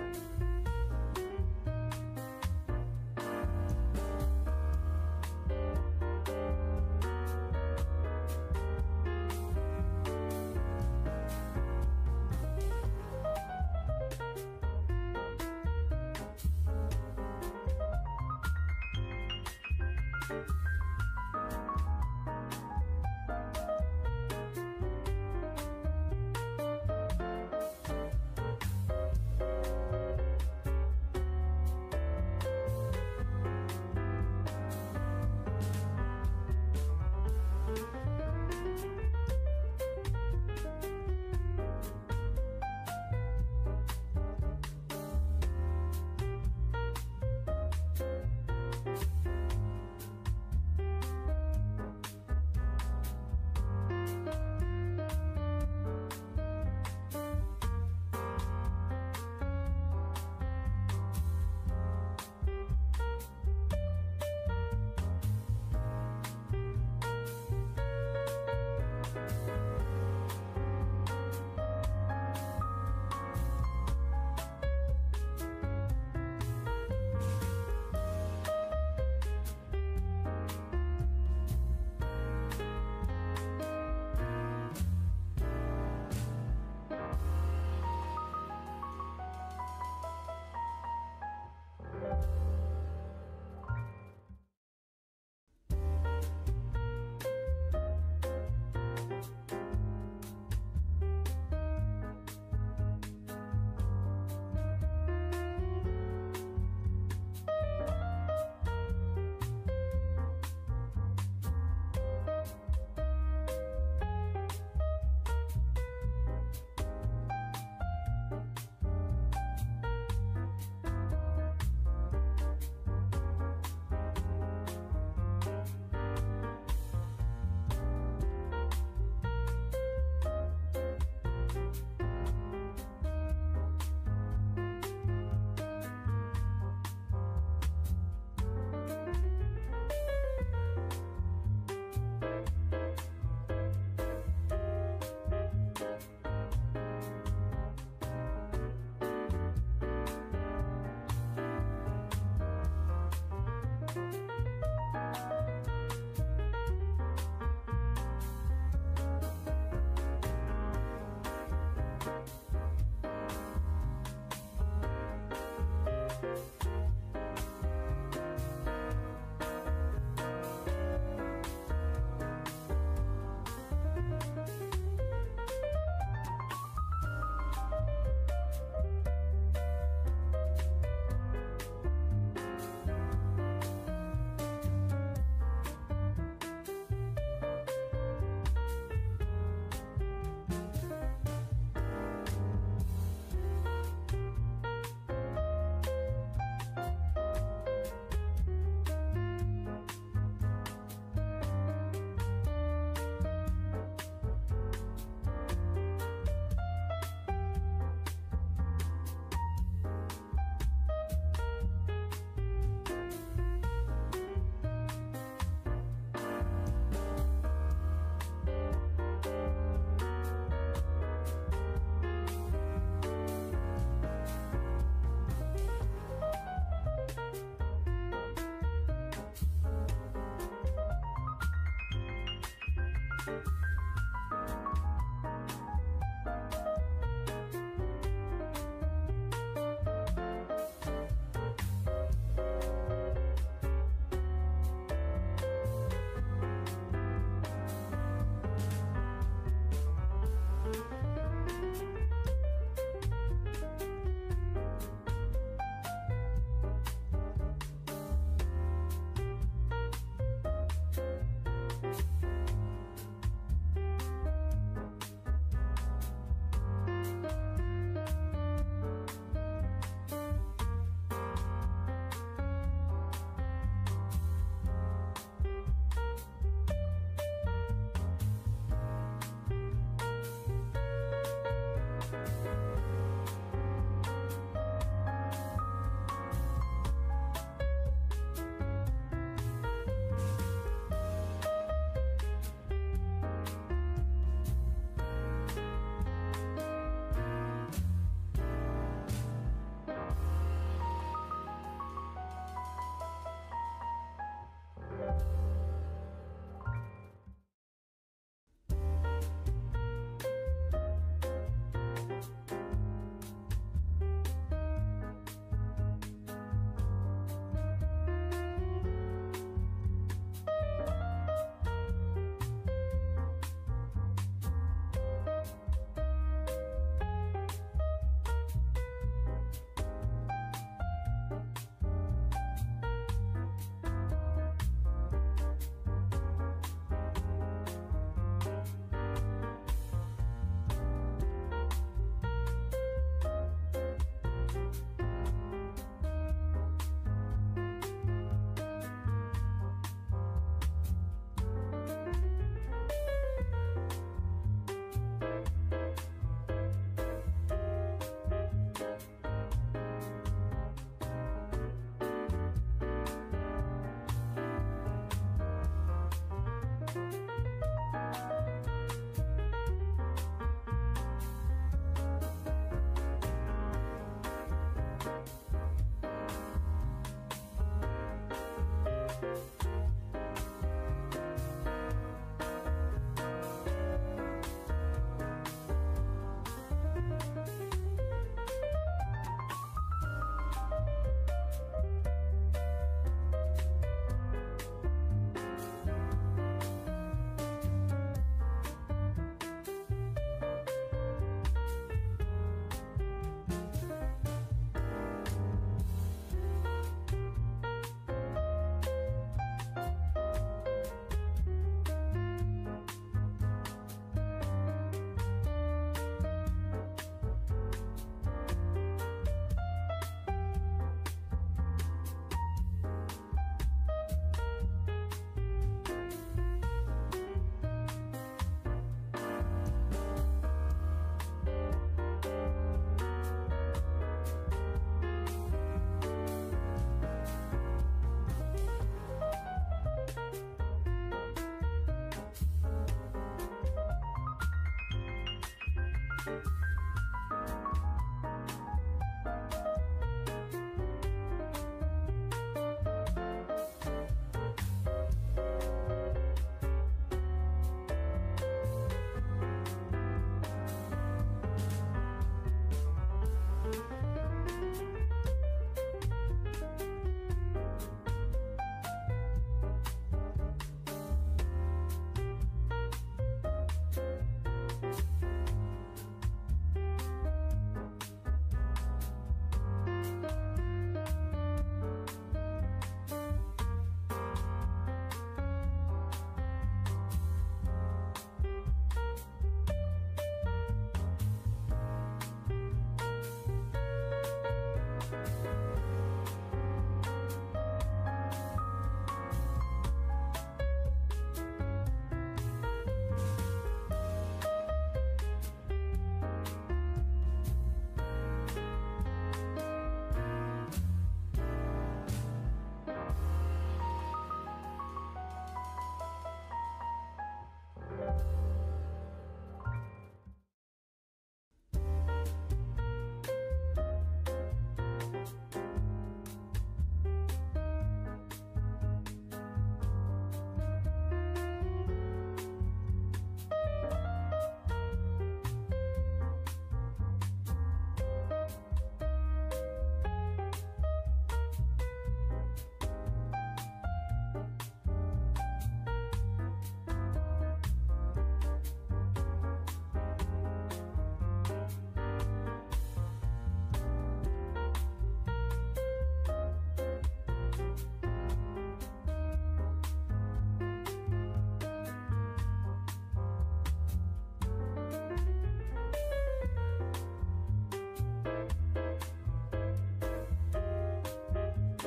tomorrow.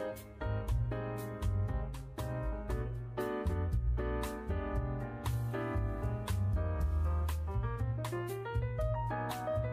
Thank you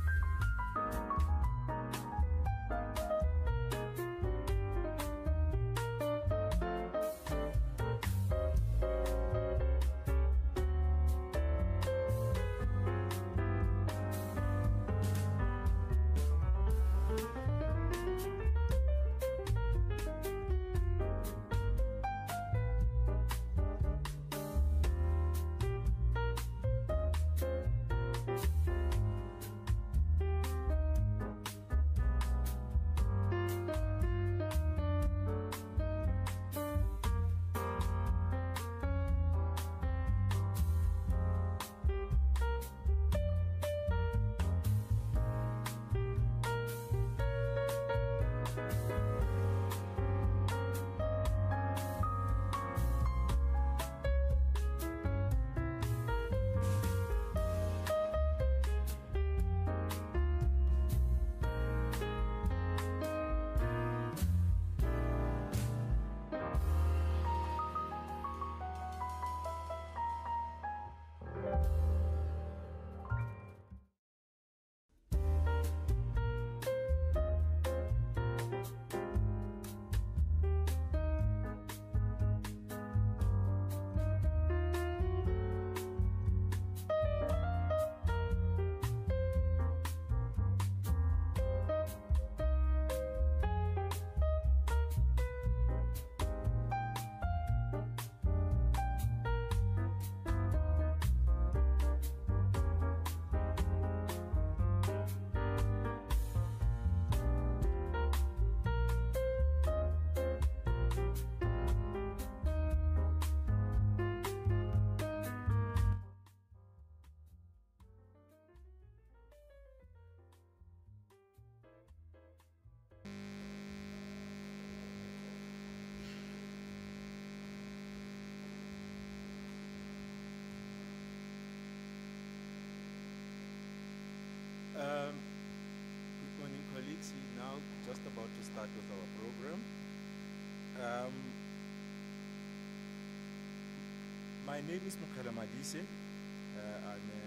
my name is Mokhele Madise. Uh, I'm a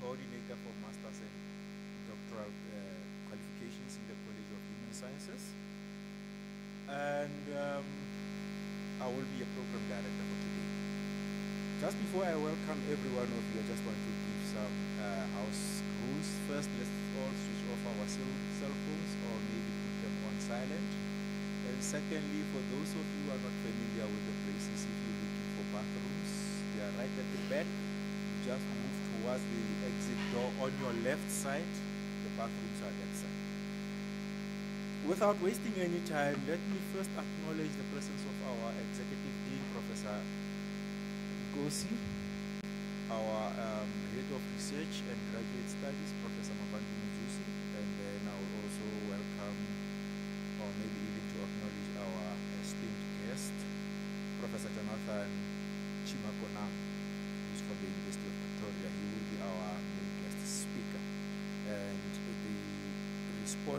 coordinator for Masters and Doctoral uh, qualifications in the College of Human Sciences. And um, I will be a program director for today. Just before I welcome every one of you, I just want to give some uh, house rules. First, let's all switch off our cell, cell phones or maybe put them on silent. And secondly, for those of you who are not familiar with the right at the back. Just move towards the exit door on your left side. The bathrooms are that side. Without wasting any time, let me first acknowledge the presence of our Executive Dean, Professor Nkosi, our um, Head of Research and Graduate Studies, Professor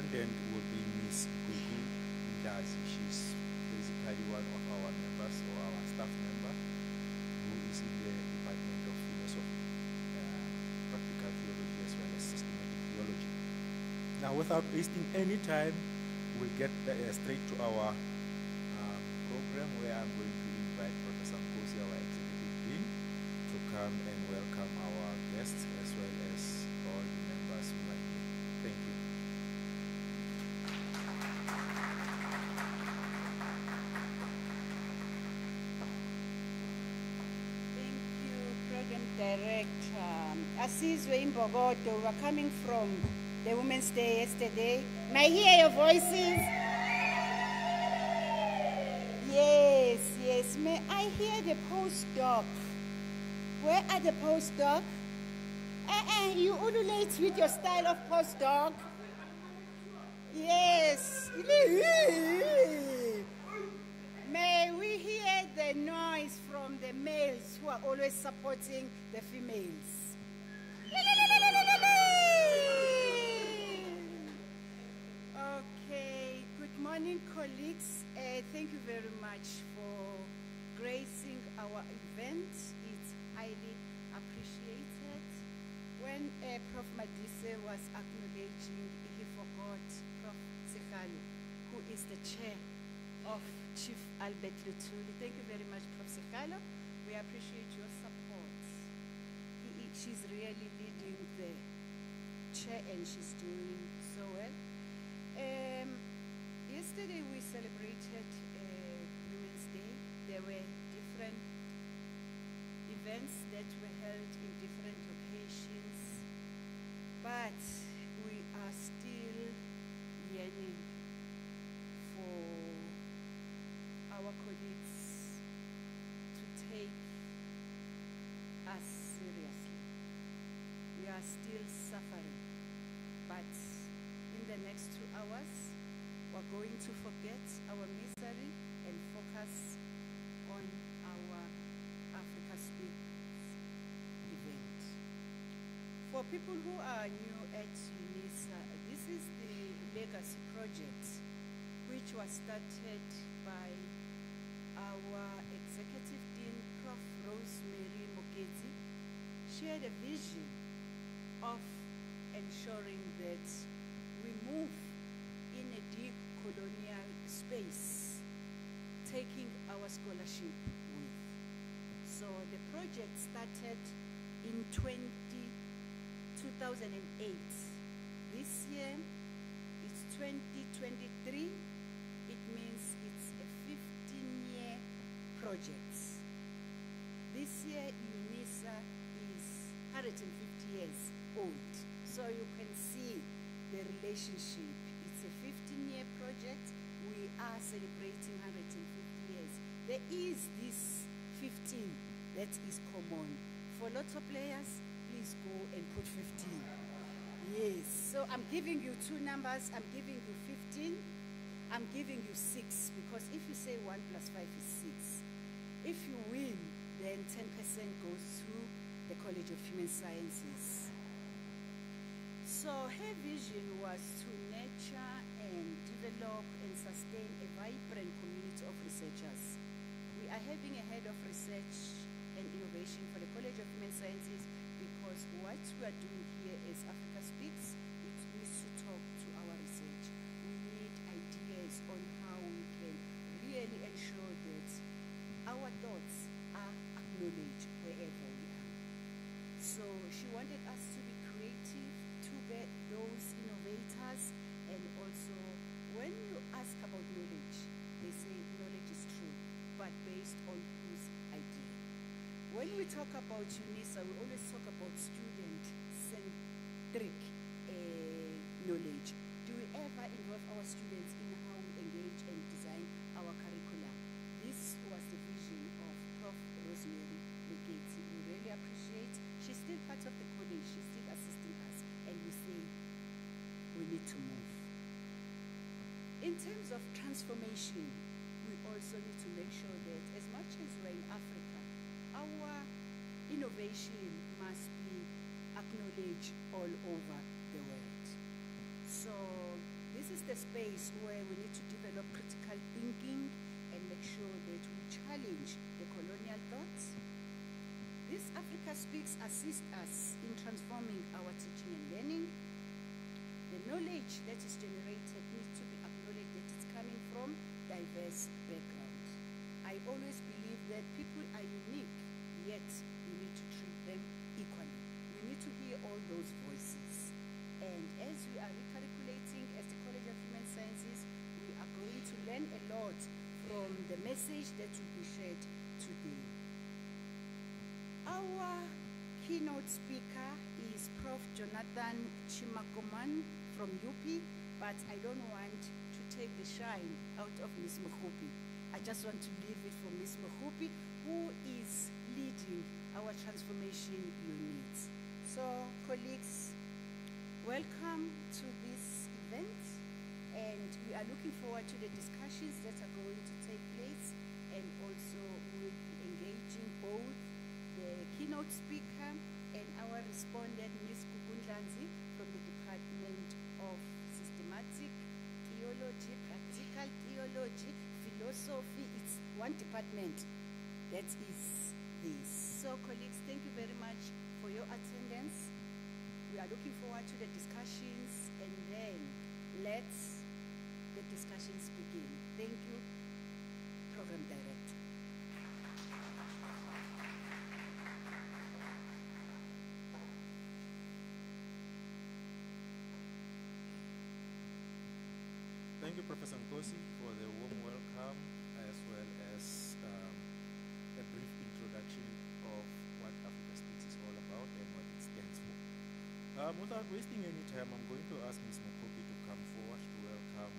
respondent will be Miss Gugu Ndazi. She's basically one of our members or our staff member who is in the Department of Philosophy, uh, Practical Theology as well as Systematic Theology. Now, without wasting any time, we'll get uh, straight to our uh, program where I'm going to invite Professor Nkosi, our Executive Dean, to come and welcome Director. Asizwe Imbokodo, we're coming from the Women's Day yesterday. May I hear your voices? Yes, yes. May I hear the postdoc? Where are the postdoc? Eh, eh, you ululate with your style of postdoc. Yes. Are always supporting the females. Okay, good morning, colleagues. Uh, thank you very much for gracing our event. It's highly appreciated. When uh, Prof. Madise was acknowledging, he forgot Prof. Sekhalu, who is the chair of Chief Albert Lutuli. Thank you very much, Prof. Sekhalu. We appreciate your support. He, she's really leading the chair and she's doing so well. Um, yesterday we celebrated uh, Women's Day. There were different events that were held in different locations, but Are still suffering, but in the next two hours, we're going to forget our misery and focus on our Africa Speaks event. For people who are new at UNISA, this is the legacy project which was started by our executive dean, Prof. Rosemary Moeketsi. She had a vision of ensuring that we move in a deep colonial space, taking our scholarship with. So the project started in 20, 2008. This year, it's 2023. It means it's a 15-year project. This year, UNISA is 150 years So you can see the relationship. It's a 15-year project. We are celebrating 150 years. There is this 15 that is common. For lots of players, please go and put 15. Yes. So I'm giving you two numbers. I'm giving you 15. I'm giving you six because if you say one plus five is six, if you win, then 10% goes to the College of Human Sciences. So her vision was to nurture and develop and sustain a vibrant community of researchers. We are having a head of research and innovation for the College of Human Sciences because what we are doing here is Africa Speaks. It needs to talk to our research. We need ideas on how we can really ensure that our thoughts are acknowledged wherever we are. So she wanted us those innovators, and also when you ask about knowledge, they say knowledge is true, but based on whose idea. When we talk about UNISA, we always talk about student-centric uh, knowledge. Do we ever involve our students terms of transformation, we also need to make sure that as much as we're in Africa, our innovation must be acknowledged all over the world. So this is the space where we need to develop critical thinking and make sure that we challenge the colonial thoughts. This Africa Speaks assist us in transforming our teaching and learning. The knowledge that is generated diverse backgrounds. I always believe that people are unique, yet we need to treat them equally. We need to hear all those voices. And as we are recalculating as the College of Human Sciences, we are going to learn a lot from the message that will be shared today. Our keynote speaker is Prof. Jonathan Chimakonam from UP, but I don't want take the shine out of Ms. Muhupi. I just want to leave it for Ms. Muhupi, who is leading our transformation unit. So, colleagues, welcome to this event, and we are looking forward to the discussions that are going to take place, and also we will be engaging both the keynote speaker and our respondent, one department that is this. So, colleagues, thank you very much for your attendance. We are looking forward to the discussions, and then let's the discussions begin. Thank you, Program Director. Thank you, Professor Nkosi, Um, without wasting any time, I'm going to ask Ms. Mukopi to come forward to welcome,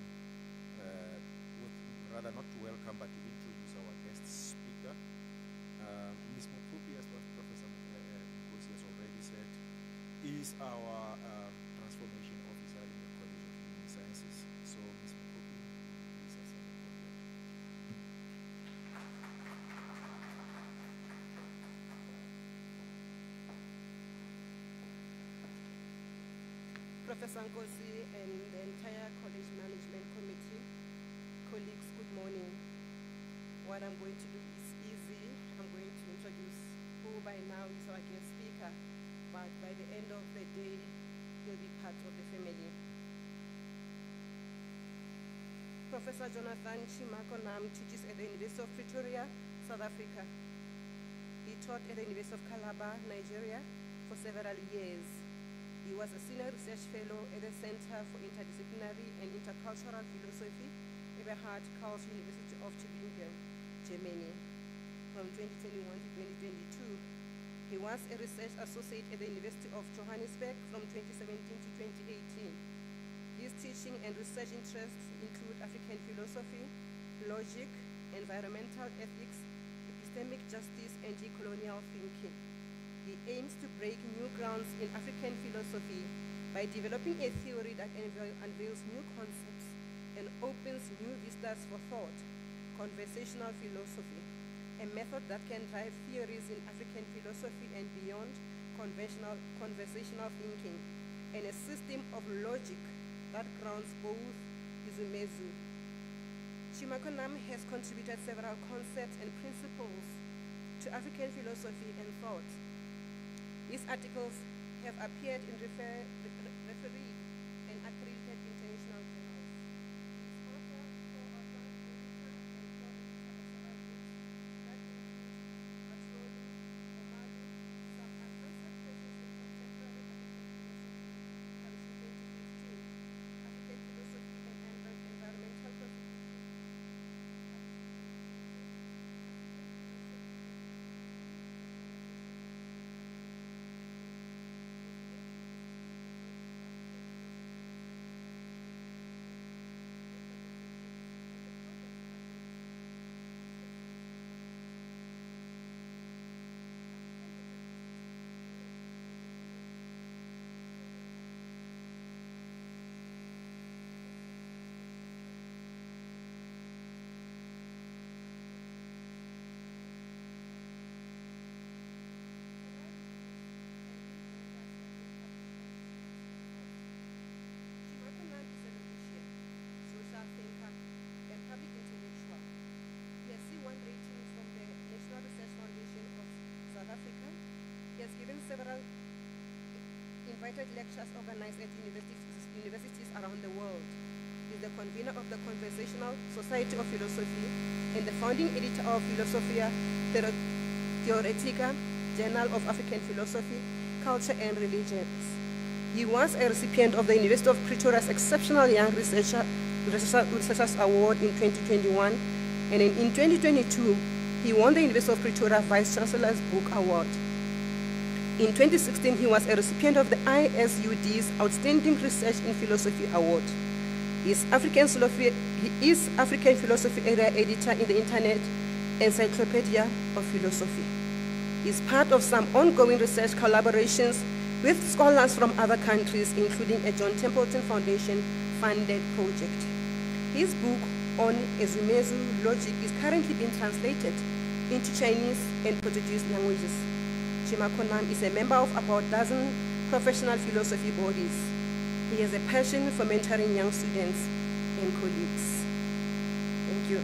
uh, with, rather not to welcome, but to introduce our guest speaker. Um, Ms. Mukopi, as Professor uh, uh, has already said, is our Professor Nkosi and the entire College Management Committee, colleagues, good morning. What I'm going to do is easy. I'm going to introduce who by now is our guest speaker, but by the end of the day, he'll be part of the family. Professor Jonathan Chimakonam teaches at the University of Pretoria, South Africa. He taught at the University of Calabar, Nigeria, for several years. He was a senior research fellow at the Center for Interdisciplinary and Intercultural Philosophy, Eberhard Karls University of Tübingen, Germany, from 2021 to 2022. He was a research associate at the University of Johannesburg from 2017 to 2018. His teaching and research interests include African philosophy, logic, environmental ethics, epistemic justice, and decolonial thinking. Aims to break new grounds in African philosophy by developing a theory that unveils new concepts and opens new vistas for thought, conversational philosophy, a method that can drive theories in African philosophy and beyond conventional conversational thinking. and a system of logic that grounds both Ezumezu. Chimakonam has contributed several concepts and principles to African philosophy and thought. His articles have appeared in refer, lectures organized at universities, universities around the world. He is the convener of the Conversational Society of Philosophy and the founding editor of Philosophia Theoretica, Journal of African Philosophy, Culture and Religions. He was a recipient of the University of Pretoria's Exceptional Young Researcher, Researcher, Researchers Award in 2021, and in, in 2022, he won the University of Pretoria Vice Chancellor's Book Award. In 2016, he was a recipient of the ISUD's Outstanding Research in Philosophy Award. He is African philosophy, he is African philosophy area editor in the Internet Encyclopedia of Philosophy. He is part of some ongoing research collaborations with scholars from other countries, including a John Templeton Foundation funded project. His book on Ezumezu logic is currently being translated into Chinese and Portuguese languages. Chimakonam is a member of about a dozen professional philosophy bodies. He has a passion for mentoring young students and colleagues. Thank you.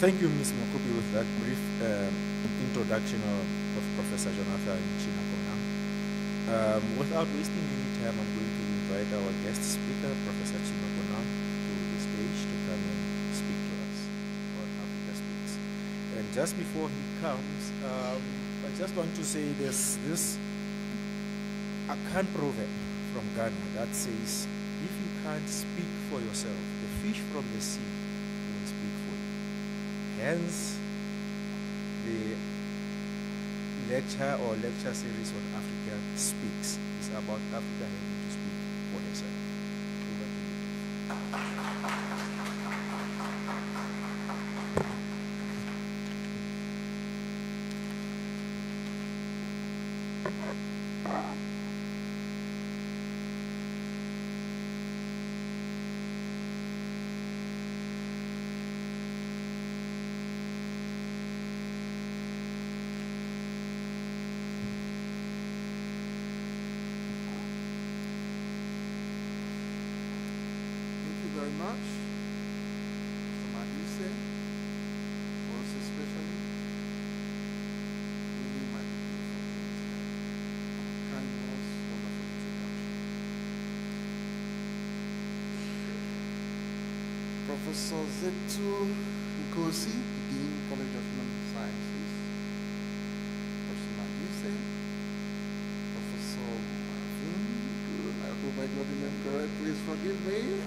Thank you, Ms. Mokubi, with that brief um, introduction of, of Professor Jonathan Chinakona. Um, without wasting any time, I'm going to invite our guest speaker, Professor Chinakona, to the stage to come and speak to us on Africa Speaks. And just before he comes, um, I just want to say this, this Akan proverb from Ghana that says, if you can't speak for yourself, the fish from the sea will speak for you. Hence, the lecture or lecture series on Africa about Africa having to speak for herself. Over to you. Thank you very much, Mr. Madise, most especially Willie Madike for his kind words, wonderful introduction. Professor Zetu Nkosi, Dean, College of Human Sciences, Professor Madise, Professor Marvin, I hope I got the name correct, please forgive me.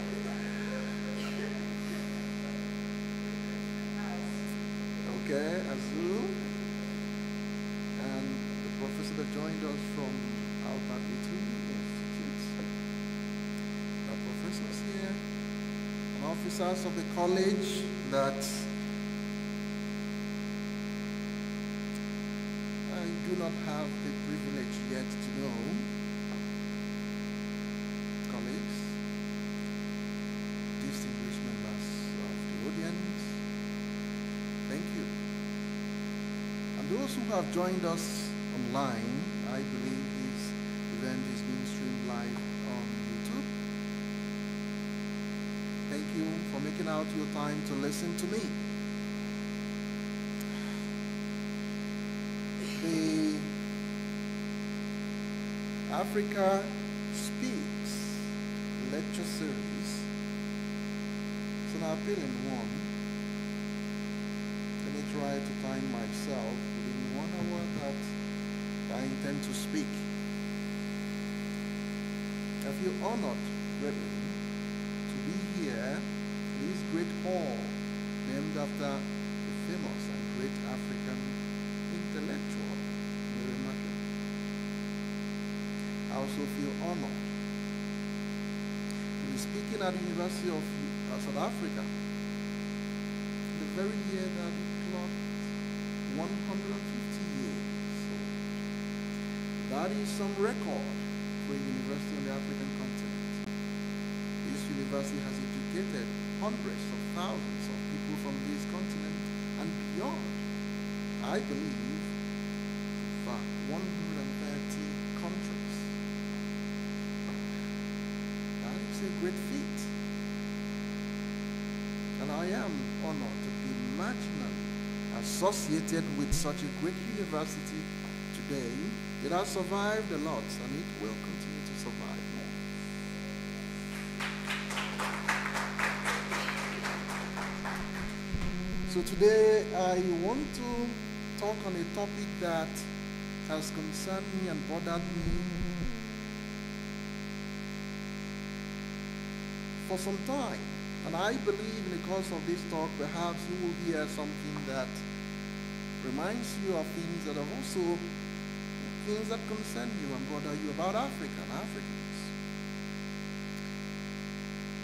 Okay, Azul. And the professor that joined us from officers of the college that I do not have the privilege yet to know, colleagues, distinguished members of the audience, thank you. And those who have joined us online, out your time to listen to me. The Africa Speaks lecture series is an appealing one. Let me try to time myself within one hour that I intend to speak. I feel honored, brethren, to be here in this great hall named after the famous and great African intellectual, Miriam Makeba. I also feel honored to be speaking at the University of South Africa the very year that it clocked 150 years old. That is some record for a university on the African continent. This university has educated hundreds of thousands of people from this continent and beyond. I believe over 130 countries. That is a great feat. And I am honored to be marginally associated with such a great university today. It has survived a lot and it will today I want to talk on a topic that has concerned me and bothered me for some time. And I believe in the course of this talk, perhaps you will hear something that reminds you of things that are also things that concern you and bother you about Africa and Africans.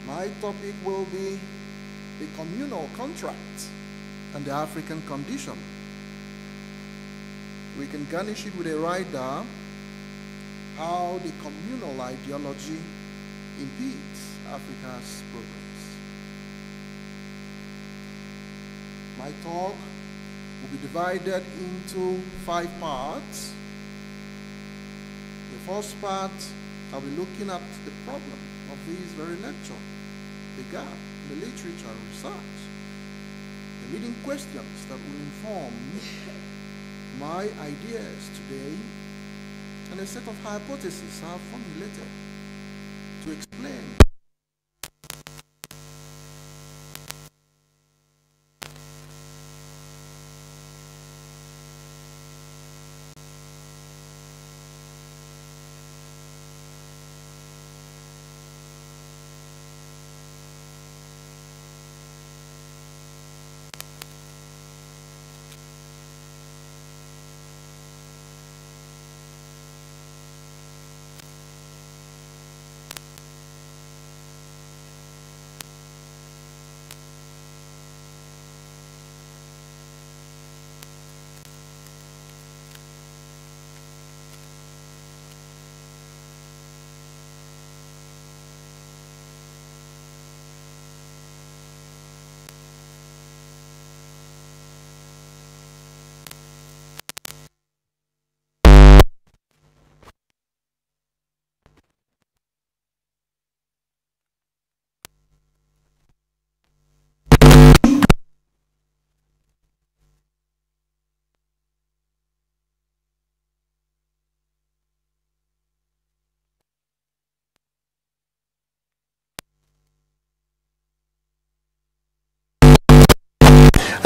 My topic will be the communal contract and the African condition. We can garnish it with a rider how the communal ideology impedes Africa's progress. My talk will be divided into five parts. The first part, I'll be looking at the problem of this very lecture, the gap in the literature research, leading questions that will inform my ideas today, and a set of hypotheses I have formulated to explain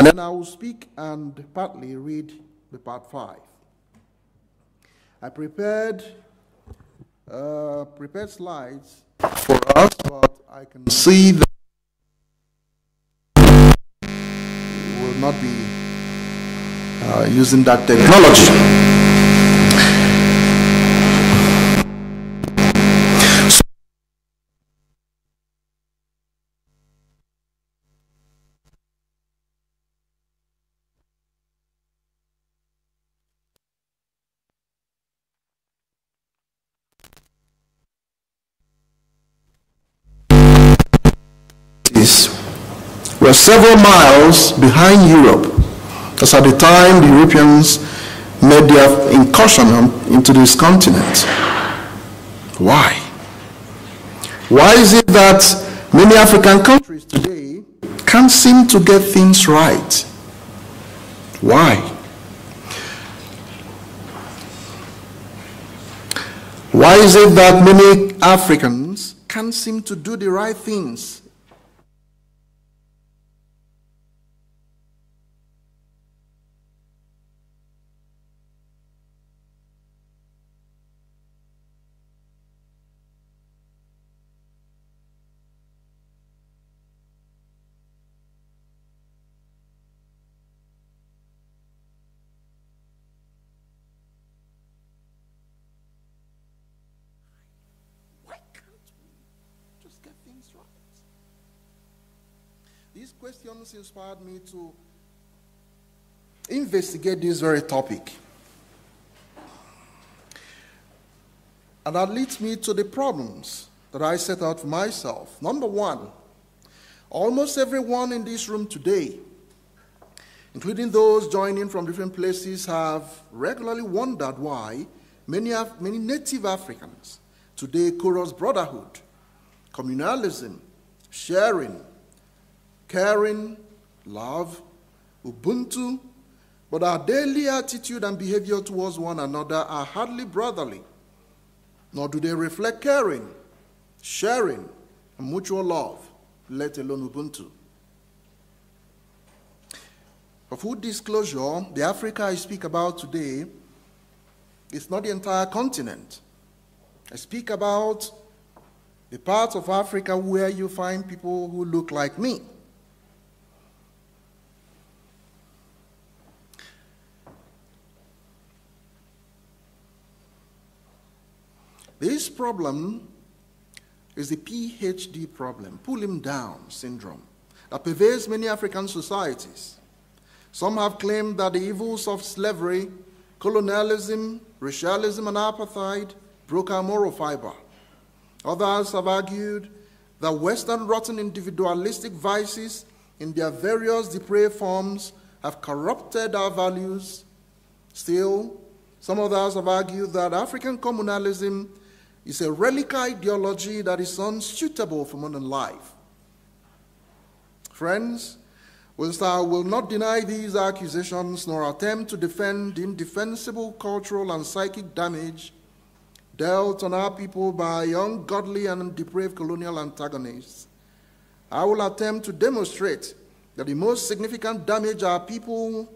And then I will speak and partly read the part five. I prepared uh, prepared slides for us, but I can see that we will not be uh, using that technology. Several miles behind Europe. Because at the time, the Europeans made their incursion into this continent. Why? Why is it that many African countries today can't seem to get things right? Why? Why is it that many Africans can't seem to do the right things These questions inspired me to investigate this very topic. And that leads me to the problems that I set out for myself. Number one, almost everyone in this room today, including those joining from different places, have regularly wondered why many, Af- many native Africans today chorus brotherhood, communalism, sharing, caring, love, Ubuntu, but our daily attitude and behavior towards one another are hardly brotherly, nor do they reflect caring, sharing, and mutual love, let alone Ubuntu. For full disclosure, the Africa I speak about today is not the entire continent. I speak about the part of Africa where you find people who look like me. This problem is the PhD problem, pull him down syndrome, that pervades many African societies. Some have claimed that the evils of slavery, colonialism, racialism, and apartheid broke our moral fiber. Others have argued that Western rotten individualistic vices in their various depraved forms have corrupted our values. Still, some others have argued that African communalism is a relic ideology that is unsuitable for modern life. Friends, whilst I will not deny these accusations nor attempt to defend indefensible cultural and psychic damage dealt on our people by ungodly and depraved colonial antagonists, I will attempt to demonstrate that the most significant damage our people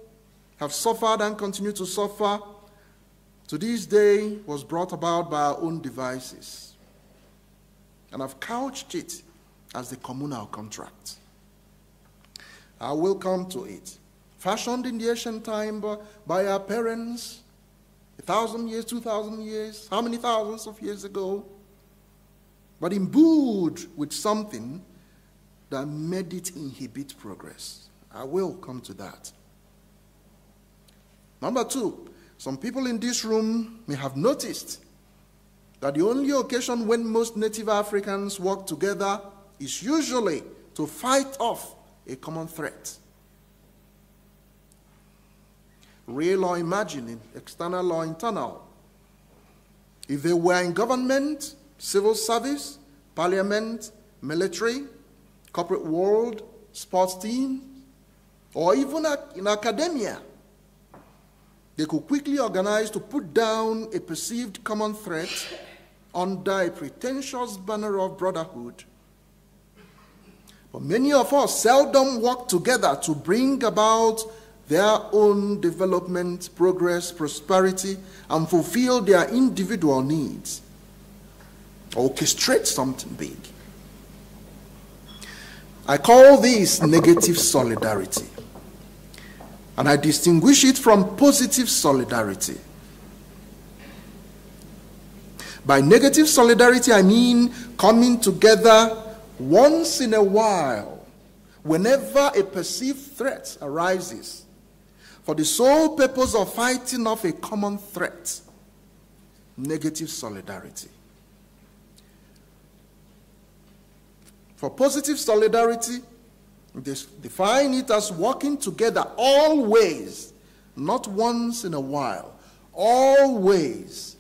have suffered and continue to suffer to this day was brought about by our own devices. And I've couched it as the communal contract. I will come to it. Fashioned in the ancient time by- our parents, a thousand years, two thousand years, how many thousands of years ago? But imbued with something that made it inhibit progress. I will come to that. Number two, some people in this room may have noticed that the only occasion when most native Africans work together is usually to fight off a common threat. Real or imagining, external or internal. If they were in government, civil service, parliament, military, corporate world, sports team, or even in academia, they could quickly organize to put down a perceived common threat under a pretentious banner of brotherhood. But many of us seldom work together to bring about their own development, progress, prosperity, and fulfill their individual needs. Orchestrate something big. I call this negative solidarity. And I distinguish it from positive solidarity. By negative solidarity, I mean coming together once in a while, whenever a perceived threat arises, for the sole purpose of fighting off a common threat. Negative solidarity. For positive solidarity, define it as working together always, not once in a while, always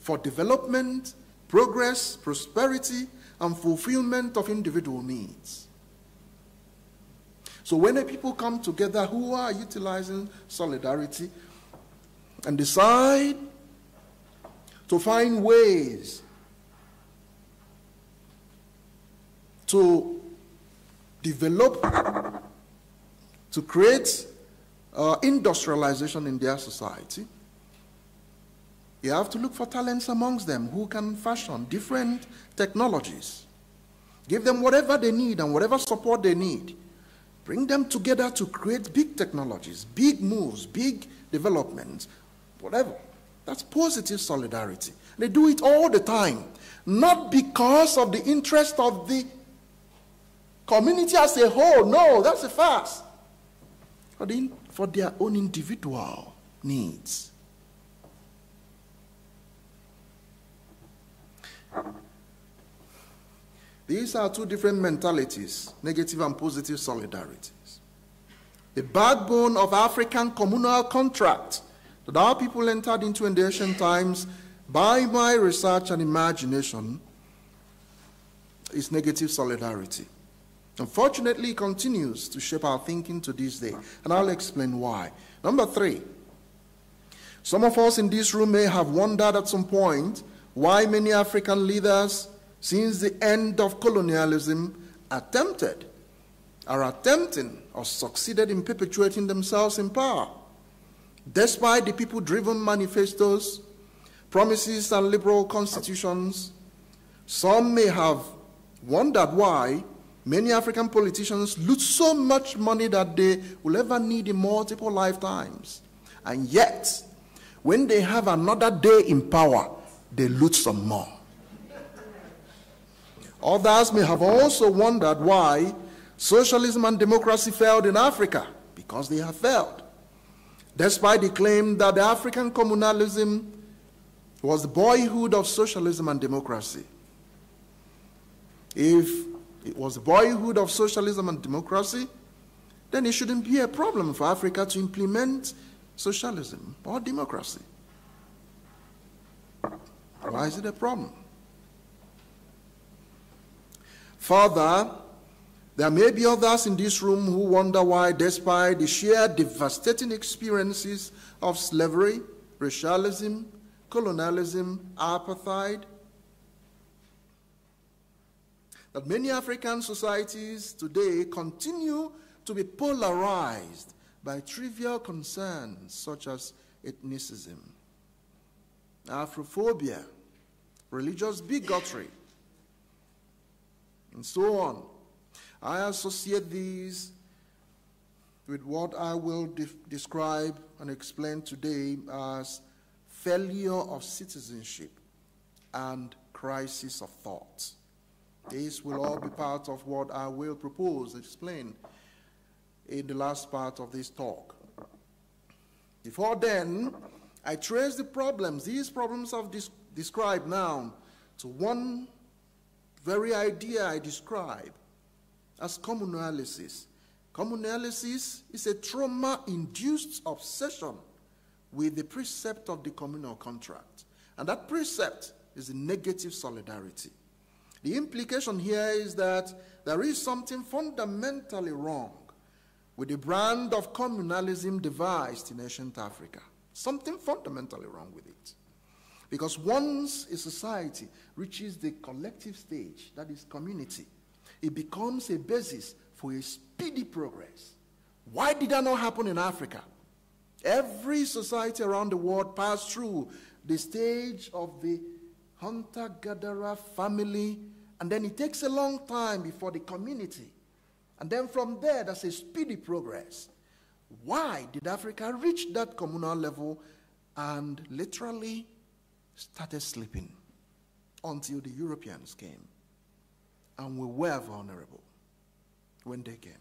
for development, progress, prosperity, and fulfillment of individual needs. So when the people come together who are utilizing solidarity and decide to find ways to develop, to create uh, industrialization in their society, you have to look for talents amongst them who can fashion different technologies. Give them whatever they need and whatever support they need. Bring them together to create big technologies, big moves, big developments, whatever. That's positive solidarity. They do it all the time, not because of the interest of the community as a whole. No, that's a farce. For, the, for their own individual needs. These are two different mentalities negative and positive solidarities. The backbone of African communal contract that our people entered into in the ancient times by my research and imagination is negative solidarity. Unfortunately, it continues to shape our thinking to this day, and I'll explain why. Number three, some of us in this room may have wondered at some point why many African leaders, since the end of colonialism, attempted, are attempting, or succeeded in perpetuating themselves in power. Despite the people driven manifestos, promises, and liberal constitutions, some may have wondered why many African politicians loot so much money that they will ever need in multiple lifetimes. And yet, when they have another day in power, they loot some more. Others may have also wondered why socialism and democracy failed in Africa, because they have failed. Despite the claim that the African communalism was the boyhood of socialism and democracy. If it was the boyhood of socialism and democracy, then it shouldn't be a problem for Africa to implement socialism or democracy. Why is it a problem? Further, there may be others in this room who wonder why, despite the sheer devastating experiences of slavery, racialism, colonialism, apartheid, that many African societies today continue to be polarized by trivial concerns such as ethnicism, Afrophobia, religious bigotry, and so on. I associate these with what I will de describe and explain today as failure of citizenship and crisis of thought. These will all be part of what I will propose, explain in the last part of this talk. Before then, I trace the problems, these problems I've described now, to one very idea I describe as communalysis. Communalysis is a trauma-induced obsession with the precept of the communal contract. And that precept is negative solidarity. The implication here is that there is something fundamentally wrong with the brand of communalism devised in ancient Africa. Something fundamentally wrong with it. Because once a society reaches the collective stage, that is community, it becomes a basis for a speedy progress. Why did that not happen in Africa? Every society around the world passed through the stage of the hunter gatherer family, and then it takes a long time before the community. And then from there, there's a speedy progress. Why did Africa reach that communal level and literally started sleeping until the Europeans came? And we were vulnerable when they came.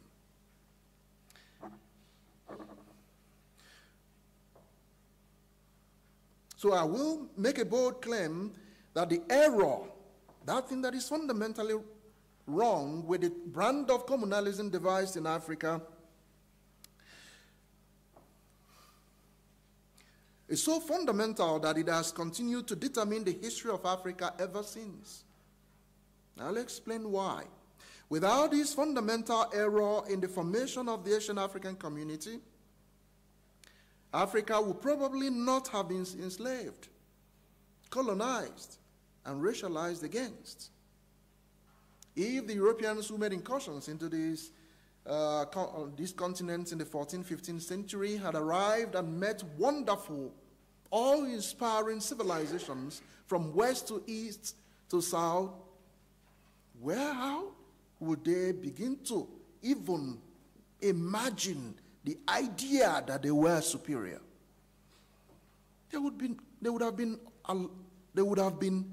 So I will make a bold claim that the error, that thing that is fundamentally wrong with the brand of communalism devised in Africa, is so fundamental that it has continued to determine the history of Africa ever since. I'll explain why. Without this fundamental error in the formation of the Asian African community, Africa would probably not have been enslaved, colonized, and racialized against. If the Europeans who made incursions into this, uh, con- this continent in the 14th, 15th century had arrived and met wonderful, awe inspiring civilizations from west to east to south, where how would they begin to even imagine the idea that they were superior? They would, be, they would have been they would have been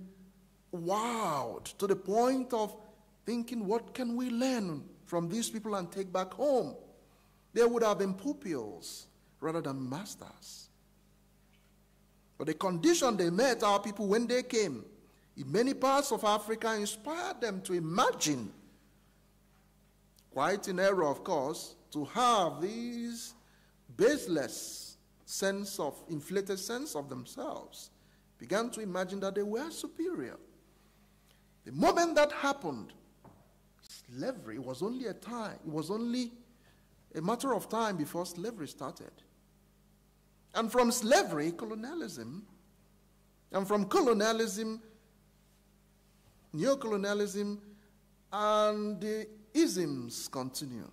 wowed to the point of thinking, what can we learn from these people and take back home? They would have been pupils rather than masters. But the condition they met our people when they came in many parts of Africa inspired them to imagine, quite in error, of course, to have these baseless sense of inflated sense of themselves began to imagine that they were superior. The moment that happened, slavery was only a time, it was only a matter of time before slavery started. And from slavery, colonialism, and from colonialism, neocolonialism, and the isms continue.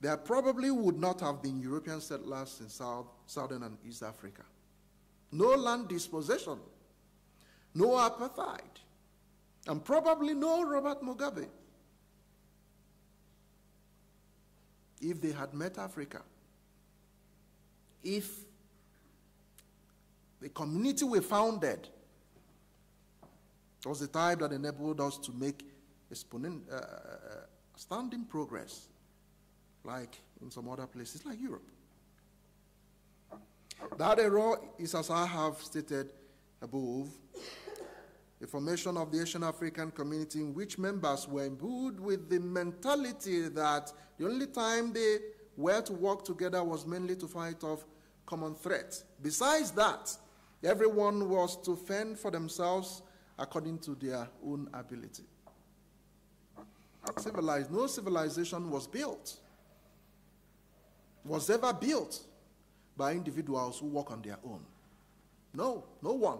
There probably would not have been European settlers in South, Southern and East Africa. No land dispossession, no apartheid, and probably no Robert Mugabe. If they had met Africa, if the community we founded was the type that enabled us to make exponent, uh, standing progress like in some other places like Europe. That error is, as I have stated above, the formation of the Asian African community in which members were imbued with the mentality that the only time they were to work together was mainly to fight off common threats. Besides that, everyone was to fend for themselves according to their own ability. Civilized, no civilization was built was ever built by individuals who work on their own. No, no one.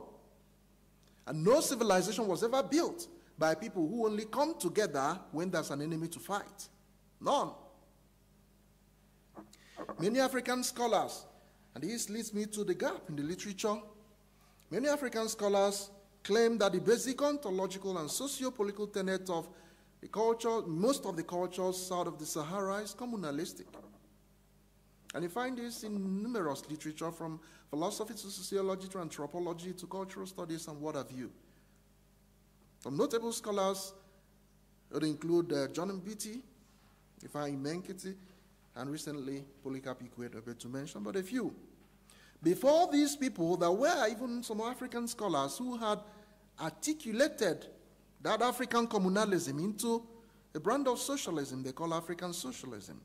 And no civilization was ever built by people who only come together when there's an enemy to fight. None. Many African scholars, and this leads me to the gap in the literature, many African scholars claim that the basic ontological and socio-political tenet of the culture, most of the cultures south of the Sahara is communalistic. And you find this in numerous literature from philosophy to sociology to anthropology to cultural studies and what have you. Some notable scholars would include uh, John Mbiti, Ifeanyi Menkiti, and recently Polycarp Ikuenobe to mention but a few. Before these people, there were even some African scholars who had articulated that African communalism into a brand of socialism they call African socialism.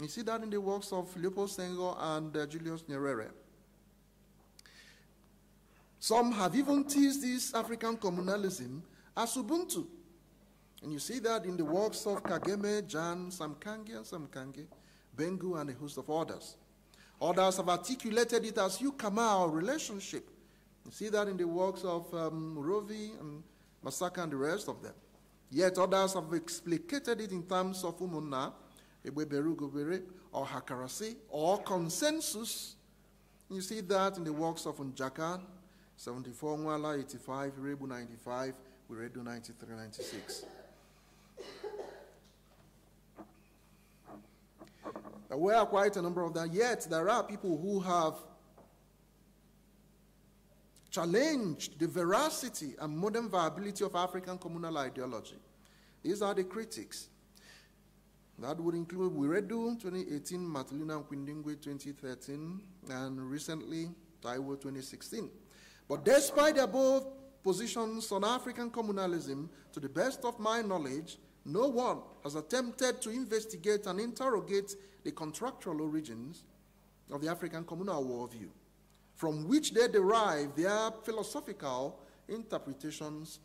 You see that in the works of Leopold Senghor and uh, Julius Nyerere. Some have even teased this African communalism as Ubuntu. And you see that in the works of Kagame, Jan, Samkange, and Samkange, Bengu, and a host of others. Others have articulated it as Ukama relationship. You see that in the works of um, Rovi and Masaka and the rest of them. Yet others have explicated it in terms of Umunna, Or Hakarasi, or consensus. You see that in the works of Njaka, 74, Nwala, 85, Rebu, 95, Wiredu, 93, 96. There were quite a number of them, yet there are people who have challenged the veracity and modern viability of African communal ideology. These are the critics. That would include Wiredu 2018, Matolino and Nkwindingwe 2013, and recently Taiwo 2016. But despite the above positions on African communalism, to the best of my knowledge, no one has attempted to investigate and interrogate the contractual origins of the African communal worldview, from which they derive their philosophical interpretations,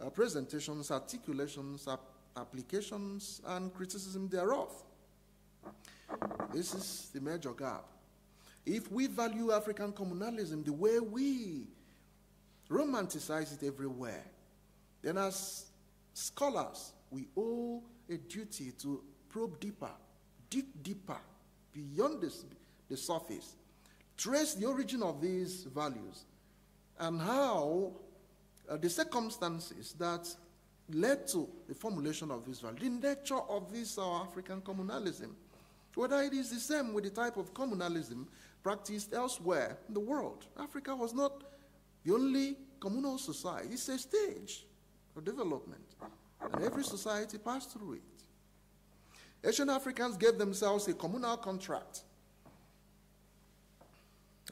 uh, presentations, articulations, applications, and criticism thereof. This is the major gap. If we value African communalism the way we romanticize it everywhere, then as scholars, we owe a duty to probe deeper, dig deeper, beyond this, the surface, trace the origin of these values, and how uh, the circumstances that led to the formulation of this value, the nature of this African communalism, whether it is the same with the type of communalism practiced elsewhere in the world. Africa was not the only communal society, it's a stage of development, and every society passed through it. Asian Africans gave themselves a communal contract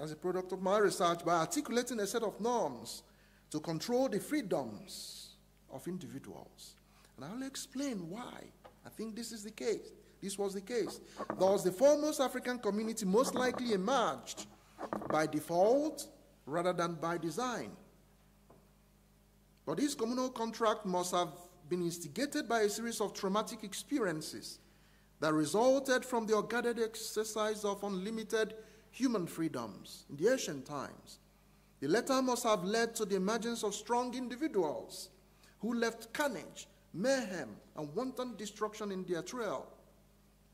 as a product of my research by articulating a set of norms to control the freedoms of individuals. And I'll explain why I think this is the case. This was the case. Thus, the foremost African community most likely emerged by default rather than by design. But this communal contract must have been instigated by a series of traumatic experiences that resulted from the organic exercise of unlimited human freedoms in the ancient times. The latter must have led to the emergence of strong individuals who left carnage, mayhem, and wanton destruction in their trail.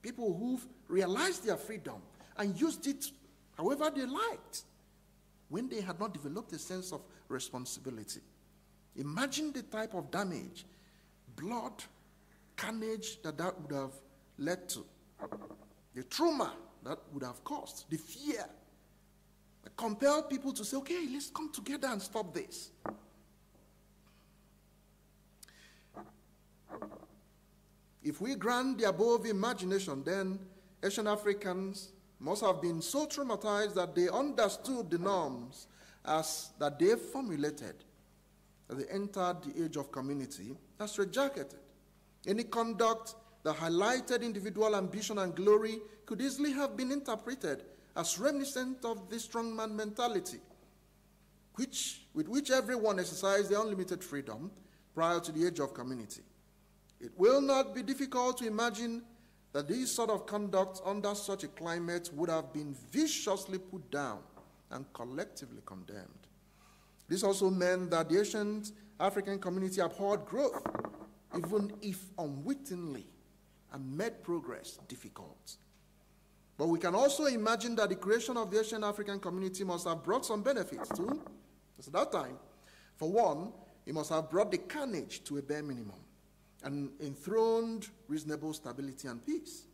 People who've realized their freedom and used it however they liked when they had not developed a sense of responsibility. Imagine the type of damage, blood, carnage that that would have led to, the trauma that would have caused, the fear that compelled people to say, okay, let's come together and stop this. If we grant the above imagination, then Asian Africans must have been so traumatized that they understood the norms as that they formulated as they entered the age of community as rejected. Any conduct that highlighted individual ambition and glory could easily have been interpreted as reminiscent of the strongman mentality, which, with which everyone exercised their unlimited freedom prior to the age of community. It will not be difficult to imagine that this sort of conduct under such a climate would have been viciously put down and collectively condemned. This also meant that the ancient African community abhorred growth, even if unwittingly, and made progress difficult. But we can also imagine that the creation of the Asian African community must have brought some benefits too. At that time, for one, it must have brought the carnage to a bare minimum and enthroned reasonable stability and peace.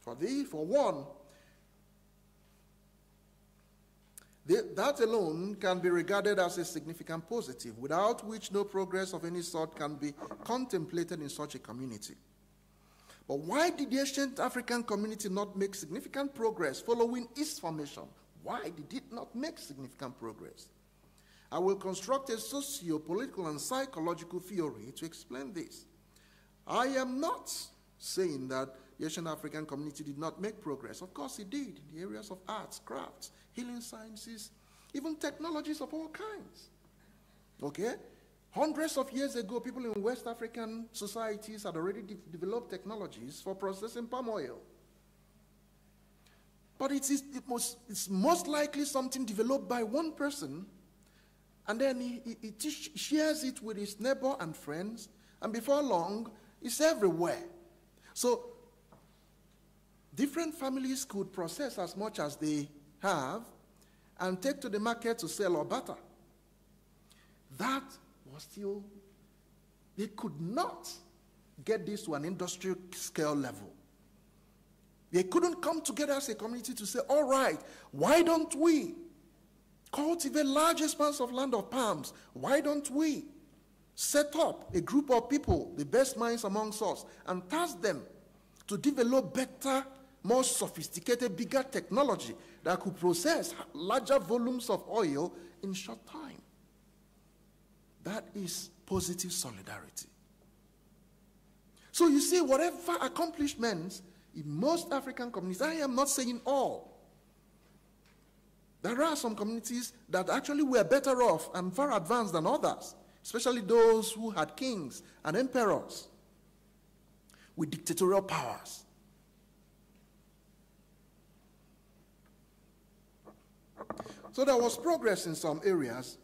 For thee, for one, the, that alone can be regarded as a significant positive, without which no progress of any sort can be contemplated in such a community. But why did the ancient African community not make significant progress following its formation? Why did it not make significant progress? I will construct a socio political and psychological theory to explain this. I am not saying that the Asian African community did not make progress. Of course, it did in the areas of arts, crafts, healing sciences, even technologies of all kinds. Okay? Hundreds of years ago, people in West African societies had already de developed technologies for processing palm oil. But it is, it most, it's most likely something developed by one person, and then he, he, he shares it with his neighbor and friends, and before long, it's everywhere. So, different families could process as much as they have and take to the market to sell or barter. That was still, they could not get this to an industrial scale level. They couldn't come together as a community to say, all right, why don't we cultivate large expanse of land of palms? Why don't we set up a group of people, the best minds amongst us, and task them to develop better, more sophisticated, bigger technology that could process larger volumes of oil in short time? That is positive solidarity. So you see, whatever accomplishments in most African communities, I am not saying all. There are some communities that actually were better off and far advanced than others, especially those who had kings and emperors with dictatorial powers. So there was progress in some areas,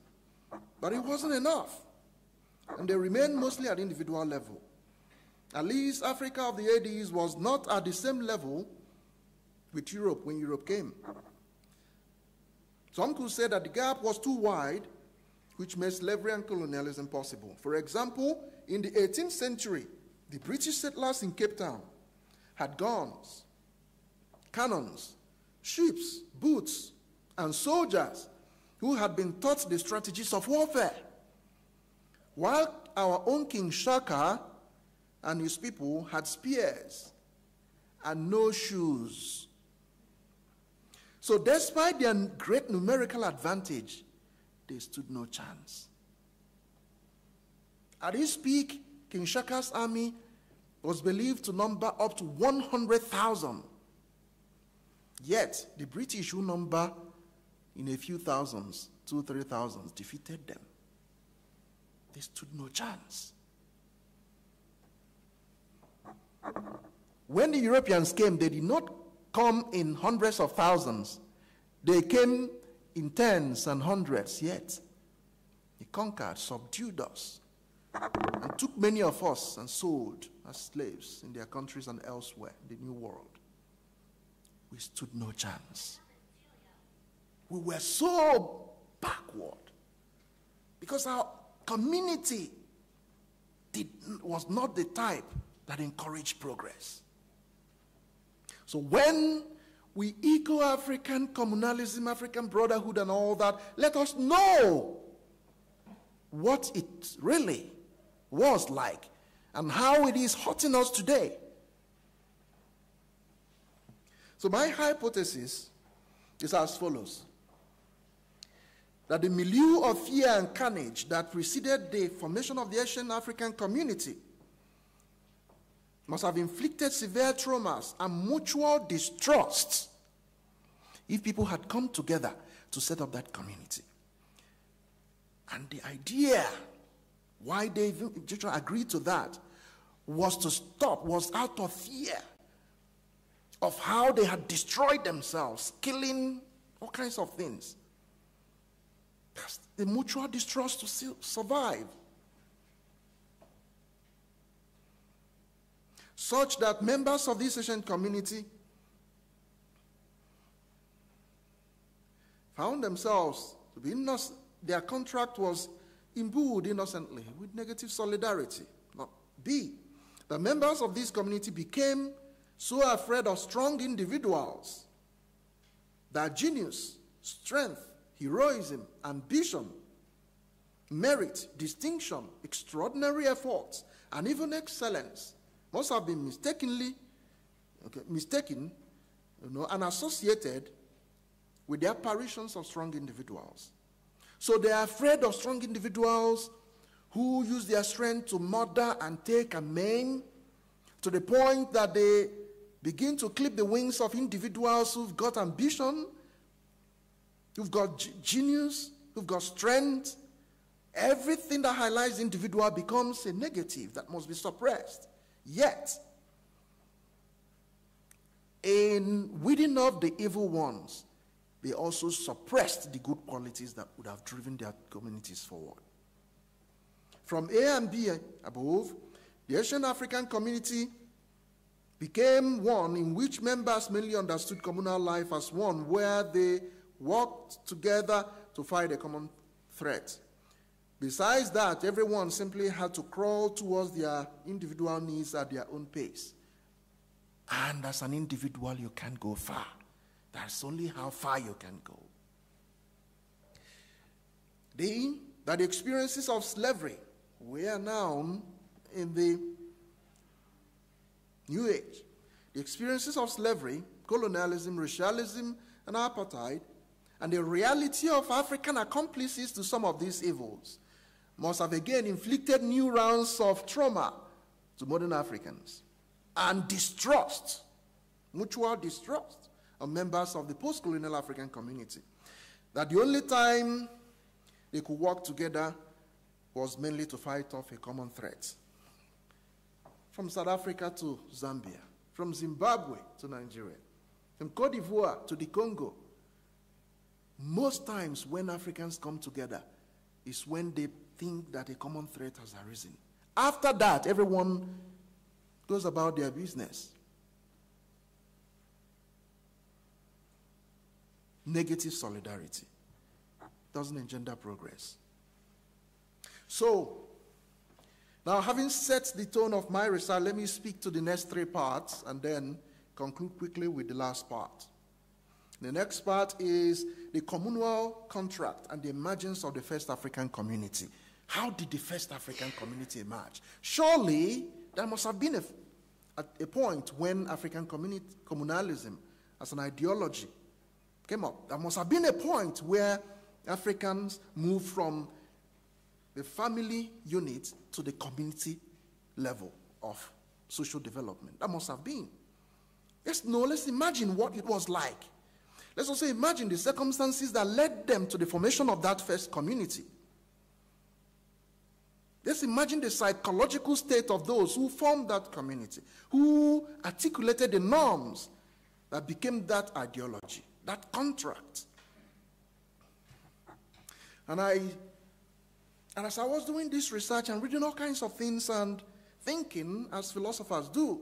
but it wasn't enough. And they remained mostly at individual level. At least Africa of the 80s was not at the same level with Europe when Europe came. Some could say that the gap was too wide, which made slavery and colonialism possible. For example, in the 18th century, the British settlers in Cape Town had guns, cannons, ships, boats, and soldiers who had been taught the strategies of warfare. While our own King Shaka and his people had spears and no shoes. So, despite their great numerical advantage, they stood no chance. At his peak, King Shaka's army was believed to number up to 100,000. Yet, the British, who number in a few thousands, two, three thousands, defeated them. They stood no chance. When the Europeans came, they did not come in hundreds of thousands. They came in tens and hundreds, yet he conquered, subdued us, and took many of us and sold as slaves in their countries and elsewhere the New World. We stood no chance. We were so backward because our community did, was not the type that encouraged progress. So when we echo African communalism, African brotherhood, and all that, let us know what it really was like and how it is hurting us today. So, my hypothesis is as follows that the milieu of fear and carnage that preceded the formation of the Asian African community must have inflicted severe traumas and mutual distrust if people had come together to set up that community. And the idea why they agreed to that was to stop, was out of fear of how they had destroyed themselves, killing all kinds of things. That's the mutual distrust to survive. Such that members of this Asian community found themselves to be innocent. Their contract was imbued innocently with negative solidarity. Not B, the members of this community became so afraid of strong individuals that genius, strength, heroism, ambition, merit, distinction, extraordinary efforts, and even excellence must have been mistakenly okay, mistaken you know, and associated with the apparitions of strong individuals. So they are afraid of strong individuals who use their strength to murder and take and maim to the point that they begin to clip the wings of individuals who've got ambition, who've got genius, who've got strength. Everything that highlights individual becomes a negative that must be suppressed. Yet, in weeding off the evil ones, they also suppressed the good qualities that would have driven their communities forward. From A and B eh, above, the Asian African community became one in which members mainly understood communal life as one, where they worked together to fight a common threat. Besides that, everyone simply had to crawl towards their individual needs at their own pace. And as an individual, you can't go far. That's only how far you can go. The, that the experiences of slavery, we are now in the New Age. The experiences of slavery, colonialism, racialism, and apartheid, and the reality of African accomplices to some of these evils must have again inflicted new rounds of trauma to modern Africans and distrust, mutual distrust of members of the post colonial African community. That the only time they could work together was mainly to fight off a common threat. From South Africa to Zambia, from Zimbabwe to Nigeria, from Cote d'Ivoire to the Congo. Most times when Africans come together is when they think that a common threat has arisen. After that, everyone goes about their business. Negative solidarity doesn't engender progress. So, now having set the tone of my research, let me speak to the next three parts and then conclude quickly with the last part. The next part is the communal contract and the emergence of the first African community. How did the first African community emerge? Surely there must have been a, a, point when African communalism as an ideology came up. There must have been a point where Africans moved from the family unit to the community level of social development. That must have been. Let's no, let's imagine what it was like. Let's also imagine the circumstances that led them to the formation of that first community. Let's imagine the psychological state of those who formed that community, who articulated the norms that became that ideology, that contract. And I, and as I was doing this research and reading all kinds of things and thinking as philosophers do,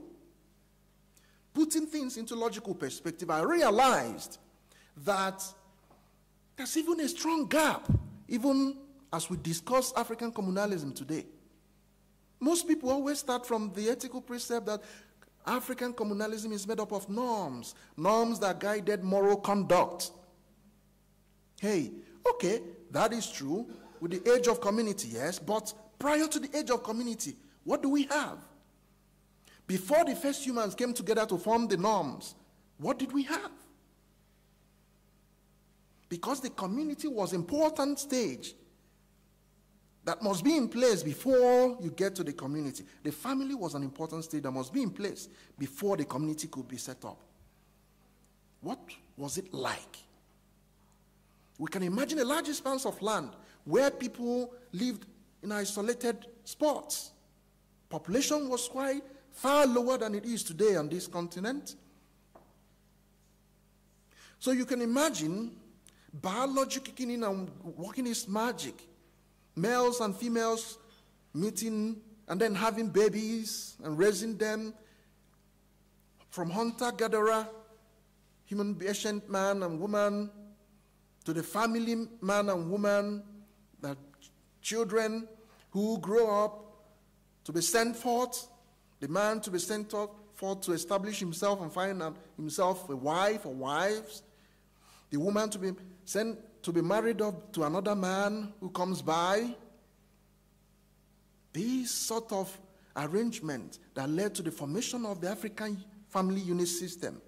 putting things into logical perspective, I realized that there's even a strong gap, even as we discuss African communalism today. Most people always start from the ethical precept that African communalism is made up of norms, norms that guided moral conduct. Hey, okay, that is true with the age of community, yes, but prior to the age of community, what do we have? Before the first humans came together to form the norms, what did we have? Because the community was important stage that must be in place before you get to the community. The family was an important stage that must be in place before the community could be set up. What was it like? We can imagine a large expanse of land where people lived in isolated spots. Population was quite far lower than it is today on this continent. So you can imagine biology kicking in and working its magic. Males and females meeting and then having babies and raising them. From hunter gatherer, human ancient man and woman, to the family man and woman, the children who grow up to be sent forth, the man to be sent forth to establish himself and find himself a wife or wives, the woman to be sent to be married up to another man who comes by. This sort of arrangement that led to the formation of the African family unit system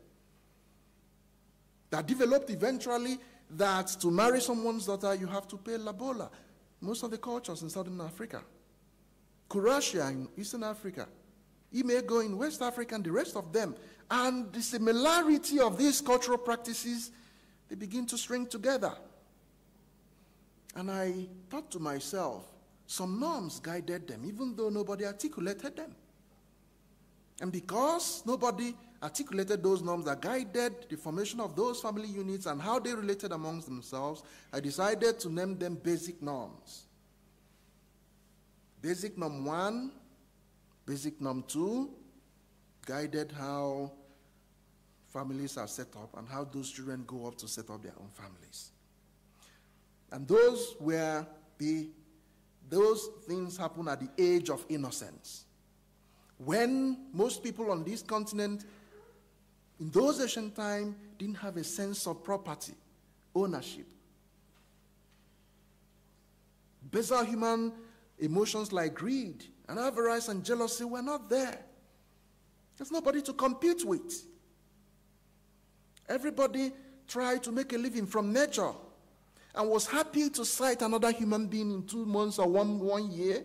that developed eventually that to marry someone's daughter you have to pay lobola. Most of the cultures in Southern Africa. Kurasia in Eastern Africa. Imego in West Africa and the rest of them. And the similarity of these cultural practices they begin to string together. And I thought to myself, some norms guided them, even though nobody articulated them. And because nobody articulated those norms that guided the formation of those family units and how they related amongst themselves, I decided to name them basic norms. Basic norm one, basic norm two, guided how families are set up and how those children go up to set up their own families. And those were the those things happen at the age of innocence. When most people on this continent in those ancient times didn't have a sense of property, ownership. Basal human emotions like greed and avarice and jealousy were not there. There's nobody to compete with. Everybody tried to make a living from nature. And was happy to sight another human being in two months or one, one year.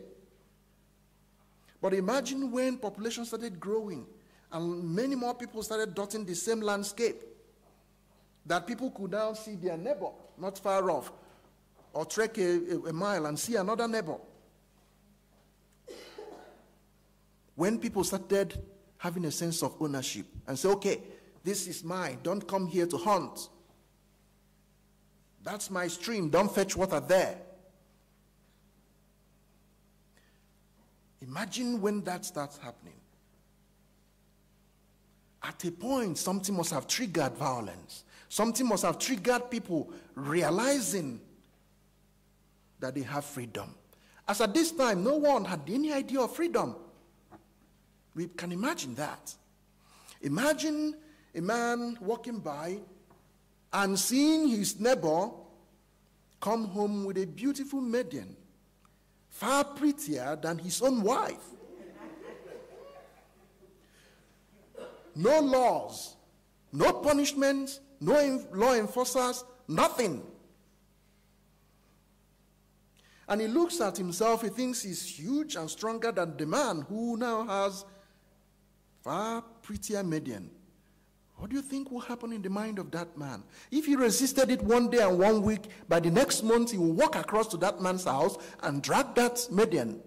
But imagine when population started growing and many more people started dotting the same landscape that people could now see their neighbor not far off or trek a, a, a mile and see another neighbor. When people started having a sense of ownership and say, okay, this is mine, don't come here to hunt. That's my stream, don't fetch water there. Imagine when that starts happening. At a point, something must have triggered violence. Something must have triggered people realizing that they have freedom. As at this time, no one had any idea of freedom. We can imagine that. Imagine a man walking by and seeing his neighbor come home with a beautiful maiden, far prettier than his own wife. No laws, no punishments, no law enforcers, nothing. And he looks at himself, he thinks he's huge and stronger than the man who now has far prettier maiden. What do you think will happen in the mind of that man? If he resisted it one day and one week, by the next month he will walk across to that man's house and drag that maiden.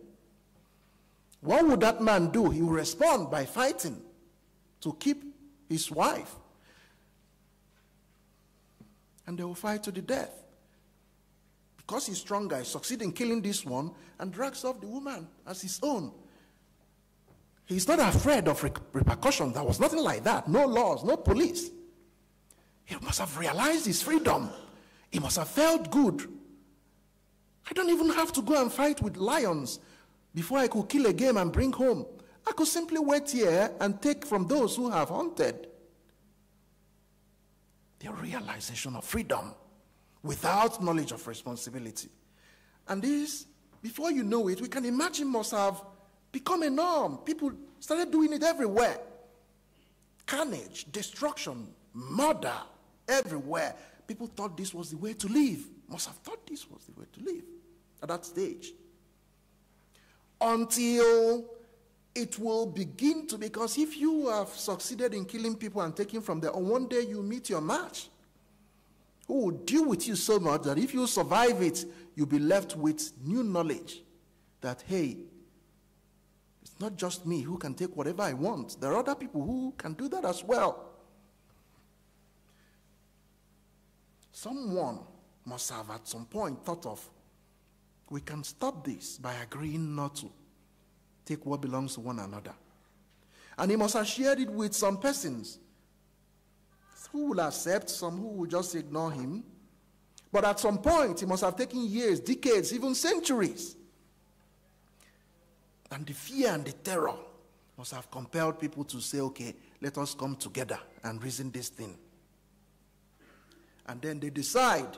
What would that man do? He will respond by fighting to keep his wife. And they will fight to the death. Because he's stronger, he succeeds in killing this one and drags off the woman as his own. He's not afraid of repercussions. There was nothing like that. No laws, no police. He must have realized his freedom. He must have felt good. I don't even have to go and fight with lions before I could kill a game and bring home. I could simply wait here and take from those who have hunted. The realization of freedom without knowledge of responsibility. And this, before you know it, we can imagine must have become a norm. People started doing it everywhere. Carnage, destruction, murder, everywhere. People thought this was the way to live. Must have thought this was the way to live at that stage. Until it will begin to, because if you have succeeded in killing people and taking from them, on one day you meet your match who will deal with you so much that if you survive it, you'll be left with new knowledge that, hey, not just me who can take whatever I want. There are other people who can do that as well. Someone must have at some point thought of, we can stop this by agreeing not to take what belongs to one another. And he must have shared it with some persons who will accept, some who will just ignore him. But at some point, he must have taken years, decades, even centuries and the fear and the terror must have compelled people to say, okay, let us come together and reason this thing. And then they decide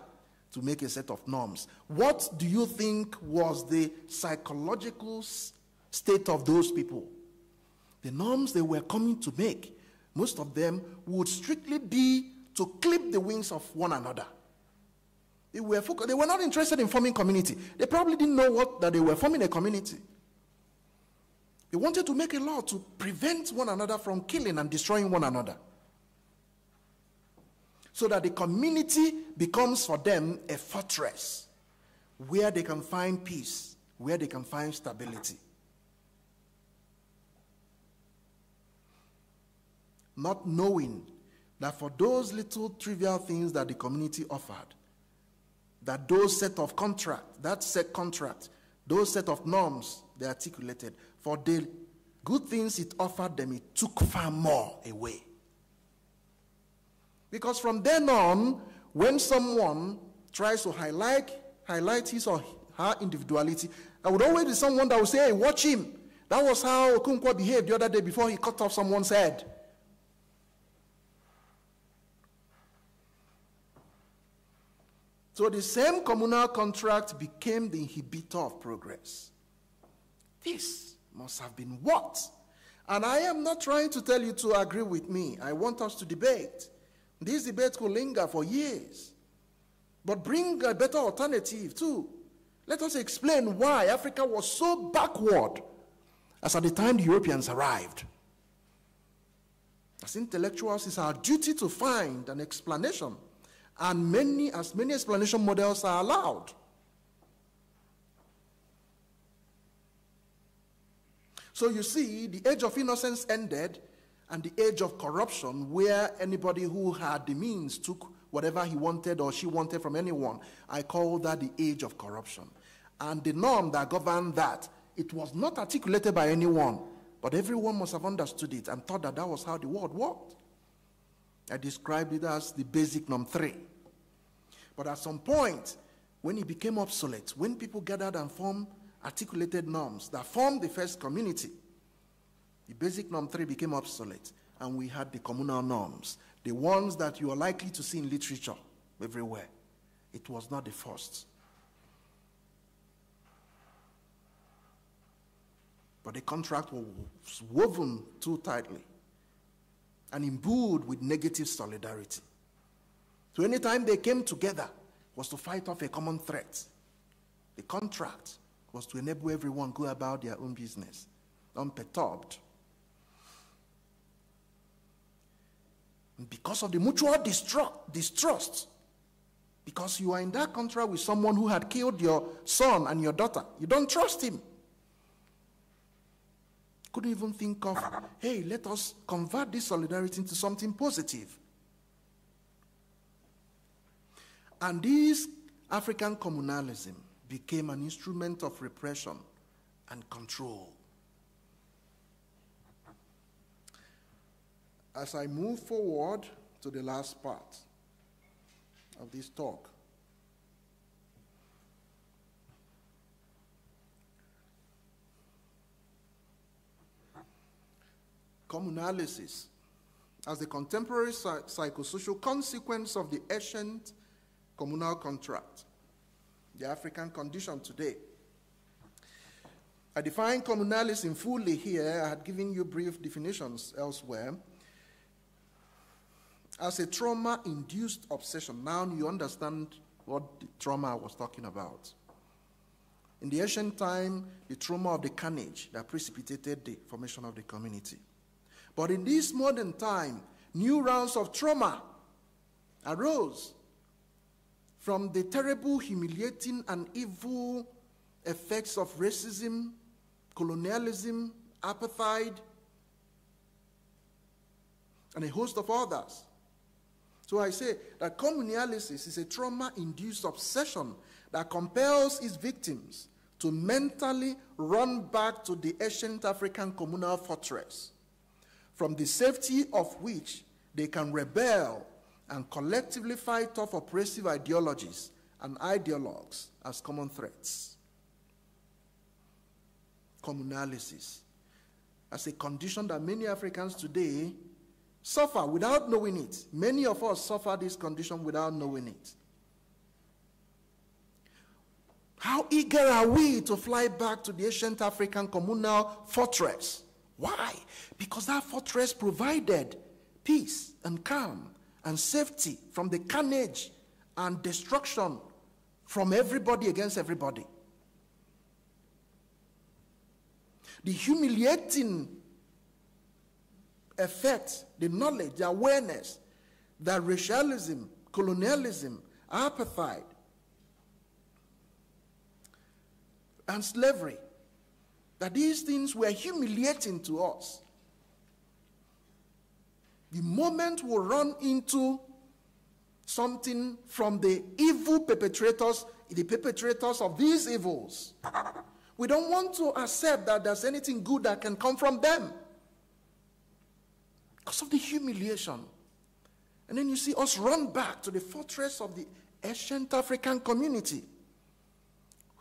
to make a set of norms. What do you think was the psychological state of those people? The norms they were coming to make, most of them would strictly be to clip the wings of one another. They were, they were not interested in forming community. They probably didn't know what, that they were forming a community. They wanted to make a law to prevent one another from killing and destroying one another. So that the community becomes for them a fortress where they can find peace, where they can find stability. Not knowing that for those little trivial things that the community offered, that those set of contract, that set contract, those set of norms they articulated for the good things it offered them, it took far more away. Because from then on, when someone tries to highlight, highlight his or her individuality, there would always be someone that would say, hey, watch him. That was how Okonkwo behaved the other day before he cut off someone's head. So the same communal contract became the inhibitor of progress. This must have been what? And I am not trying to tell you to agree with me. I want us to debate. This debate could linger for years. but bring a better alternative too. Let us explain why Africa was so backward as at the time the Europeans arrived. As intellectuals, it's our duty to find an explanation, and many, as many explanation models are allowed. So you see, the age of innocence ended, and the age of corruption, where anybody who had the means took whatever he wanted or she wanted from anyone. I call that the age of corruption. And the norm that governed that, it was not articulated by anyone, but everyone must have understood it and thought that that was how the world worked. I described it as the basic norm three. But at some point, when it became obsolete, when people gathered and formed articulated norms that formed the first community, the basic norm three became obsolete, and we had the communal norms, the ones that you are likely to see in literature everywhere. It was not the first. But the contract was woven too tightly and imbued with negative solidarity. So anytime they came together was to fight off a common threat. The contract was to enable everyone go about their own business, unperturbed. And because of the mutual distrust, because you are in that contract with someone who had killed your son and your daughter, you don't trust him. Couldn't even think of, hey, let us convert this solidarity into something positive. And this African communalism became an instrument of repression and control. As I move forward to the last part of this talk, communalysis as the contemporary psychosocial consequence of the ancient communal contract the African condition today. I define communalysis fully here. I had given you brief definitions elsewhere. As a trauma induced obsession. Now you understand what the trauma I was talking about. In the ancient time, the trauma of the carnage that precipitated the formation of the community. But in this modern time, new rounds of trauma arose from the terrible, humiliating, and evil effects of racism, colonialism, apartheid, and a host of others. So I say that communalysis is a trauma induced obsession that compels its victims to mentally run back to the ancient African communal fortress, from the safety of which they can rebel and collectively fight off oppressive ideologies and ideologues as common threats. Communalysis as a condition that many Africans today suffer without knowing it. Many of us suffer this condition without knowing it. How eager are we to fly back to the ancient African communal fortress? Why? Because that fortress provided peace and calm and safety from the carnage and destruction from everybody against everybody. The humiliating effect, the knowledge, the awareness that racialism, colonialism, apartheid, and slavery, that these things were humiliating to us the moment we run into something from the evil perpetrators, the perpetrators of these evils, we don't want to accept that there's anything good that can come from them because of the humiliation. And then you see us run back to the fortress of the ancient African community.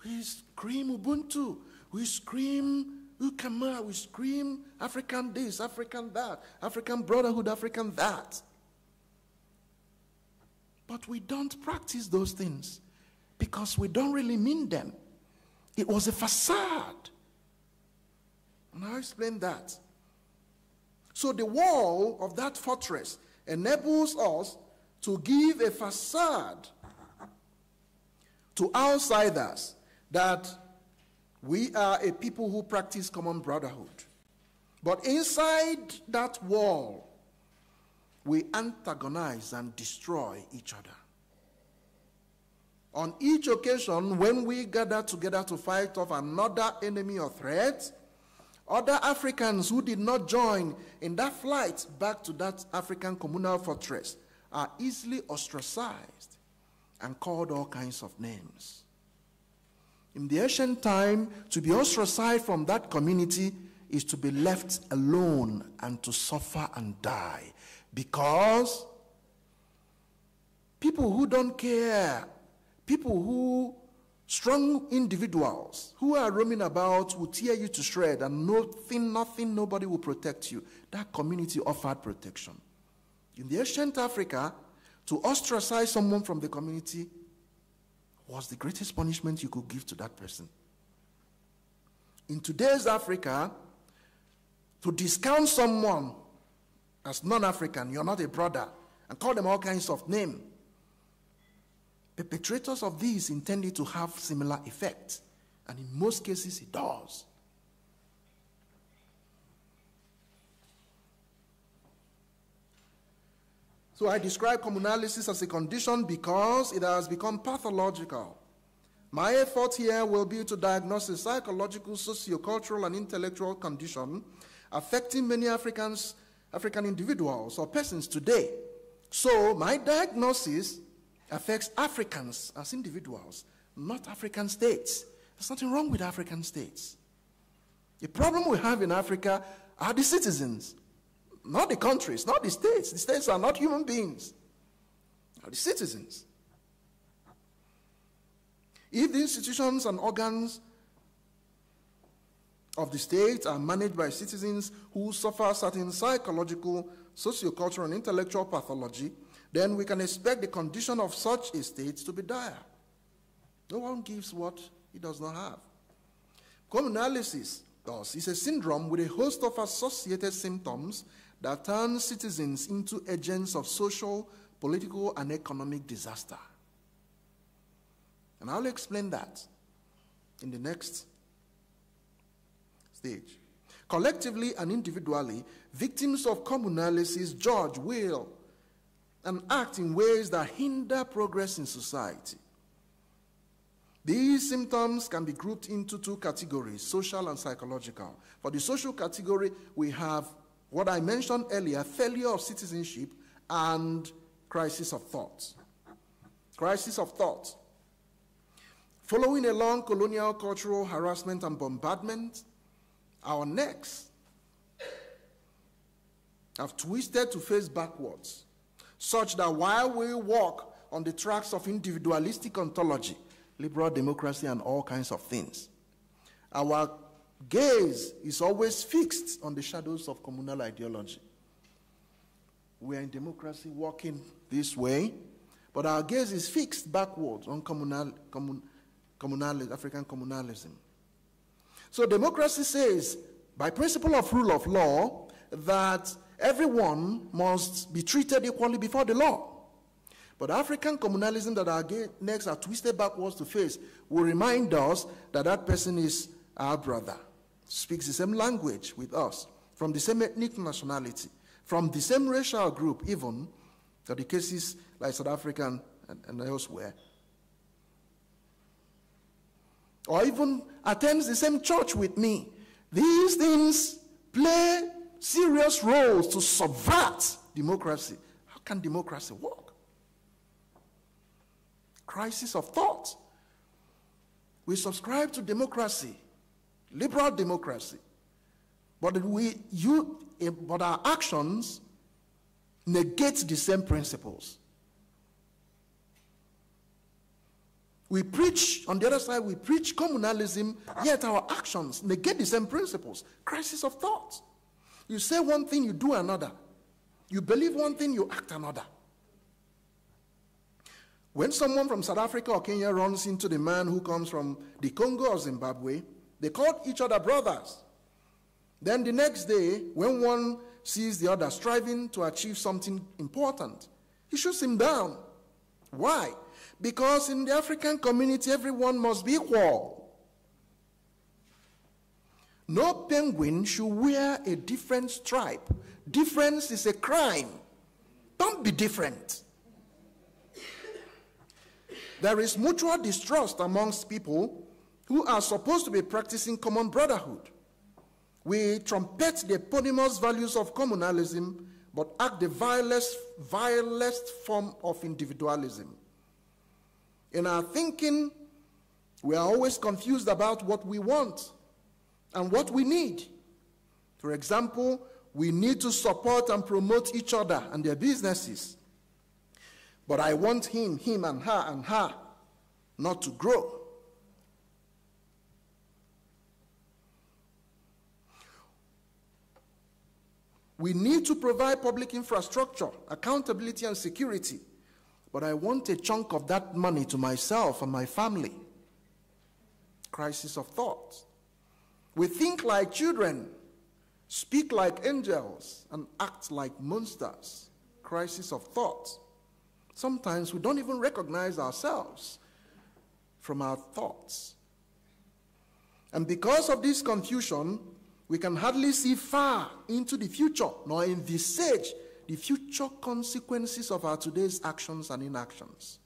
We scream Ubuntu. We scream Ukama, we scream African this, African that, African brotherhood, African that. But we don't practice those things because we don't really mean them. It was a facade. And I'll explain that. So the wall of that fortress enables us to give a facade to outsiders that we are a people who practice common brotherhood. But inside that wall, we antagonize and destroy each other. On each occasion, when we gather together to fight off another enemy or threat, other Africans who did not join in that flight back to that African communal fortress are easily ostracized and called all kinds of names. In the ancient time, to be ostracized from that community is to be left alone and to suffer and die because people who don't care, people who, strong individuals who are roaming about will tear you to shreds and nothing, nothing, nobody will protect you. That community offered protection. In the ancient Africa, to ostracize someone from the community was the greatest punishment you could give to that person. In today's Africa, to discount someone as non-African, you're not a brother, and call them all kinds of names. Perpetrators of these intended to have similar effects, and in most cases it does. So I describe communalysis as a condition because it has become pathological. My effort here will be to diagnose a psychological, socio-cultural, and intellectual condition affecting many Africans, African individuals or persons today. So my diagnosis affects Africans as individuals, not African states. There's nothing wrong with African states. The problem we have in Africa are the citizens. Not the countries, not the states. The states are not human beings, are the citizens. If the institutions and organs of the state are managed by citizens who suffer certain psychological, sociocultural, and intellectual pathology, then we can expect the condition of such a state to be dire. No one gives what he does not have. Communalysis, thus, is a syndrome with a host of associated symptoms that turns citizens into agents of social, political, and economic disaster. And I'll explain that in the next stage. Collectively and individually, victims of communalysis judge, will, and act in ways that hinder progress in society. These symptoms can be grouped into two categories social and psychological. For the social category, we have what I mentioned earlier failure of citizenship and crisis of thought. Crisis of thought. Following a long colonial cultural harassment and bombardment, our necks have twisted to face backwards, such that while we walk on the tracks of individualistic ontology, liberal democracy, and all kinds of things, our gaze is always fixed on the shadows of communal ideology. We are in democracy walking this way, but our gaze is fixed backwards on communal, commun, African communalism. So democracy says, by principle of rule of law, that everyone must be treated equally before the law. But African communalism that our necks are twisted backwards to face will remind us that that person is our brother, speaks the same language with us, from the same ethnic nationality, from the same racial group, even, that the cases like South African and, and elsewhere or even attends the same church with me. These things play serious roles to subvert democracy. How can democracy work? Crisis of thought. We subscribe to democracy, liberal democracy, but we you eh, but our actions negate the same principles. We preach, on the other side, we preach communalism, yet our actions negate the same principles. Crisis of thought. You say one thing, you do another. You believe one thing, you act another. When someone from South Africa or Kenya runs into the man who comes from the Congo or Zimbabwe, they call each other brothers. Then the next day, when one sees the other striving to achieve something important, he shoots him down. Why? Because in the African community, everyone must be equal. No penguin should wear a different stripe. Difference is a crime. Don't be different. There is mutual distrust amongst people who are supposed to be practicing common brotherhood. We trumpet the eponymous values of communalism, but act the vilest, vilest form of individualism. In our thinking, we are always confused about what we want and what we need. For example, we need to support and promote each other and their businesses. But I want him, him, and her, and her not to grow. We need to provide public infrastructure, accountability, and security. But I want a chunk of that money to myself and my family. Crisis of thought. We think like children, speak like angels, and act like monsters. Crisis of thought. Sometimes we don't even recognize ourselves from our thoughts. And because of this confusion, we can hardly see far into the future nor envisage the future consequences of our today's actions and inactions.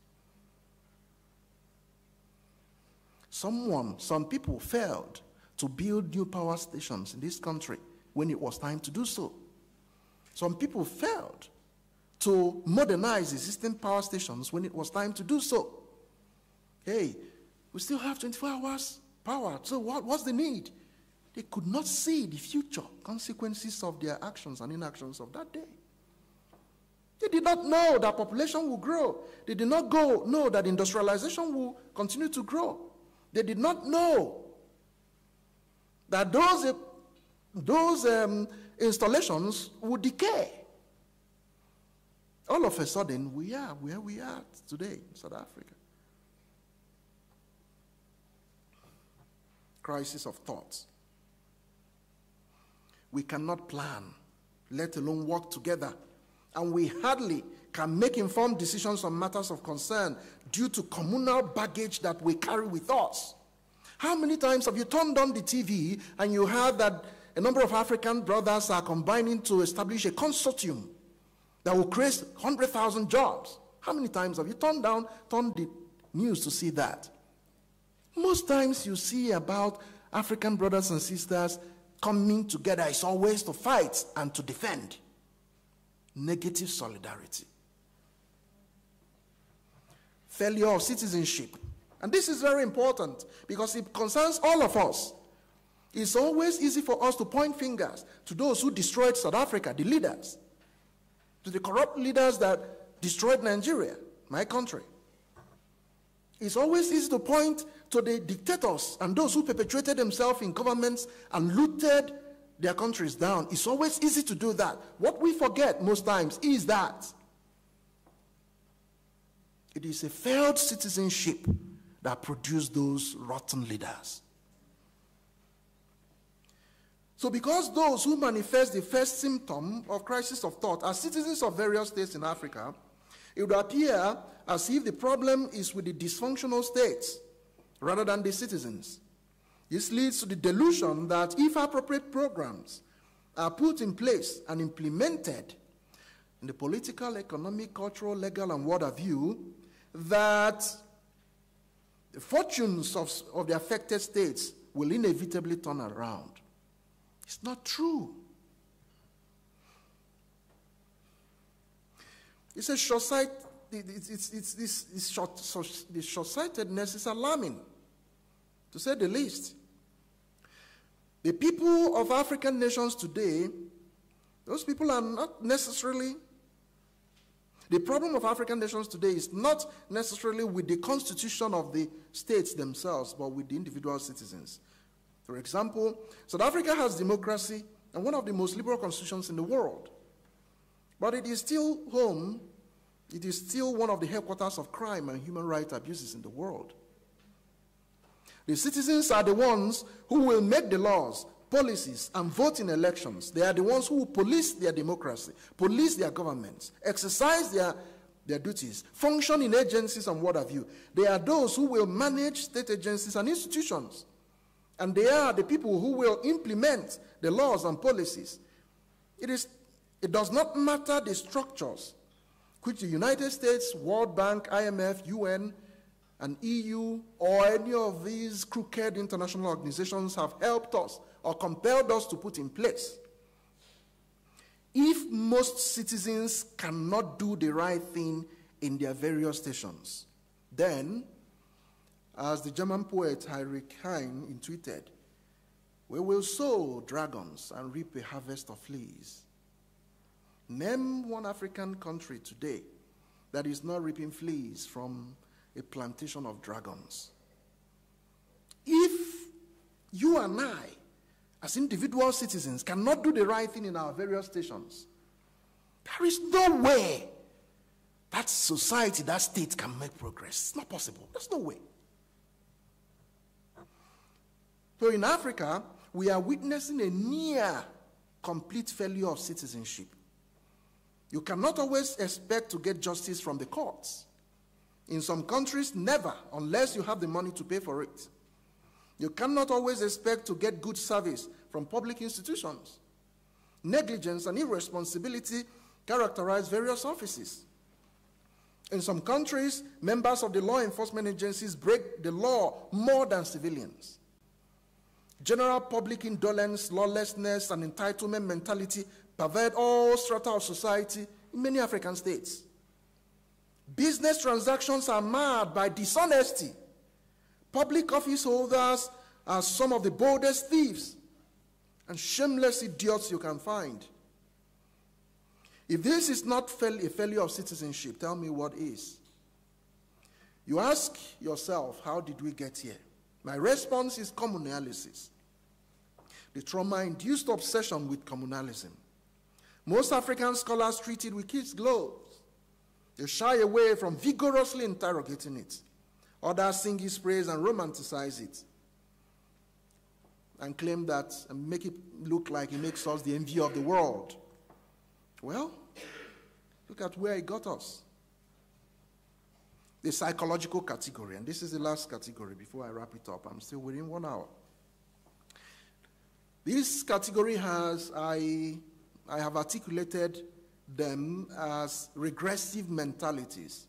Someone, some people failed to build new power stations in this country when it was time to do so. Some people failed to modernize existing power stations when it was time to do so. Hey, we still have 24 hours power, so what, what's the need? They could not see the future consequences of their actions and inactions of that day. They did not know that population will grow. They did not go, know that industrialization will continue to grow. They did not know that those, those um, installations would decay. All of a sudden, we are where we are today in South Africa. Crisis of thoughts. We cannot plan, let alone work together. And we hardly can make informed decisions on matters of concern due to communal baggage that we carry with us. How many times have you turned on the TV and you heard that a number of African brothers are combining to establish a consortium that will create 100,000 jobs. How many times have you turned down, turned the news to see that? Most times you see about African brothers and sisters coming together is always to fight and to defend. Negative solidarity. Failure of citizenship. And this is very important because it concerns all of us. It's always easy for us to point fingers to those who destroyed South Africa, the leaders to the corrupt leaders that destroyed Nigeria, my country. It's always easy to point to the dictators and those who perpetuated themselves in governments and looted their countries down. It's always easy to do that. What we forget most times is that it is a failed citizenship that produced those rotten leaders. So, because those who manifest the first symptom of crisis of thought are citizens of various states in Africa, it would appear as if the problem is with the dysfunctional states rather than the citizens. This leads to the delusion that if appropriate programs are put in place and implemented in the political, economic, cultural, legal, and water view, that the fortunes of, of the affected states will inevitably turn around. It's not true. It's a short sight. It's, it's, it's, this, short, so, this short sightedness is alarming, to say the least. The people of African nations today, those people are not necessarily. The problem of African nations today is not necessarily with the constitution of the states themselves, but with the individual citizens. For example, South Africa has democracy and one of the most liberal constitutions in the world. But it is still home, it is still one of the headquarters of crime and human rights abuses in the world. The citizens are the ones who will make the laws, policies, and vote in elections. They are the ones who police their democracy, police their governments, exercise their their duties, function in agencies and what have you. They are those who will manage state agencies and institutions. And they are the people who will implement the laws and policies. It, is, it does not matter the structures which the United States, World Bank, IMF, UN, and EU, or any of these crooked international organizations have helped us or compelled us to put in place. If most citizens cannot do the right thing in their various stations, then, as the German poet Heinrich Heine tweeted, we will sow dragons and reap a harvest of fleas. Name one African country today that is not reaping fleas from a plantation of dragons. If you and I as individual citizens, cannot do the right thing in our various stations, there is no way that society, that state can make progress. It's not possible. There's no way. So in Africa, we are witnessing a near complete failure of citizenship. You cannot always expect to get justice from the courts. In some countries, never, unless you have the money to pay for it. You cannot always expect to get good service from public institutions. Negligence and irresponsibility characterize various offices. In some countries, members of the law enforcement agencies break the law more than civilians. General public indolence, lawlessness, and entitlement mentality pervade all strata of society in many African states. Business transactions are marred by dishonesty Public office holders are some of the boldest thieves and shameless idiots you can find. If this is not a failure of citizenship, tell me what is. You ask yourself, how did we get here? My response is communalism. The trauma-induced obsession with communalism. Most African scholars treat it with kids' gloves. They shy away from vigorously interrogating it. Others sing his praise and romanticize it and claim that and make it look like it makes us the envy of the world. Well, look at where it got us. The psychological category, and this is the last category before I wrap it up. I'm still within one hour. This category has, I, I have articulated them as regressive mentalities.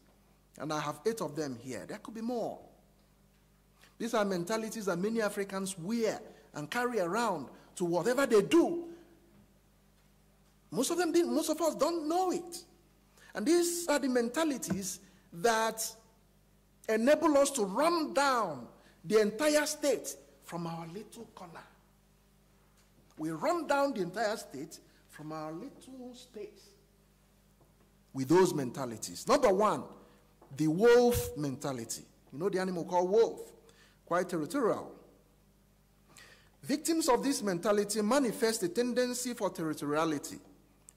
And I have eight of them here. There could be more. These are mentalities that many Africans wear and carry around to whatever they do. Most of them most of us don't know it. And these are the mentalities that enable us to run down the entire state from our little corner. We run down the entire state from our little space with those mentalities. Number one, the wolf mentality. You know the animal called wolf, quite territorial. Victims of this mentality manifest a tendency for territoriality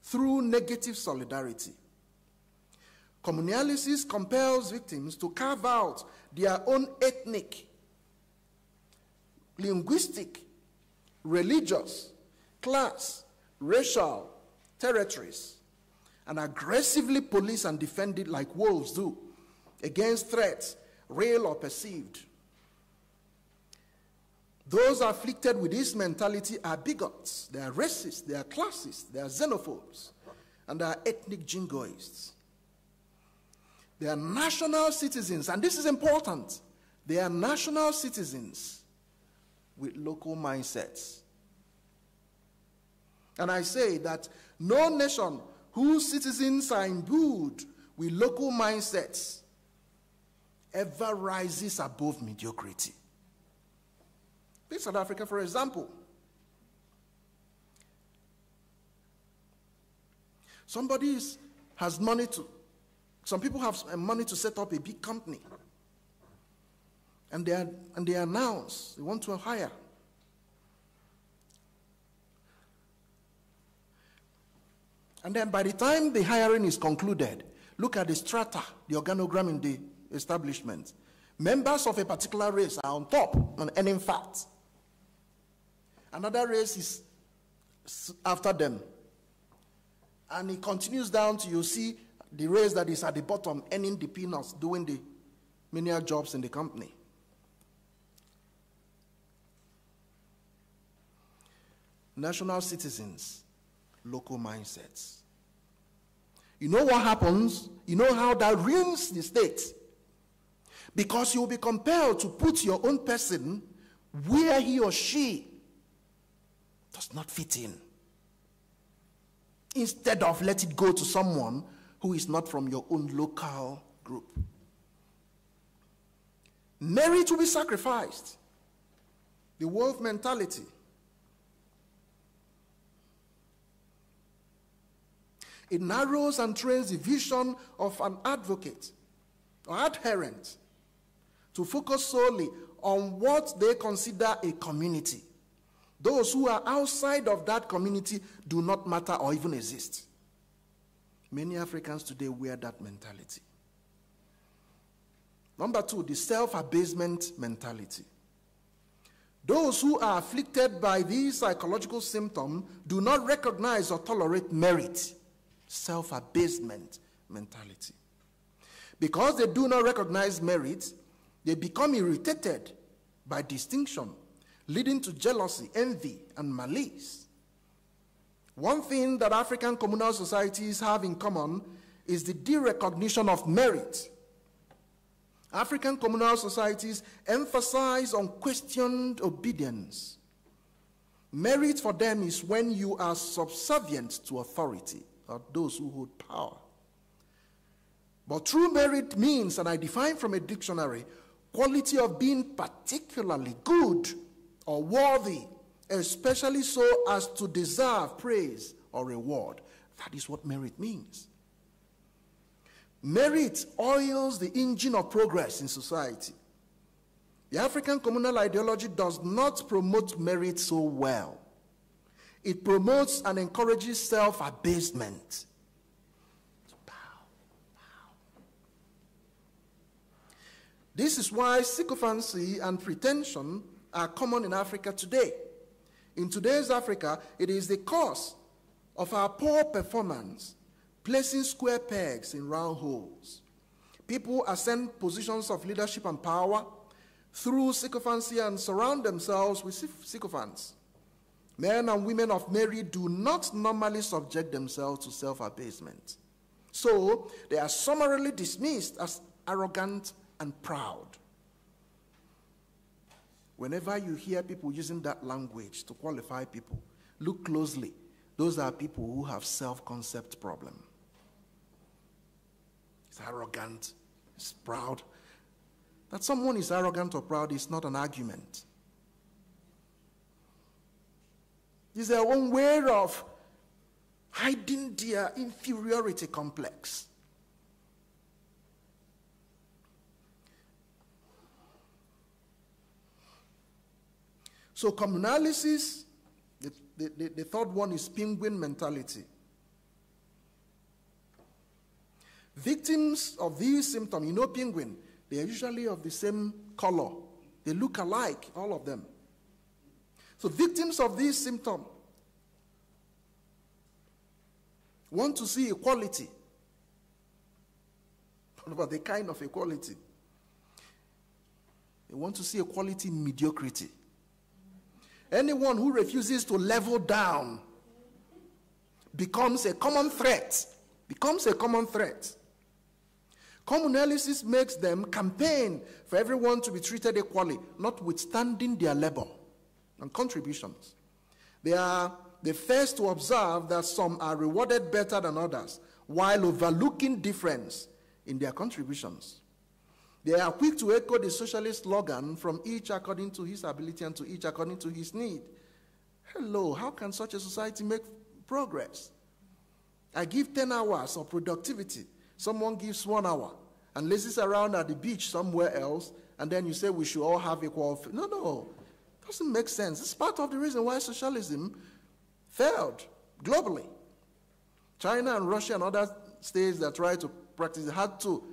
through negative solidarity. Communalism compels victims to carve out their own ethnic, linguistic, religious, class, racial territories and aggressively police and defend it like wolves do against threats, real or perceived. Those afflicted with this mentality are bigots, they are racists, they are classists, they are xenophobes, and they are ethnic jingoists. They are national citizens, and this is important. They are national citizens with local mindsets. And I say that no nation whose citizens are imbued with local mindsets ever rises above mediocrity. Take South Africa, for example. Somebody has money to, some people have uh, money to set up a big company. And they, are, and they announce they want to hire. And then by the time the hiring is concluded, look at the strata, the organogram in the establishment, members of a particular race are on top and earning fat. Another race is after them. And it continues down to you see the race that is at the bottom, earning the peanuts, doing the menial jobs in the company. National citizens, local mindsets. You know what happens? You know how that ruins the state? Because you'll be compelled to put your own person where he or she does not fit in. Instead of let it go to someone who is not from your own local group. Merit will be sacrificed. The wolf mentality. It narrows and trains the vision of an advocate or adherent to focus solely on what they consider a community. Those who are outside of that community do not matter or even exist. Many Africans today wear that mentality. Number two, the self abasement mentality. Those who are afflicted by these psychological symptoms do not recognize or tolerate merit, self abasement mentality. Because they do not recognize merit, they become irritated by distinction, leading to jealousy, envy, and malice. One thing that African communal societies have in common is the derecognition of merit. African communal societies emphasize unquestioned obedience. Merit for them is when you are subservient to authority or those who hold power. But true merit means, and I define from a dictionary, quality of being particularly good or worthy, especially so as to deserve praise or reward. That is what merit means. Merit oils the engine of progress in society. The African communal ideology does not promote merit so well. It promotes and encourages self abasement. This is why sycophancy and pretension are common in Africa today. In today's Africa, it is the cause of our poor performance placing square pegs in round holes. People ascend positions of leadership and power through sycophancy and surround themselves with sycophants. Men and women of merit do not normally subject themselves to self abasement. So they are summarily dismissed as arrogant and proud. Whenever you hear people using that language to qualify people, look closely. Those are people who have self-concept problem. It's arrogant, it's proud. That someone is arrogant or proud is not an argument. It's their own way of hiding their inferiority complex. So communalysis, the, the, the, the third one is penguin mentality. Victims of these symptoms, you know penguin, they are usually of the same color. They look alike, all of them. So victims of this symptom want to see equality. But the kind of equality? They want to see equality in mediocrity. Anyone who refuses to level down becomes a common threat. Becomes a common threat. Communalysis makes them campaign for everyone to be treated equally, notwithstanding their labor and contributions. They are the first to observe that some are rewarded better than others, while overlooking difference in their contributions. They are quick to echo the socialist slogan from each according to his ability and to each according to his need. Hello, how can such a society make progress? I give 10 hours of productivity. Someone gives one hour and laces around at the beach somewhere else, and then you say we should all have equal. No, no, doesn't make sense. It's part of the reason why socialism failed globally. China and Russia and other states that try to practice had to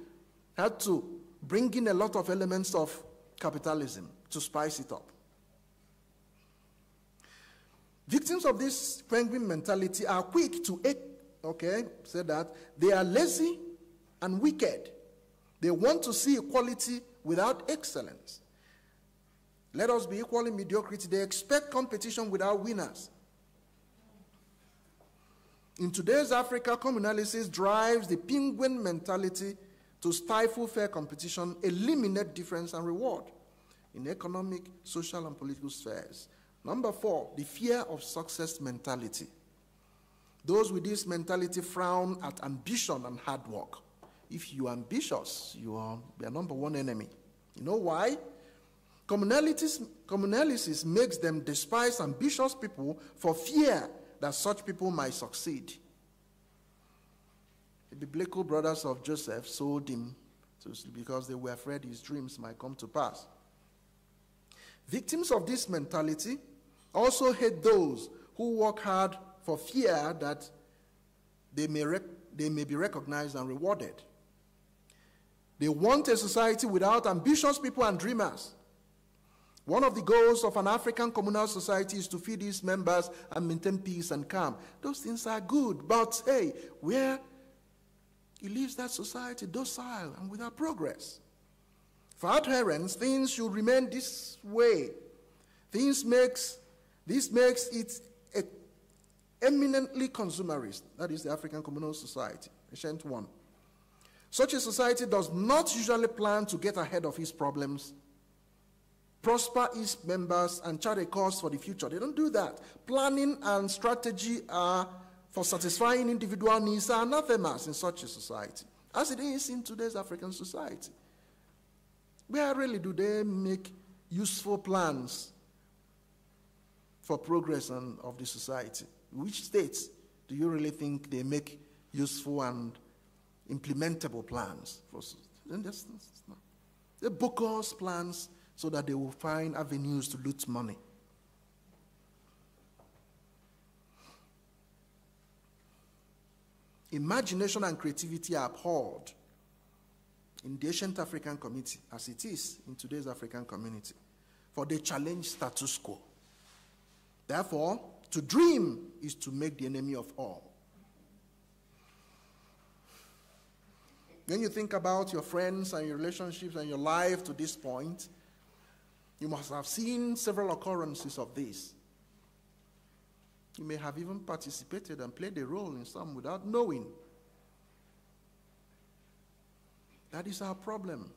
had to bring in a lot of elements of capitalism to spice it up. Victims of this penguin mentality are quick to, okay, say that they are lazy and wicked. They want to see equality without excellence. Let us be equally in mediocrity. They expect competition without winners. In today's Africa, communalism drives the penguin mentality to stifle fair competition, eliminate difference and reward in economic, social, and political spheres. Number four, the fear of success mentality. Those with this mentality frown at ambition and hard work. If you are ambitious, you are their number one enemy. You know why? Communalism makes them despise ambitious people for fear that such people might succeed. The biblical brothers of Joseph sold him because they were afraid his dreams might come to pass. Victims of this mentality also hate those who work hard for fear that they may, they may be recognized and rewarded. They want a society without ambitious people and dreamers. One of the goals of an African communal society is to feed its members and maintain peace and calm. Those things are good, but hey, where he leaves that society docile and without progress. For adherents, things should remain this way. Things makes, this makes it eminently consumerist. That is the African Communal Society, ancient one. Such a society does not usually plan to get ahead of its problems, prosper its members, and chart a course for the future. They don't do that. Planning and strategy are for satisfying individual needs are anathemas in such a society, as it is in today's African society. Where really do they make useful plans for progress and, of the society? Which states do you really think they make useful and implementable plans? For, then not. They bogus plans so that they will find avenues to loot money. Imagination and creativity are abhorred in the ancient African community, as it is in today's African community, for they challenge status quo. Therefore, to dream is to make the enemy of all. When you think about your friends and your relationships and your life to this point, you must have seen several occurrences of this. You may have even participated and played a role in some without knowing. That is our problem.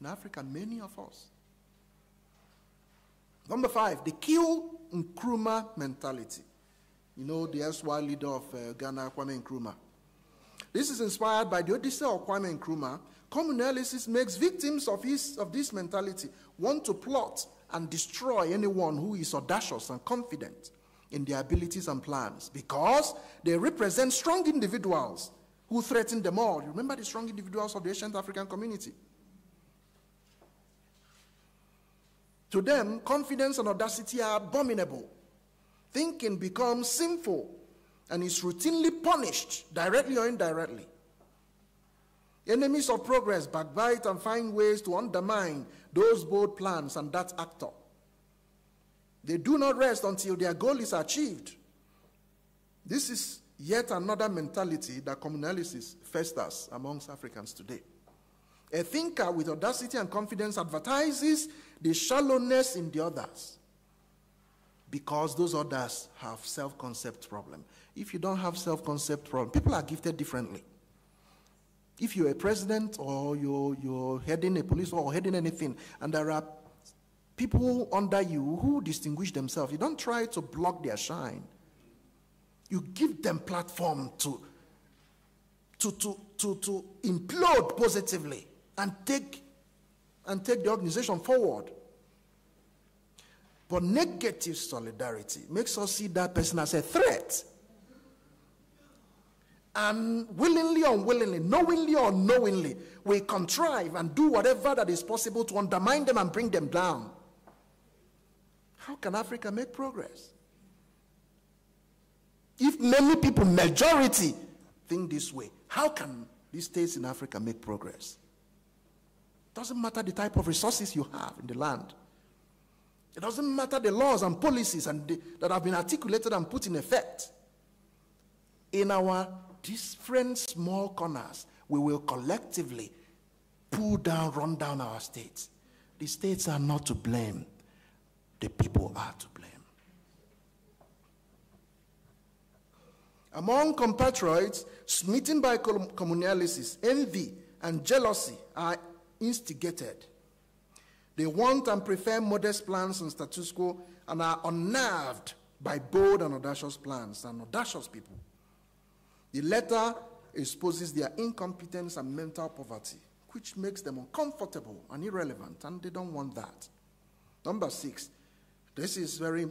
In Africa, many of us. Number five, the kill Nkrumah mentality. You know, the erstwhile leader of uh, Ghana, Kwame Nkrumah. This is inspired by the Odyssey of Kwame Nkrumah. Communalism makes victims of, his, of this mentality want to plot and destroy anyone who is audacious and confident in their abilities and plans because they represent strong individuals who threaten them all. You remember the strong individuals of the ancient African community? To them, confidence and audacity are abominable. Thinking becomes sinful and is routinely punished, directly or indirectly. Enemies of progress backbite and find ways to undermine those bold plans and that actor. They do not rest until their goal is achieved. This is yet another mentality that communalism festers amongst Africans today. A thinker with audacity and confidence advertises the shallowness in the others because those others have self-concept problem. If you don't have self-concept problem, people are gifted differently. If you're a president or you're, you're heading a police or heading anything, and there are people under you who distinguish themselves, you don't try to block their shine. You give them platform to, to, to, to, to implode positively and take, and take the organization forward. But negative solidarity makes us see that person as a threat. And willingly or unwillingly, knowingly or unknowingly, we contrive and do whatever that is possible to undermine them and bring them down. How can Africa make progress? If many people, majority, think this way, how can these states in Africa make progress? It doesn't matter the type of resources you have in the land. It doesn't matter the laws and policies and the, that have been articulated and put in effect. In our different small corners, we will collectively pull down, run down our states. The states are not to blame, the people are to blame. Among compatriots smitten by communalism, envy and jealousy are instigated. They want and prefer modest plans and status quo and are unnerved by bold and audacious plans and audacious people. The letter exposes their incompetence and mental poverty, which makes them uncomfortable and irrelevant, and they don't want that. Number six, this is very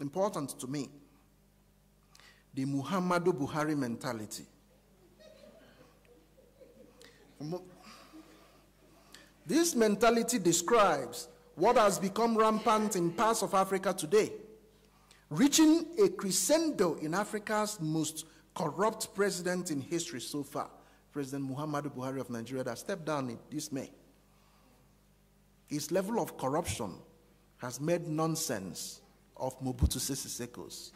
important to me the Muhammadu Buhari mentality. This mentality describes what has become rampant in parts of Africa today, reaching a crescendo in Africa's most corrupt president in history so far, President Muhammadu Buhari of Nigeria, that stepped down in this May. His level of corruption has made nonsense of Mobutu Sese Seko's.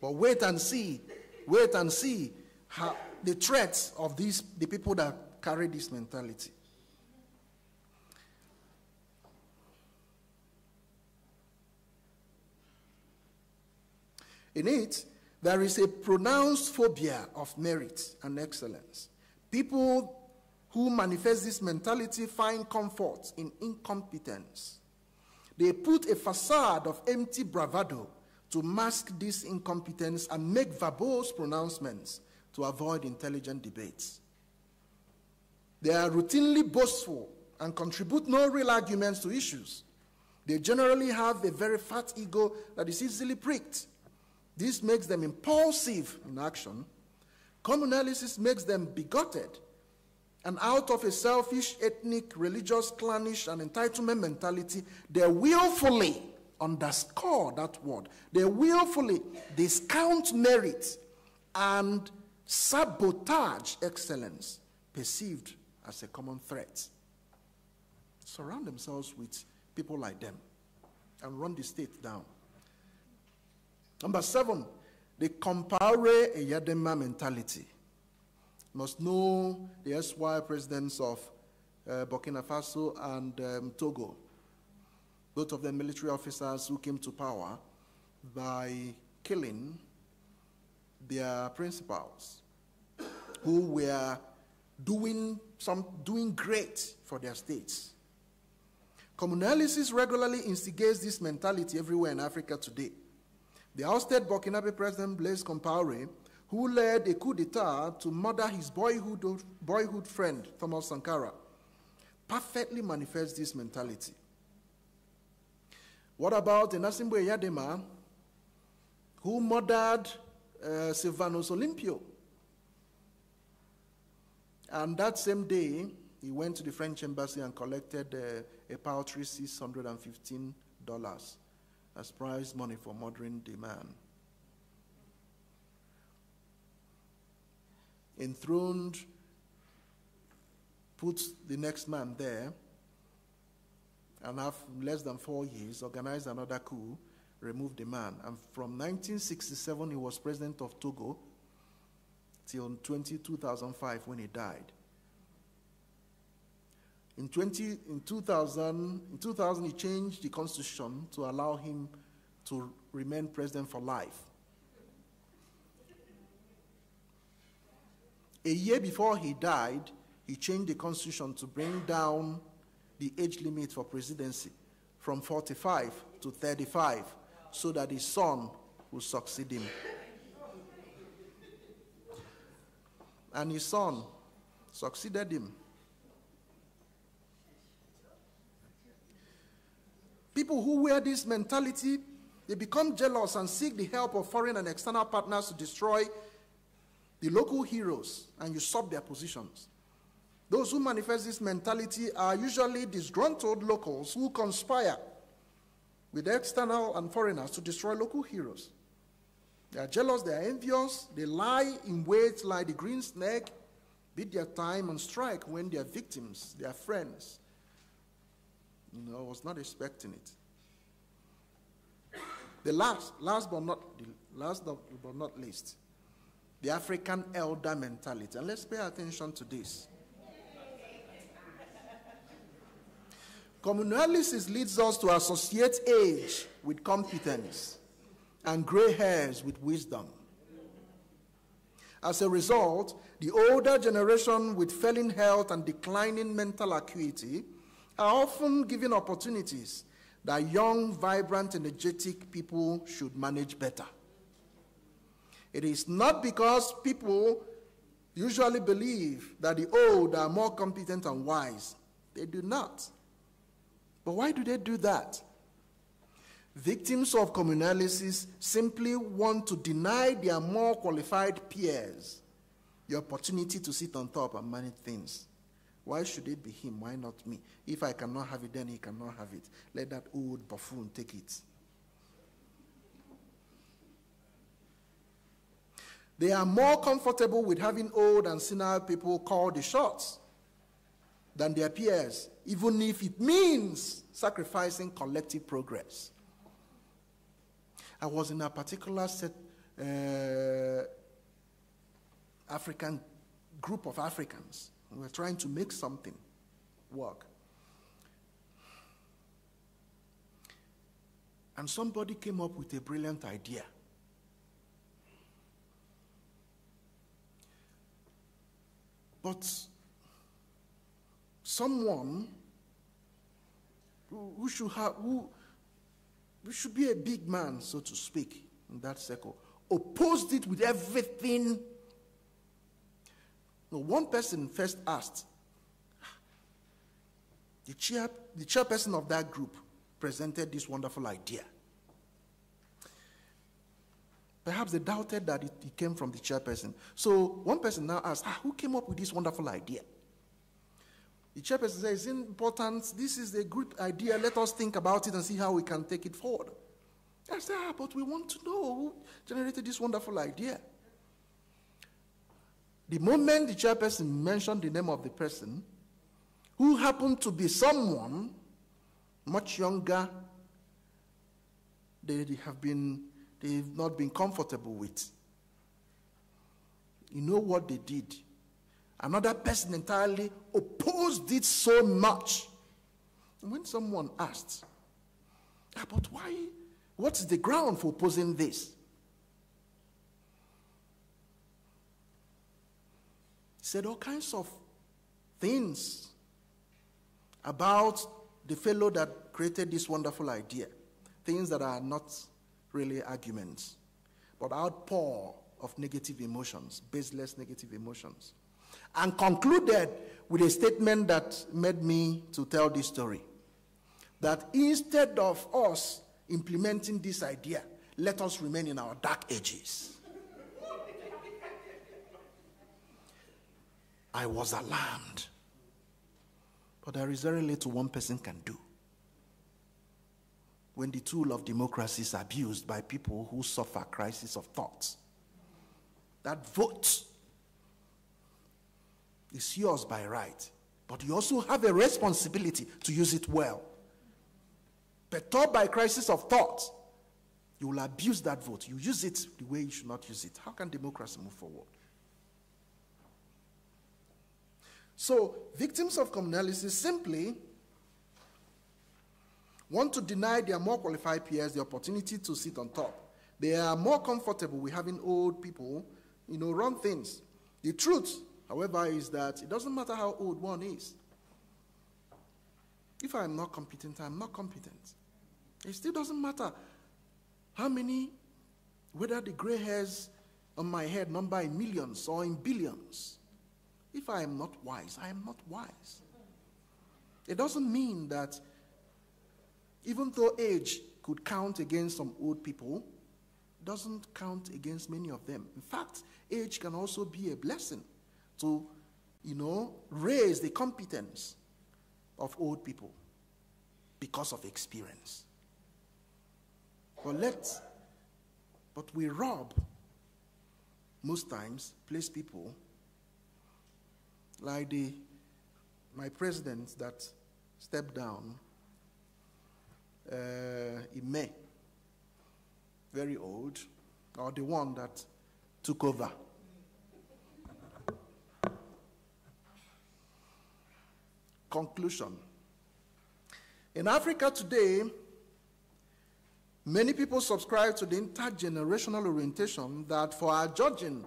But wait and see, wait and see how the threats of these the people that carry this mentality. In it, there is a pronounced phobia of merit and excellence. People who manifest this mentality find comfort in incompetence. They put a facade of empty bravado to mask this incompetence and make verbose pronouncements to avoid intelligent debates. They are routinely boastful and contribute no real arguments to issues. They generally have a very fat ego that is easily pricked. This makes them impulsive in action. Communalism makes them bigoted. And out of a selfish, ethnic, religious, clannish, and entitlement mentality, they willfully underscore that word. They willfully discount merit and sabotage excellence perceived as a common threat. Surround themselves with people like them and run the state down. Number seven, the Compaore Eyadema mentality. Must know the SY presidents of uh, Burkina Faso and um, Togo both of them military officers who came to power by killing their principals who were doing some doing great for their states. Communalism regularly instigates this mentality everywhere in Africa today. The ousted Burkinabe president Blaise Compaore, who led a coup d'etat to murder his boyhood, boyhood friend Thomas Sankara, perfectly manifests this mentality. What about Gnassingbe Eyadema, who murdered uh, Sylvanus Olympio? And that same day, he went to the French embassy and collected uh, a paltry $615 as prize money for murdering the man. Enthroned, put the next man there, and after less than four years, organized another coup, removed the man. And from 1967, he was president of Togo till 20, 2005 when he died. In, 20, in, 2000, in 2000, he changed the constitution to allow him to remain president for life. A year before he died, he changed the constitution to bring down the age limit for presidency from 45 to 35 so that his son would succeed him. And his son succeeded him. People who wear this mentality, they become jealous and seek the help of foreign and external partners to destroy the local heroes and usurp their positions. Those who manifest this mentality are usually disgruntled locals who conspire with external and foreigners to destroy local heroes. They are jealous, they are envious, they lie in wait like the green snake, beat their time and strike when their victims, their friends, you know, was not expecting it. The last, last but not, last but not least, the African elder mentality. And let's pay attention to this. Communalysis leads us to associate age with competence and gray hairs with wisdom. As a result, the older generation with failing health and declining mental acuity are often given opportunities that young, vibrant, energetic people should manage better. It is not because people usually believe that the old are more competent and wise. They do not. But why do they do that? Victims of communalysis simply want to deny their more qualified peers the opportunity to sit on top and manage things. Why should it be him? Why not me? If I cannot have it, then he cannot have it. Let that old buffoon take it. They are more comfortable with having old and senile people call the shots than their peers, even if it means sacrificing collective progress. I was in a particular set, uh, African group of Africans. We were trying to make something work. And somebody came up with a brilliant idea. But someone who, who should have who, who should be a big man, so to speak, in that circle, opposed it with everything. No, one person first asked, the, chair, the chairperson of that group presented this wonderful idea. Perhaps they doubted that it, it, came from the chairperson. So one person now asked, ah, Who came up with this wonderful idea? The chairperson said, It's important. This is a good idea. Let us think about it and see how we can take it forward. I said, ah, But we want to know who generated this wonderful idea. The moment the chairperson mentioned the name of the person, who happened to be someone much younger, they have been they've not been comfortable with. You know what they did? Another person entirely opposed it so much. When someone asked, but why? What's the ground for opposing this? Said all kinds of things about the fellow that created this wonderful idea. Things that are not really arguments, but outpour of negative emotions, baseless negative emotions. And concluded with a statement that made me to tell this story. That instead of us implementing this idea, let us remain in our dark ages. I was alarmed. But there is very little one person can do when the tool of democracy is abused by people who suffer crisis of thoughts. That vote is yours by right, but you also have a responsibility to use it well. Perturbed by crisis of thought, you will abuse that vote. You use it the way you should not use it. How can democracy move forward? So, victims of communalysis simply want to deny their more qualified peers the opportunity to sit on top. They are more comfortable with having old people, you know, run things. The truth, however, is that it doesn't matter how old one is. If I'm not competent, I'm not competent. It still doesn't matter how many, whether the gray hairs on my head number in millions or in billions. If I am not wise, I am not wise. It doesn't mean that even though age could count against some old people, doesn't count against many of them. In fact, age can also be a blessing to, you know, raise the competence of old people because of experience. But let's, but we rob most times place people like the, my president that stepped down uh, in May, very old, or the one that took over. Conclusion. In Africa today, many people subscribe to the intergenerational orientation that for our judging,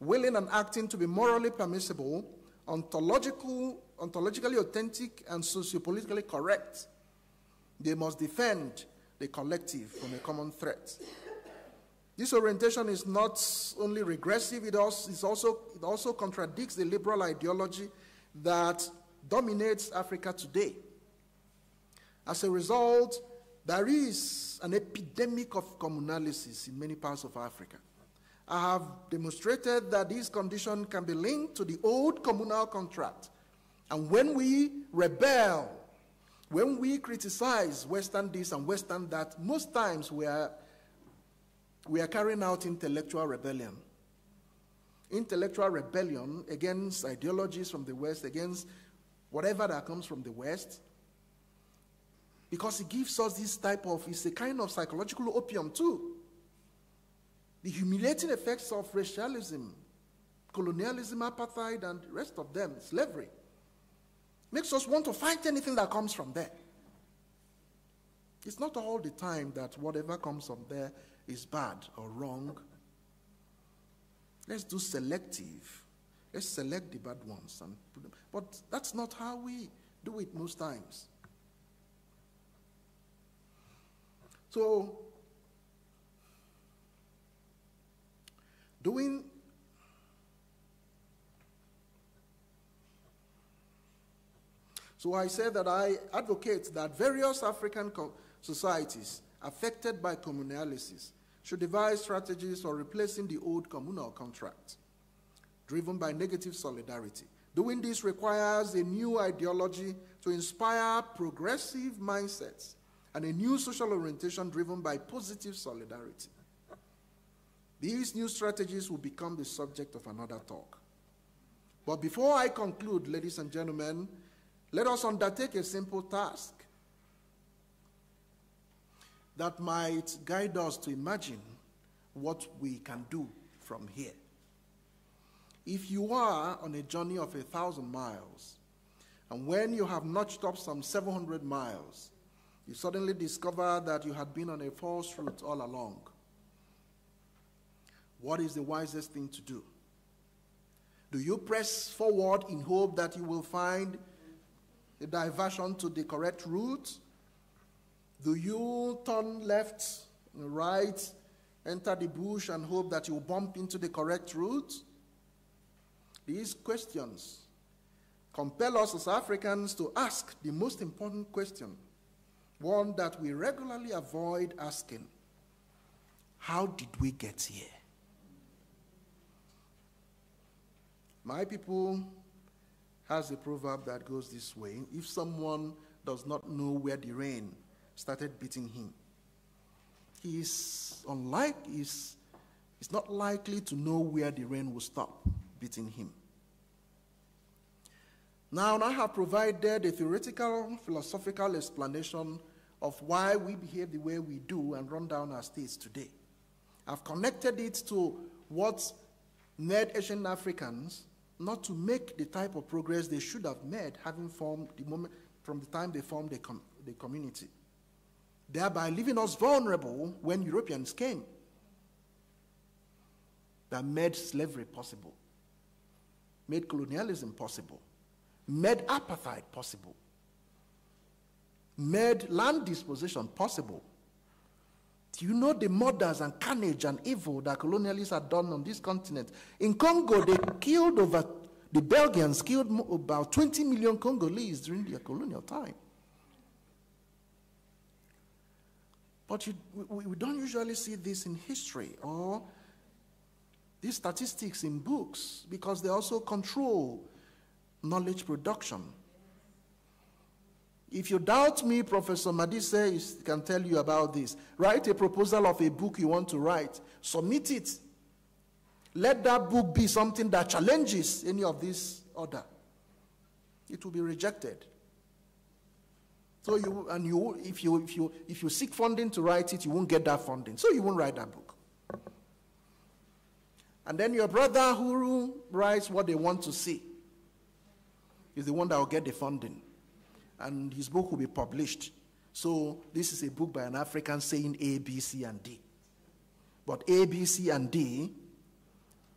willing, and acting to be morally permissible, ontological, ontologically authentic, and sociopolitically correct, they must defend the collective from a common threat. This orientation is not only regressive, it also, also, it also contradicts the liberal ideology that dominates Africa today. As a result, there is an epidemic of communalysis in many parts of Africa. I have demonstrated that this condition can be linked to the old communal contract. And when we rebel, when we criticize Western this and Western that, most times we are, we are carrying out intellectual rebellion. Intellectual rebellion against ideologies from the West, against whatever that comes from the West, because it gives us this type of, it's a kind of psychological opium too. The humiliating effects of racialism, colonialism, apartheid, and the rest of them, slavery, makes us want to fight anything that comes from there. It's not all the time that whatever comes from there is bad or wrong. Let's do selective. Let's select the bad ones and put them. But that's not how we do it most times. So, doing So I said that I advocate that various African societies affected by communalysis should devise strategies for replacing the old communal contract, driven by negative solidarity. Doing this requires a new ideology to inspire progressive mindsets and a new social orientation driven by positive solidarity. These new strategies will become the subject of another talk. But before I conclude, ladies and gentlemen, let us undertake a simple task that might guide us to imagine what we can do from here. If you are on a journey of a thousand miles, and when you have notched up some 700 miles, you suddenly discover that you had been on a false route all along. What is the wisest thing to do? Do you press forward in hope that you will find a diversion to the correct route? Do you turn left, right, enter the bush and hope that you will bump into the correct route? These questions compel us as Africans to ask the most important question, one that we regularly avoid asking. How did we get here? My people has a proverb that goes this way If someone does not know where the rain started beating him, he is unlike, is, is not likely to know where the rain will stop beating him. Now, I have provided a theoretical, philosophical explanation of why we behave the way we do and run down our states today. I've connected it to what made Asian Africans not to make the type of progress they should have made having formed the moment from the time they formed the, com the community, thereby leaving us vulnerable when Europeans came. That made slavery possible, made colonialism possible, made apartheid possible, made land disposition possible. Do you know the murders and carnage and evil that colonialists had done on this continent? In Congo, they killed over, the Belgians killed about 20 million Congolese during their colonial time. But you, we, we don't usually see this in history or these statistics in books because they also control knowledge production. If you doubt me, Professor Madise can tell you about this. Write a proposal of a book you want to write, submit it. Let that book be something that challenges any of this order. It will be rejected. So you and you if you if you if you seek funding to write it, you won't get that funding. So you won't write that book. And then your brother who writes what they want to see is the one that will get the funding. And his book will be published. So this is a book by an African saying A, B, C, and D. But A, B, C, and D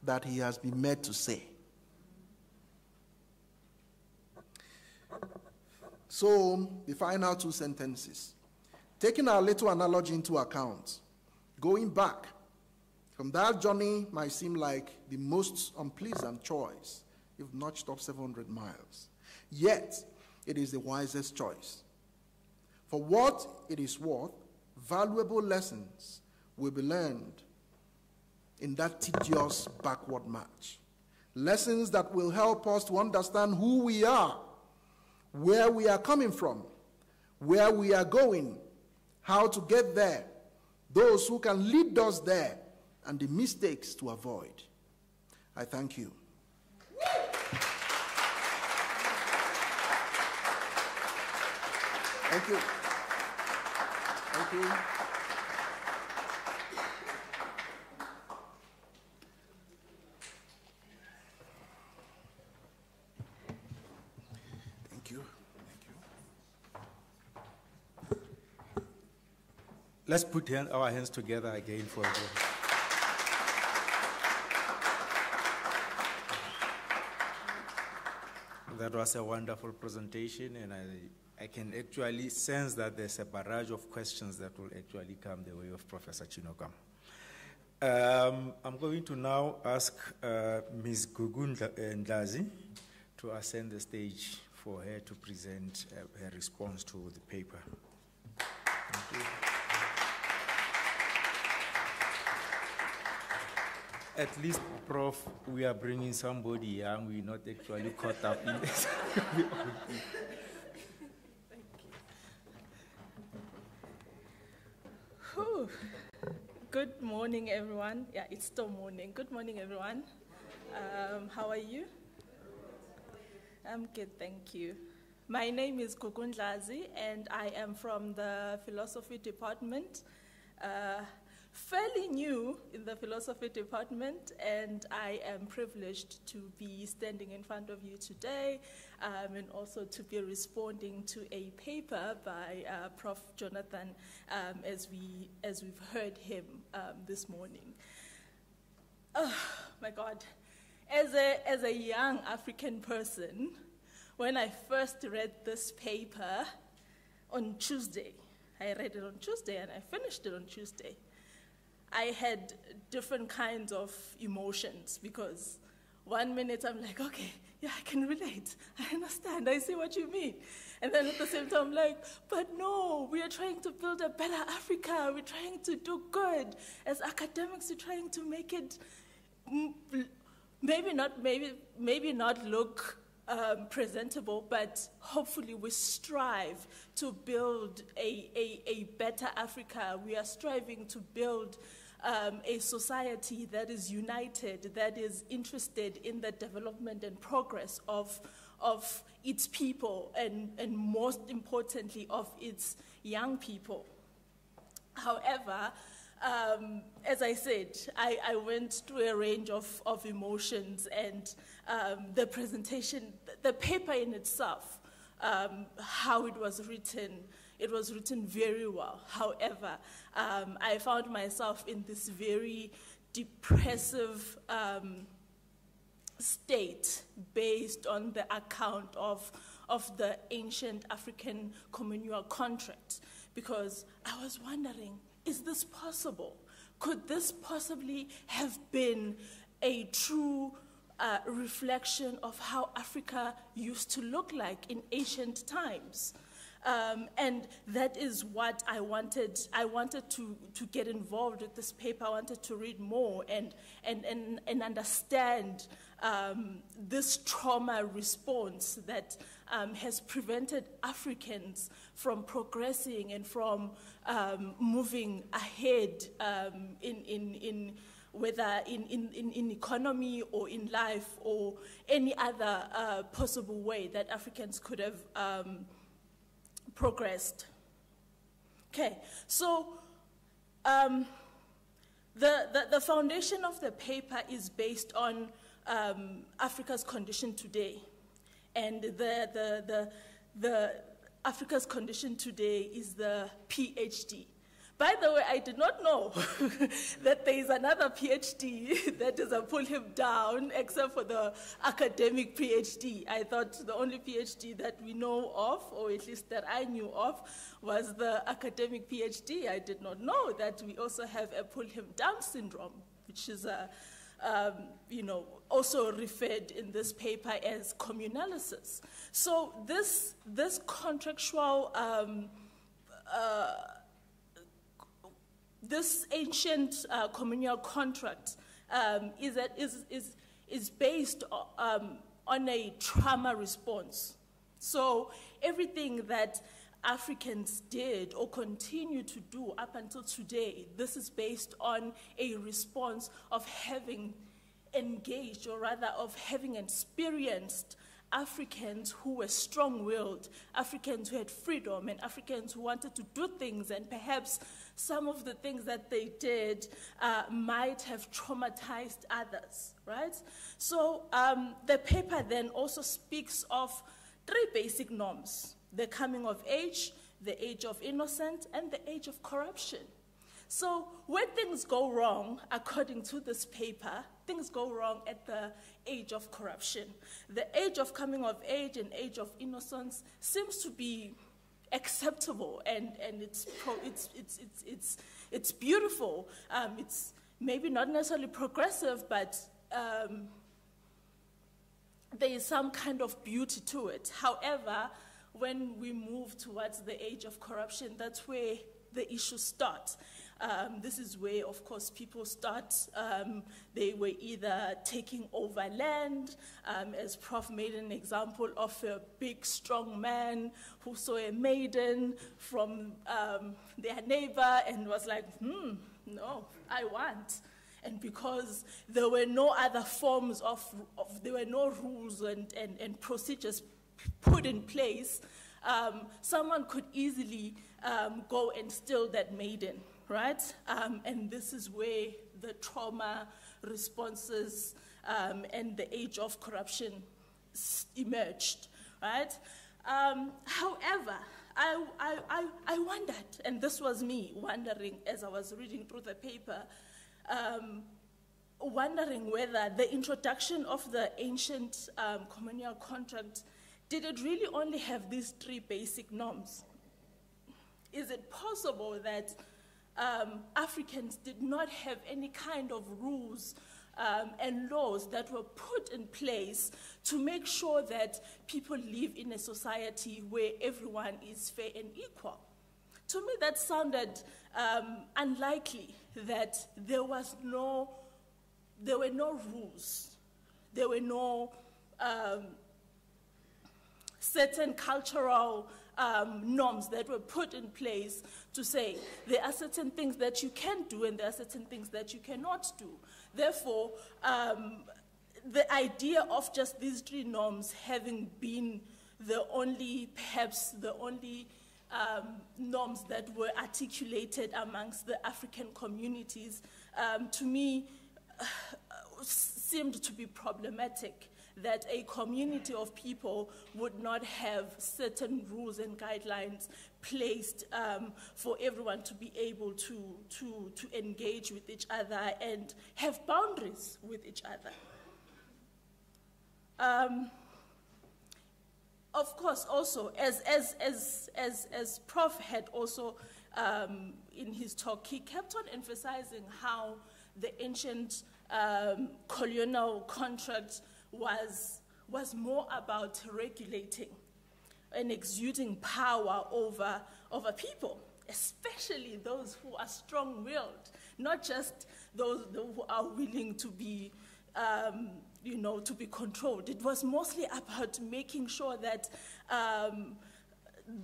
that he has been made to say. So, the final two sentences. Taking our little analogy into account, going back from that journey might seem like the most unpleasant choice. You've notched up 700 miles. Yet, it is the wisest choice. For what it is worth, valuable lessons will be learned in that tedious backward march. Lessons that will help us to understand who we are, where we are coming from, where we are going, how to get there, those who can lead us there, and the mistakes to avoid. I thank you. Thank you. Thank you. Thank you. Thank you. Let's put our hands together again for the. That was a wonderful presentation, and I, I can actually sense that there's a barrage of questions that will actually come the way of Professor Chimakonam. Um, I'm going to now ask uh, Ms. Gugu Ndla- uh, to ascend the stage for her to present uh, her response to the paper. At least, Prof, we are bringing somebody young. We're not actually caught up in this. Whew. Good morning, everyone. Yeah, it's still morning. Good morning, everyone. Um, how are you? I'm good, thank you. My name is Kukundlazi, and I am from the philosophy department. Uh, fairly new in the philosophy department, and I am privileged to be standing in front of you today um, and also to be responding to a paper by uh, Prof. Jonathan um, as, we, as we've heard him um, this morning. Oh, my God. As a, as a young African person, when I first read this paper on Tuesday, I read it on Tuesday and I finished it on Tuesday. I had different kinds of emotions because one minute I'm like, okay, yeah, I can relate. I understand. I see what you mean. And then at the same time, I'm like, but no, we are trying to build a better Africa. We're trying to do good. As academics, we're trying to make it maybe not, maybe, maybe not look um, presentable, but hopefully we strive to build a, a, a better Africa. We are striving to build um, a society that is united, that is interested in the development and progress of, of its people, and, and most importantly, of its young people. However, um, as I said, I, I, went through a range of, of emotions, and um, the presentation, the paper in itself, um, how it was written, it was written very well. However, um, I found myself in this very depressive um, state based on the account of, of the ancient African communal contract because I was wondering is this possible? Could this possibly have been a true uh, reflection of how Africa used to look like in ancient times? Um, and that is what I wanted. I wanted to, to get involved with this paper. I wanted to read more and, and, and, and understand um, this trauma response that um, has prevented Africans from progressing and from um, moving ahead um, in, in, in whether in, in, in, economy or in life or any other uh, possible way that Africans could have um, progressed. Okay, so um, the, the, the, foundation of the paper is based on um, Africa's condition today. And the, the, the, the, Africa's condition today is the PhD. By the way, I did not know that there is another PhD that is a pull him down, except for the academic PhD. I thought the only PhD that we know of, or at least that I knew of, was the academic PhD. I did not know that we also have a pull him down syndrome, which is a um, you know, also referred in this paper as communalysis. So this, this contractual um, uh, this ancient uh, communal contract um, is, that, is, is, is based um, on a trauma response. So everything that Africans did or continue to do up until today, this is based on a response of having engaged, or rather of having experienced Africans who were strong willed, Africans who had freedom, and Africans who wanted to do things, and perhaps some of the things that they did uh, might have traumatized others, right? So um, the paper then also speaks of three basic norms the coming of age, the age of innocence, and the age of corruption. So when things go wrong, according to this paper, things go wrong at the age of corruption. The age of coming of age and age of innocence seems to be acceptable and, and it's, pro, it's, it's, it's, it's, it's beautiful. Um, it's maybe not necessarily progressive, but um, there is some kind of beauty to it. However, when we move towards the age of corruption, that's where the issue starts. Um, this is where, of course, people start, um, they were either taking over land, um, as Prof made an example of a big, strong man who saw a maiden from um, their neighbor and was like, hmm, no, I want. And because there were no other forms of, of there were no rules and, and, and procedures put in place, um, someone could easily um, go and steal that maiden, right? Um, and this is where the trauma responses um, and the age of corruption emerged, right? Um, however, I, I, I, I, wondered, and this was me wondering as I was reading through the paper, um, wondering whether the introduction of the ancient communal contract did it really only have these three basic norms? Is it possible that um, Africans did not have any kind of rules um, and laws that were put in place to make sure that people live in a society where everyone is fair and equal? To me, that sounded um, unlikely that there was no, there were no rules, there were no um, certain cultural um, norms that were put in place to say there are certain things that you can do and there are certain things that you cannot do. Therefore, um, the idea of just these three norms having been the only, perhaps the only um, norms that were articulated amongst the African communities, um, to me, uh, seemed to be problematic that a community of people would not have certain rules and guidelines placed um, for everyone to be able to, to, to engage with each other and have boundaries with each other. Um, of course, also, as, as, as, as, as Prof had also um, in his talk, he kept on emphasizing how the ancient um, colonial contract was, was more about regulating and exuding power over, over people, especially those who are strong willed, not just those who are willing to be. Um, you know, to be controlled. It was mostly about making sure that um,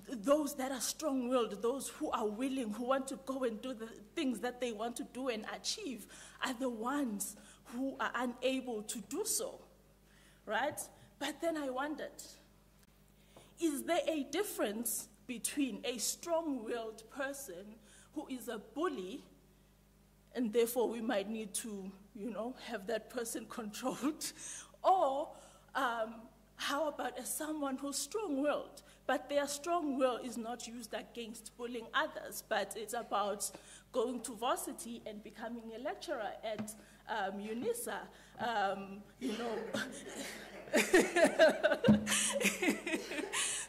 those that are strong willed, those who are willing, who want to go and do the things that they want to do and achieve, are the ones who are unable to do so right? But then I wondered is there a difference between a strong willed person who is a bully, and therefore we might need to, you know, have that person controlled, or um, how about as someone who's strong willed, But their strong will is not used against bullying others, but it's about going to varsity and becoming a lecturer at um, UNISA. Um, you know.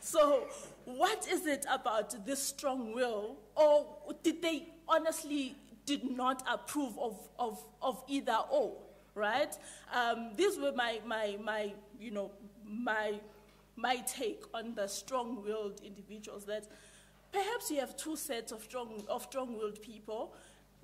so, what is it about this strong will, or did they honestly did not approve of, of, of either or, right? Um, these were my, my, my, you know, my, my take on the strong-willed individuals that perhaps you have two sets of, strong, of strong-willed people,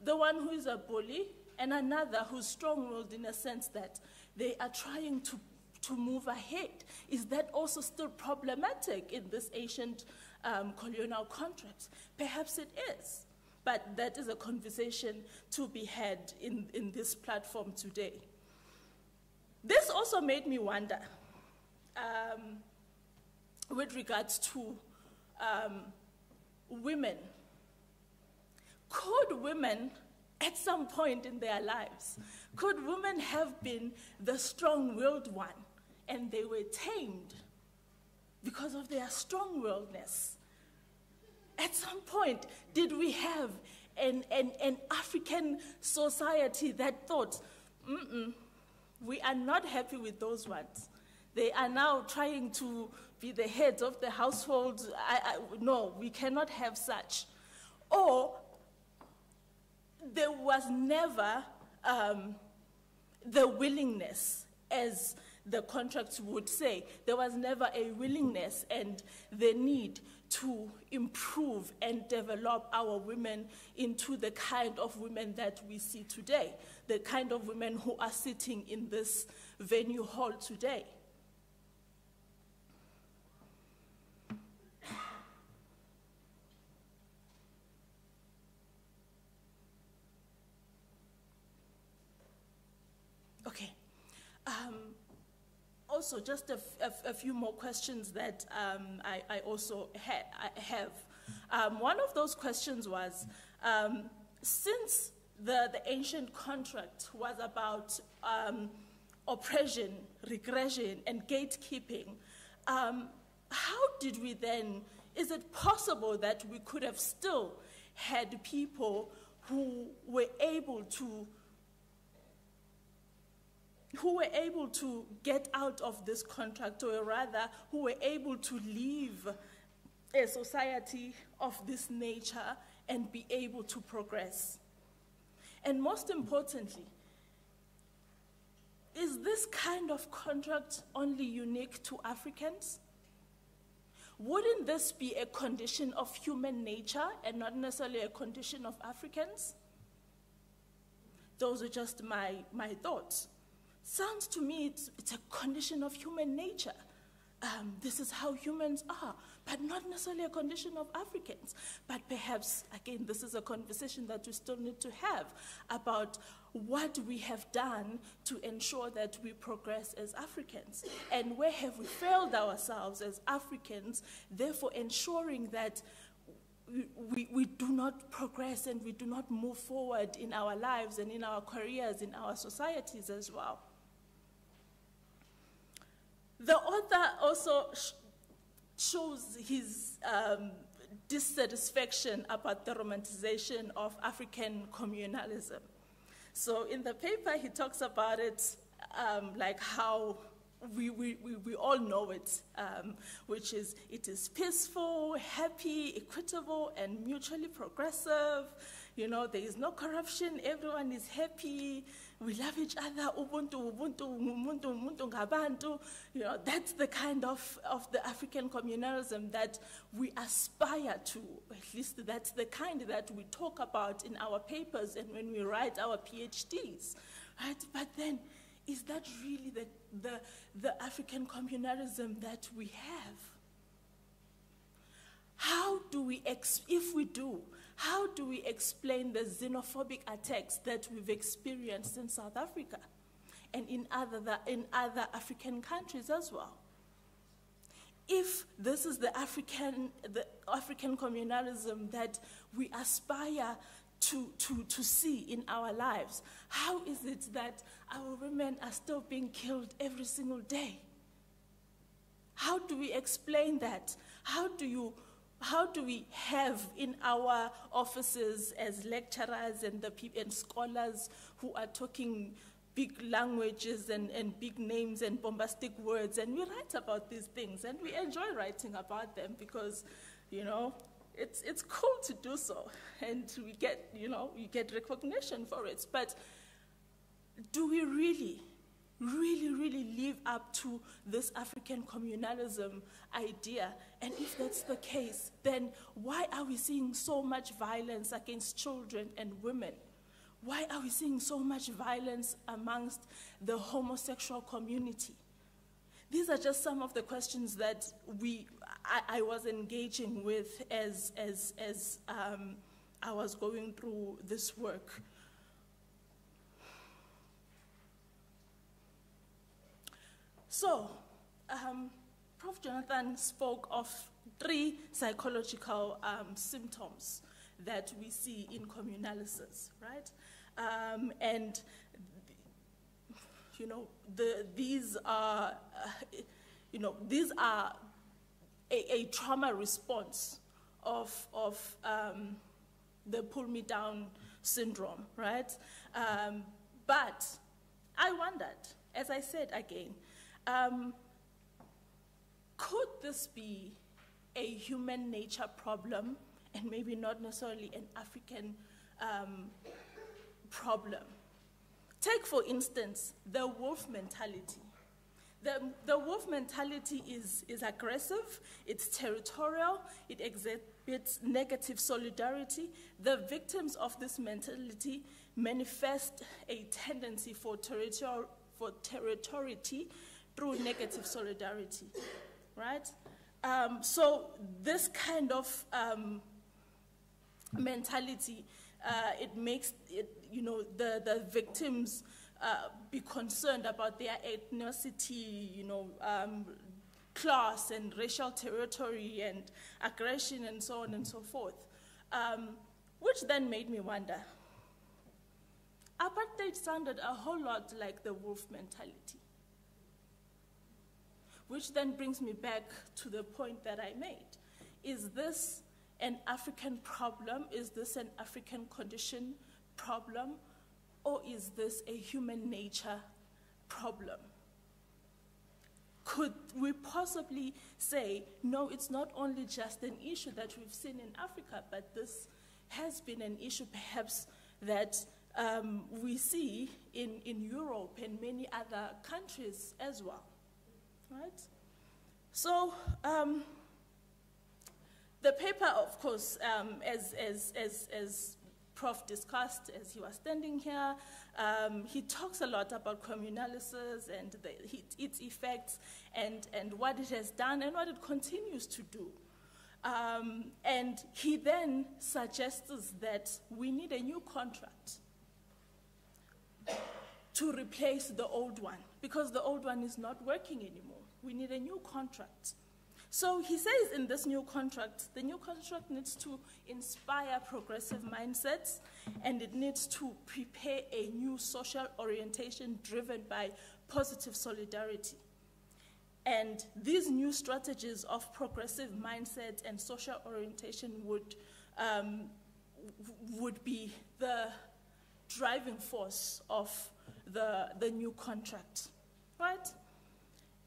the one who is a bully and another who's strong-willed in a sense that they are trying to, to move ahead. Is that also still problematic in this ancient um, colonial contract? Perhaps it is. But that is a conversation to be had in, in this platform today. This also made me wonder um, with regards to um, women. Could women, at some point in their lives, could women have been the strong willed one and they were tamed because of their strong willedness? At some point, did we have an, an, an African society that thought, we are not happy with those ones? They are now trying to be the heads of the household. I, I, no, we cannot have such. Or there was never um, the willingness, as the contracts would say, there was never a willingness and the need to improve and develop our women into the kind of women that we see today, the kind of women who are sitting in this venue hall today. Okay. Um, also, just a, few more questions that um, I, I, also ha I have. Um, one of those questions was, um, since the, the ancient contract was about um, oppression, regression, and gatekeeping, um, how did we then, is it possible that we could have still had people who were able to who were able to get out of this contract, or rather, who were able to leave a society of this nature and be able to progress. And most importantly, is this kind of contract only unique to Africans? Wouldn't this be a condition of human nature and not necessarily a condition of Africans? Those are just my, my thoughts. Sounds to me it's, it's a condition of human nature. Um, this is how humans are, but not necessarily a condition of Africans. But perhaps, again, this is a conversation that we still need to have about what we have done to ensure that we progress as Africans. And where have we failed ourselves as Africans, therefore ensuring that we, we, we, do not progress and we do not move forward in our lives and in our careers, in our societies as well. The author also sh shows his um, dissatisfaction about the romanticization of African communalism. So in the paper, he talks about it um, like how we, we, we, all know it, um, which is it is peaceful, happy, equitable, and mutually progressive. You know, there is no corruption, everyone is happy, we love each other, ubuntu, ubuntu, umuntu, umuntu ngabantu. You know, that's the kind of, of the African communalism that we aspire to. At least that's the kind that we talk about in our papers and when we write our PhDs, right? But then, is that really the, the, the African communalism that we have? How do we, if we do, how do we explain the xenophobic attacks that we've experienced in South Africa and in other, in other African countries as well? If this is the African, the African communalism that we aspire to, to, to see in our lives, how is it that our women are still being killed every single day? How do we explain that? How do you how do we have in our offices as lecturers and the and scholars who are talking big languages and, and big names and bombastic words? And we write about these things and we enjoy writing about them because you know it's it's cool to do so. And we get you know we get recognition for it. But do we really really, really live up to this African communalism idea? And if that's the case, then why are we seeing so much violence against children and women? Why are we seeing so much violence amongst the homosexual community? These are just some of the questions that we, I, I was engaging with as, as, as um, I was going through this work. So, um, Prof. Jonathan spoke of three psychological um, symptoms that we see in communalysis, right? Um, and, you know, the, these are, uh, you know, these are a, a trauma response of, of um, the pull me down syndrome, right? Um, but I wondered, as I said again, um, could this be a human nature problem and maybe not necessarily an African um, problem? Take, for instance, the wolf mentality. The, the wolf mentality is, is aggressive, it's territorial, it exhibits negative solidarity. The victims of this mentality manifest a tendency for territorial for territoriality through negative solidarity, right? Um, so this kind of um, mentality, uh, it makes it, you know, the, the victims uh, be concerned about their ethnicity, you know, um, class and racial territory and aggression and so on and so forth, um, which then made me wonder. Apartheid sounded a whole lot like the wolf mentality. Which then brings me back to the point that I made. Is this an African problem? Is this an African condition problem? Or is this a human nature problem? Could we possibly say, no, it's not only just an issue that we've seen in Africa, but this has been an issue perhaps that um, we see in, in Europe and many other countries as well? Right? So um, the paper, of course, um, as, as, as, as Prof discussed as he was standing here, um, he talks a lot about communalysis and the, its effects and, and what it has done and what it continues to do. Um, and he then suggests that we need a new contract to replace the old one because the old one is not working anymore. We need a new contract. So he says in this new contract, the new contract needs to inspire progressive mindsets and it needs to prepare a new social orientation driven by positive solidarity. And these new strategies of progressive mindset and social orientation would, um, would be the driving force of the, the new contract, right?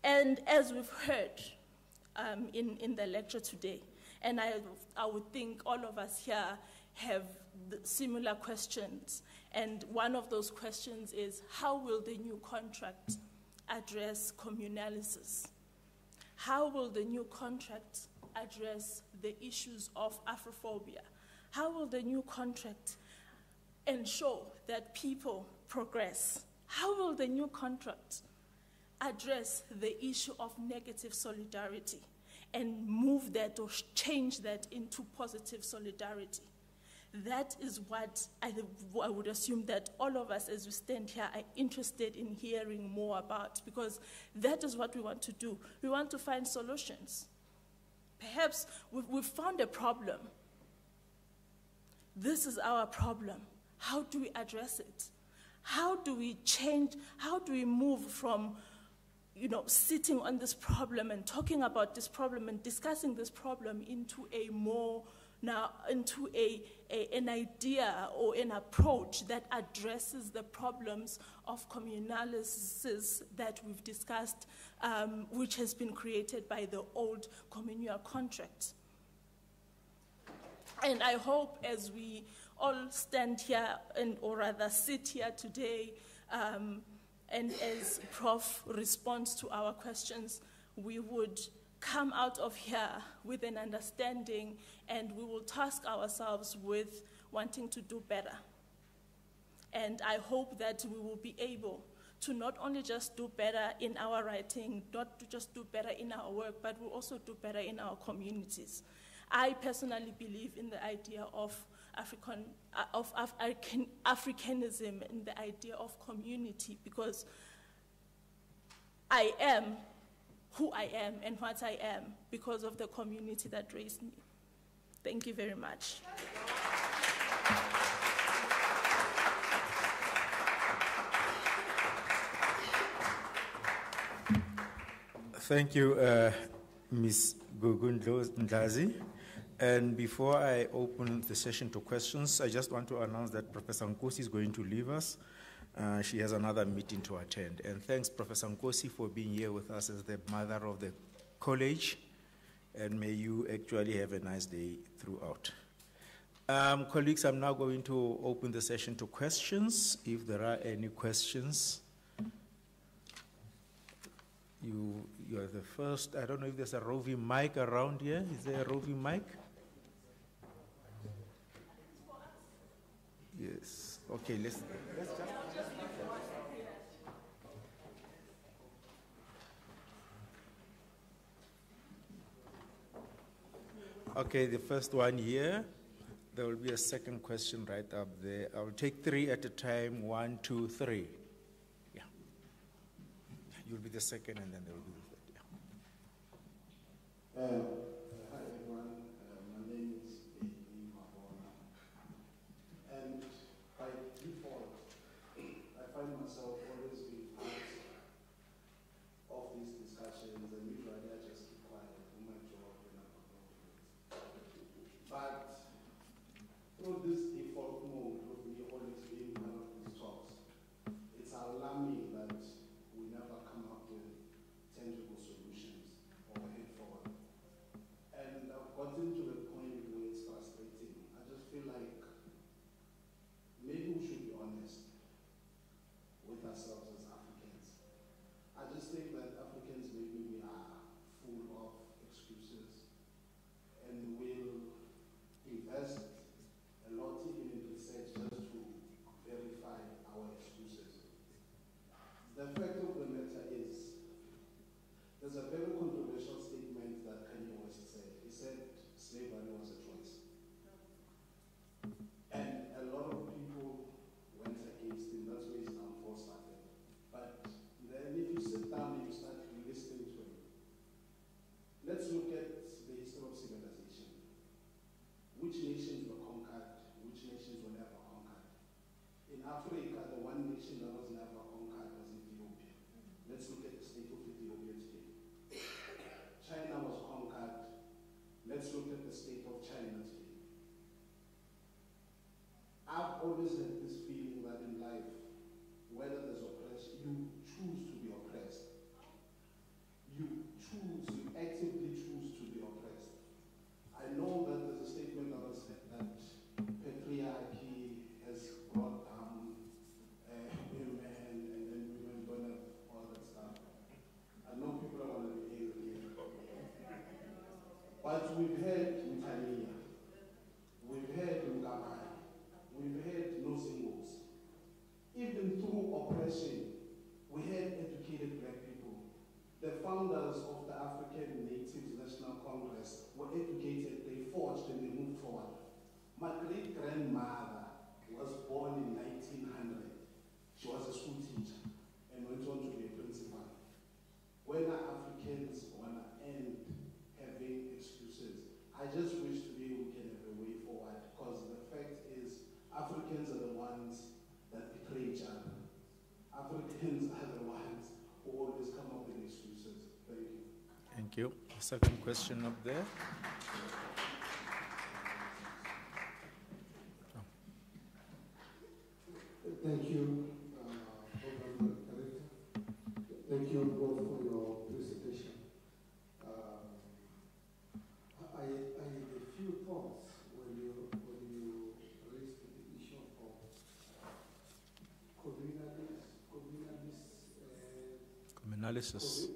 And as we've heard um, in, in the lecture today, and I, I would think all of us here have similar questions. And one of those questions is how will the new contract address communalysis? How will the new contract address the issues of Afrophobia? How will the new contract ensure that people progress? How will the new contract address the issue of negative solidarity and move that or change that into positive solidarity. That is what I, I, would assume that all of us, as we stand here, are interested in hearing more about because that is what we want to do. We want to find solutions. Perhaps we've, we've found a problem. This is our problem. How do we address it? How do we change? How do we move from you know, sitting on this problem and talking about this problem and discussing this problem into a more now into a, a, an idea or an approach that addresses the problems of communalysis that we've discussed, um, which has been created by the old communal contract. And I hope as we all stand here, and, or rather sit here today, um, and as Prof responds to our questions, we would come out of here with an understanding and we will task ourselves with wanting to do better. And I hope that we will be able to not only just do better in our writing, not to just do better in our work, but we'll also do better in our communities. I personally believe in the idea of African, uh, of Af- Africanism and the idea of community because I am who I am and what I am because of the community that raised me. Thank you very much. Thank you, uh, Ms. Gugun Ndlazi. And before I open the session to questions, I just want to announce that Professor Nkosi is going to leave us. Uh, she has another meeting to attend. And thanks, Professor Nkosi, for being here with us as the mother of the college. And may you actually have a nice day throughout. Um, colleagues, I'm now going to open the session to questions. If there are any questions, you, you are the first. I don't know if there's a roving mic around here. Is there a roving mic? Yes. Okay, let's, let's just. Okay, the first one here. There will be a second question right up there. I will take three at a time. One, two, three. Yeah. You'll be the second, and then there will be the third. Yeah. Um, second question up there. Thank you. Uh, Thank you both for your presentation. Um, I, I had a few thoughts when you, when you raised the issue of uh, communalism. analysis.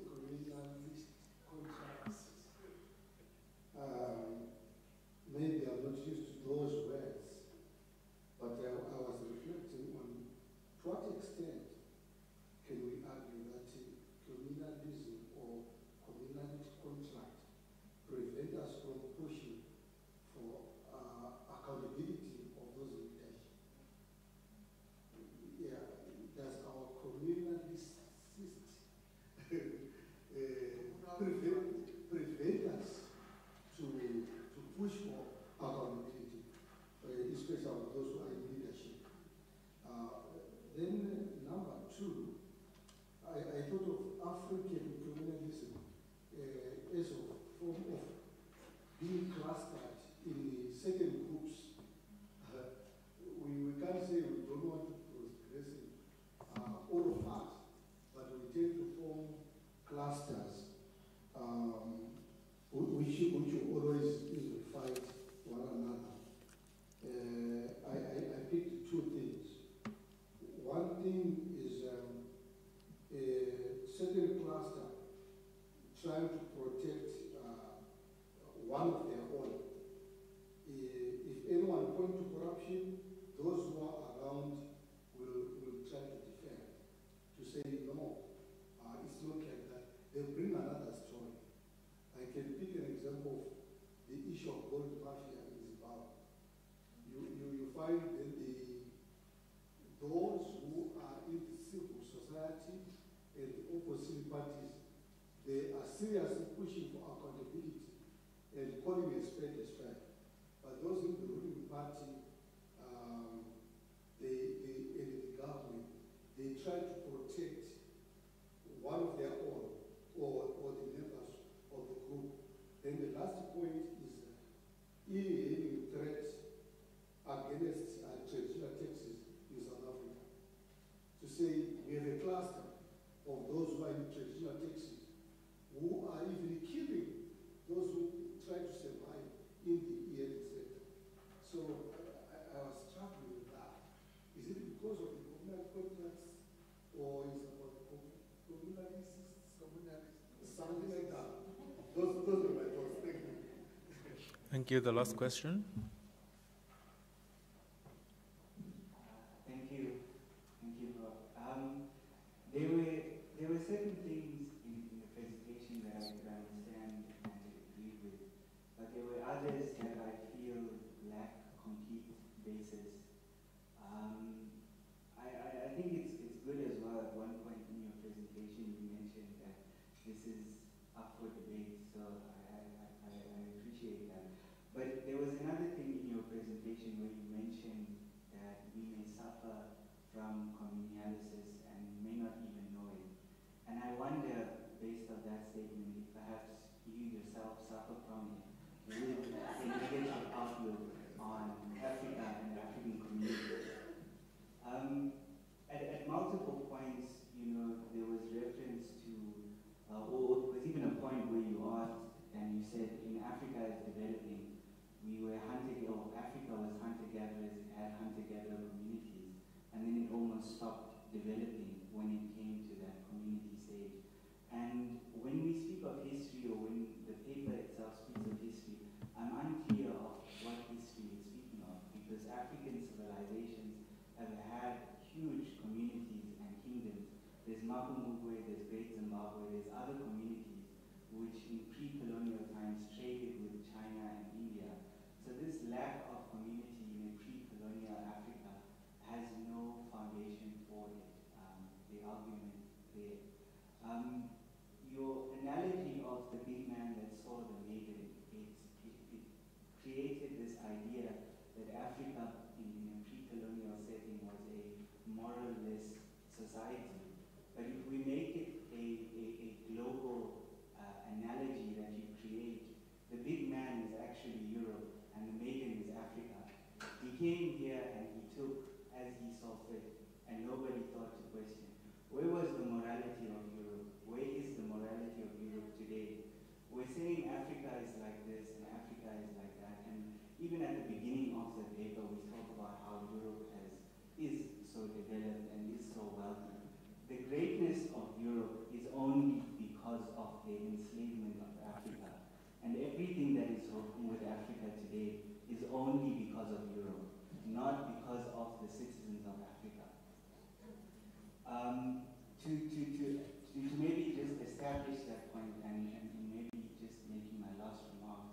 you. The last question. And everything that is wrong with Africa today is only because of Europe, not because of the citizens of Africa. Um, to, to, to, to, maybe just establish that point and, and maybe just making my last remark,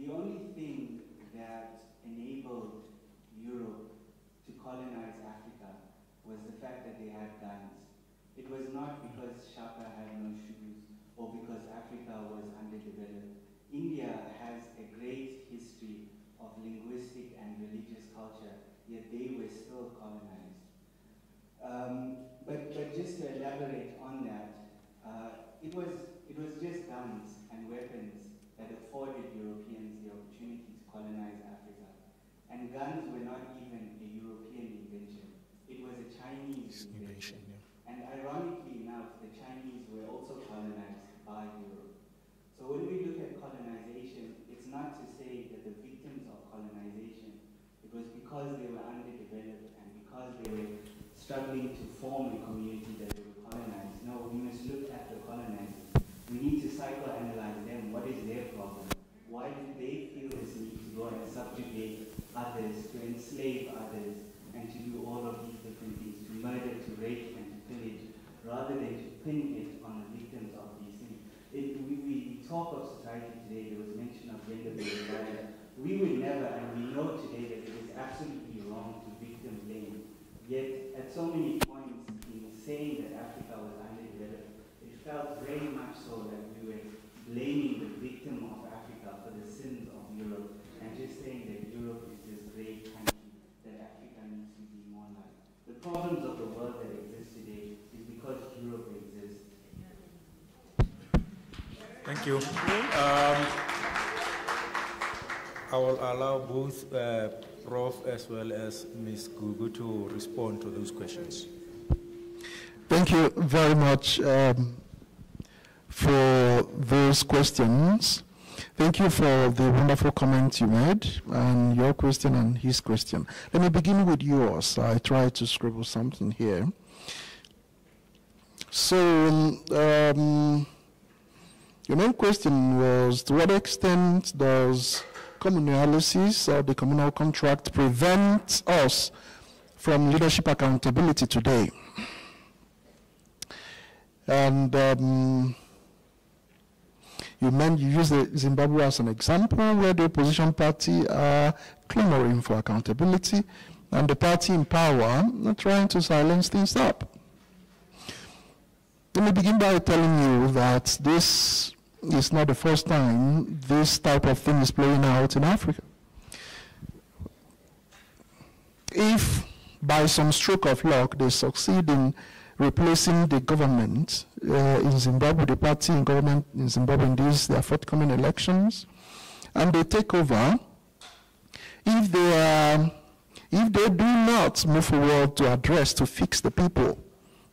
the only thing that enabled Europe to colonize Africa was the fact that they had guns. It was not because Shaka had no shoes or because Africa was underdeveloped. India has a great history of linguistic and religious culture, yet they were still colonized. Um, but, but just to elaborate on that, uh, it, was, it was just guns and weapons that afforded Europeans the opportunity to colonize Africa. And guns were not even a European invention. It was a Chinese invention. And ironically enough, the Chinese were also colonized by Europe. When we look at colonization, it's not to say that the victims of colonization, it was because they were underdeveloped and because they were struggling to form a community that they were colonized. No, we must look at the colonizers. We need to psychoanalyze them. What is their problem? Why do they feel this need to go and subjugate others, to enslave others, and to do all of these different things, to murder, to rape, and to pillage, rather than to pin it on the victims of these things? It, we, we talk of society today, there was mention of gender-based violence. We would never, and we know today that it is absolutely wrong to victim blame. Yet, at so many points in saying that Africa was underdeveloped, it felt very much so that we were blaming the victim of Africa for the sins of Europe and just saying that Europe is this great country that Africa needs to be more like. The problems of the world that exist today is because Europe exists. Thank you. Um, I will allow both uh, Prof as well as Ms. Gugu to respond to those questions. Thank you very much um, for those questions. Thank you for the wonderful comments you made and your question and his question. Let me begin with yours. I tried to scribble something here. So, um, your main question was to what extent does communalysis or the communal contract prevent us from leadership accountability today? And um, you meant you use Zimbabwe as an example where the opposition party are clamoring for accountability and the party in power are trying to silence things up. Let me begin by telling you that this is not the first time this type of thing is playing out in Africa. If by some stroke of luck they succeed in replacing the government uh, in Zimbabwe, the party in government in Zimbabwe in these their forthcoming elections, and they take over, if they are, if they do not move forward to address, to fix the people,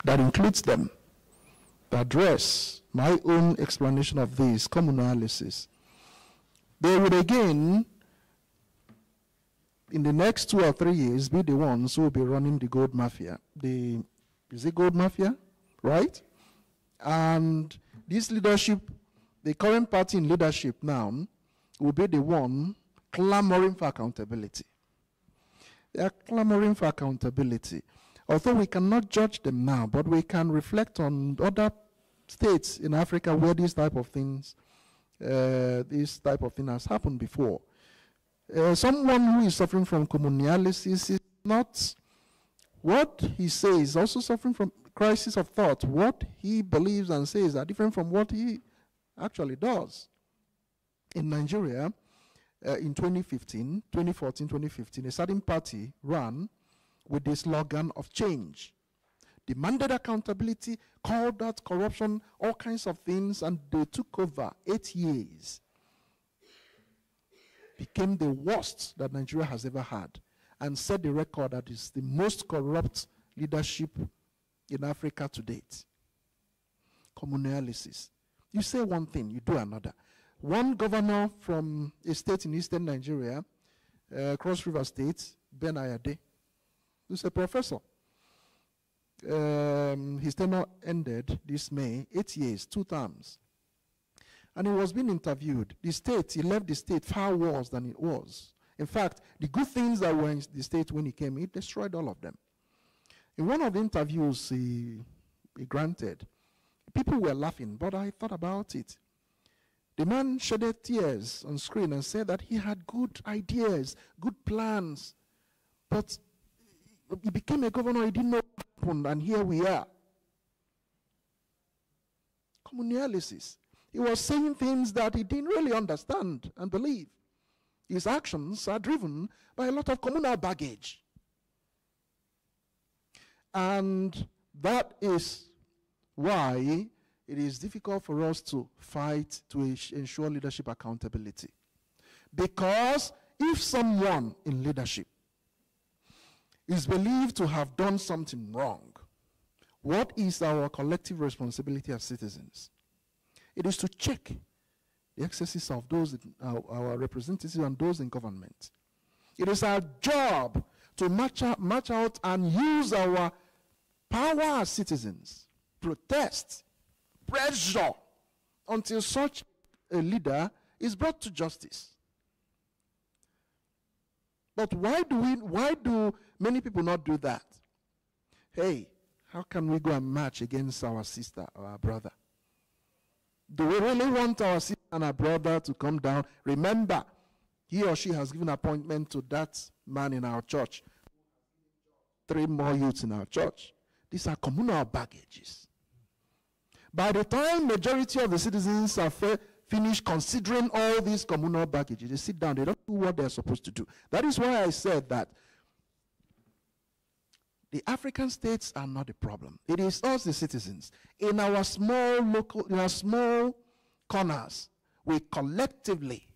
that includes them, to address my own explanation of this, communalysis, they would again, in the next two or three years, be the ones who will be running the gold mafia, the is it gold mafia? Right? And this leadership, the current party in leadership now, will be the one clamoring for accountability. They are clamoring for accountability. Although we cannot judge them now, but we can reflect on other states in Africa where these type of things, uh, this type of thing has happened before. Uh, someone who is suffering from communalysis is not what he says, also suffering from crisis of thought, what he believes and says are different from what he actually does. In Nigeria, uh, in 2015, 2014, 2015, a certain party ran with the slogan of change, demanded accountability, called out corruption, all kinds of things, and they took over eight years. Became the worst that Nigeria has ever had. and set the record that is the most corrupt leadership in Africa to date. Communalists. You say one thing, you do another. One governor from a state in eastern Nigeria, uh, Cross River State, Ben Ayade, who's a professor. Um, his tenure ended this May, eight years, two terms. And he was being interviewed. The state, he left the state far worse than it was. In fact, the good things that were in the state when he came, he destroyed all of them. In one of the interviews he, he granted, people were laughing, but I thought about it. The man shedded tears on screen and said that he had good ideas, good plans, but he became a governor, he didn't know happened, and here we are. Communalists. He was saying things that he didn't really understand and believe. His actions are driven by a lot of communal baggage. And that is why it is difficult for us to fight to ensure leadership accountability. Because if someone in leadership is believed to have done something wrong, what is our collective responsibility as citizens? It is to check the excesses of those, in, our, our representatives and those in government. It is our job to match match out and use our power as citizens, protest, pressure until such a leader is brought to justice. But why do we why do many people not do that? Hey, how can we go and march against our sister or our brother? Do we really want our sister and our brother to come down? Remember, he or she has given appointment to that man in our church. Three more youths in our church. These are communal baggages. By the time majority of the citizens are finished considering all these communal baggages, they sit down, they don't do what they're supposed to do. That is why I said that the African states are not the problem. It is us, the citizens. In our small local, in our small corners, we collectively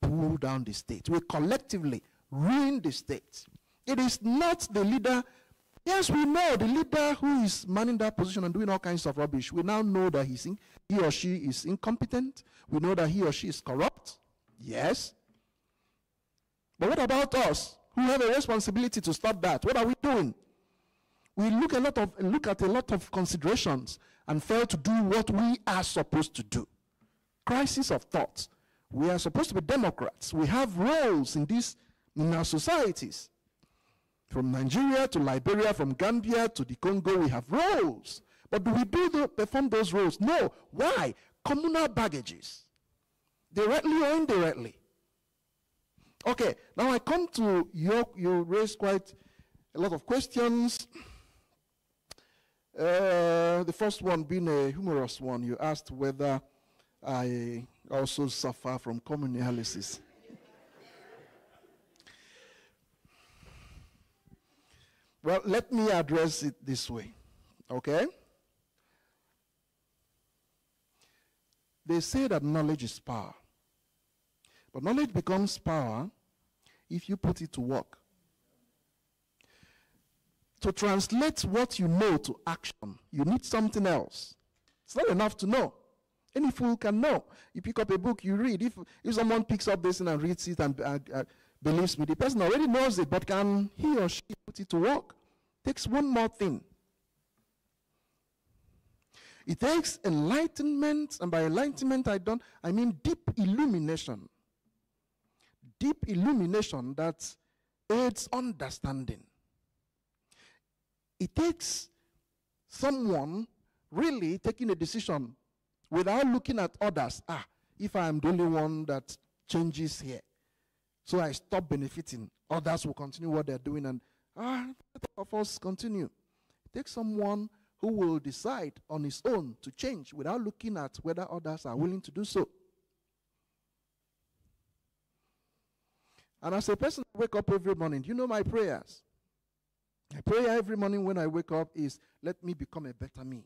pull down the state. We collectively ruin the state. It is not the leader. Yes, we know the leader who is manning that position and doing all kinds of rubbish. We now know that he's in, he or she is incompetent. We know that he or she is corrupt. Yes. But what about us who have a responsibility to stop that? What are we doing? we look a lot of look at a lot of considerations and fail to do what we are supposed to do. Crisis of thought. We are supposed to be democrats. We have roles in this in our societies. From Nigeria to Liberia, from Gambia to the Congo, we have roles. But do we do the, perform those roles? No. Why? Communal baggages. Directly or indirectly. Okay, now I come to your, you raised quite a lot of questions. Uh, the first one being a humorous one, you asked whether I also suffer from communalysis. well, let me address it this way, okay? They say that knowledge is power. But knowledge becomes power if you put it to work to translate what you know to action, you need something else. It's not enough to know. Any fool can know. You pick up a book, you read. If, if someone picks up this and reads it and uh, uh, believes me, the person already knows it, but can he or she put it to work? Takes one more thing. It takes enlightenment, and by enlightenment I don't I mean deep illumination. Deep illumination that aids understanding. It takes someone really taking a decision without looking at others. Ah, if I am the only one that changes here, so I stop benefiting, others will continue what they're doing, and ah, of us continue. It takes someone who will decide on his own to change without looking at whether others are willing to do so. And as a person, I wake up every morning. Do you know my prayers? My prayer every morning when I wake up is, let me become a better me.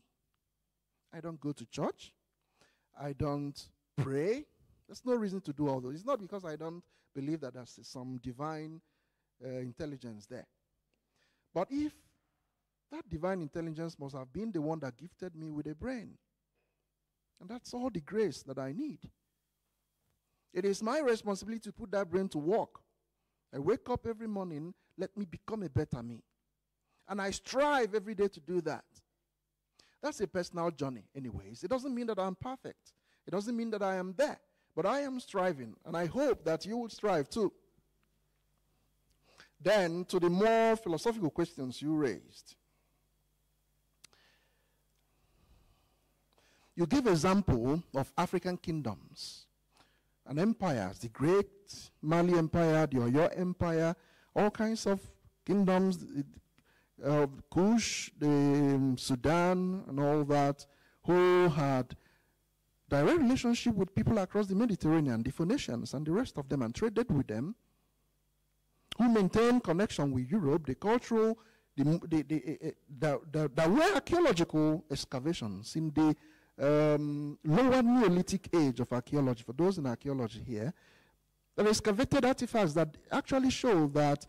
I don't go to church. I don't pray. There's no reason to do all those. It's not because I don't believe that there's some divine uh, intelligence there. But if that divine intelligence must have been the one that gifted me with a brain, and that's all the grace that I need. It is my responsibility to put that brain to work. I wake up every morning, let me become a better me. And I strive every day to do that. That's a personal journey, anyways. It doesn't mean that I'm perfect, it doesn't mean that I am there. But I am striving, and I hope that you will strive too. Then, to the more philosophical questions you raised. You give example of African kingdoms. And empires, the great Mali Empire, the Oyo Empire, all kinds of kingdoms, uh, Kush, the um, Sudan, and all that, who had direct relationship with people across the Mediterranean, the Phoenicians and the rest of them, and traded with them, who maintained connection with Europe, the cultural, the, the, the, the, the, the were archaeological excavations in the um, lower Neolithic age of archaeology, for those in archaeology here, there are excavated artifacts that actually show that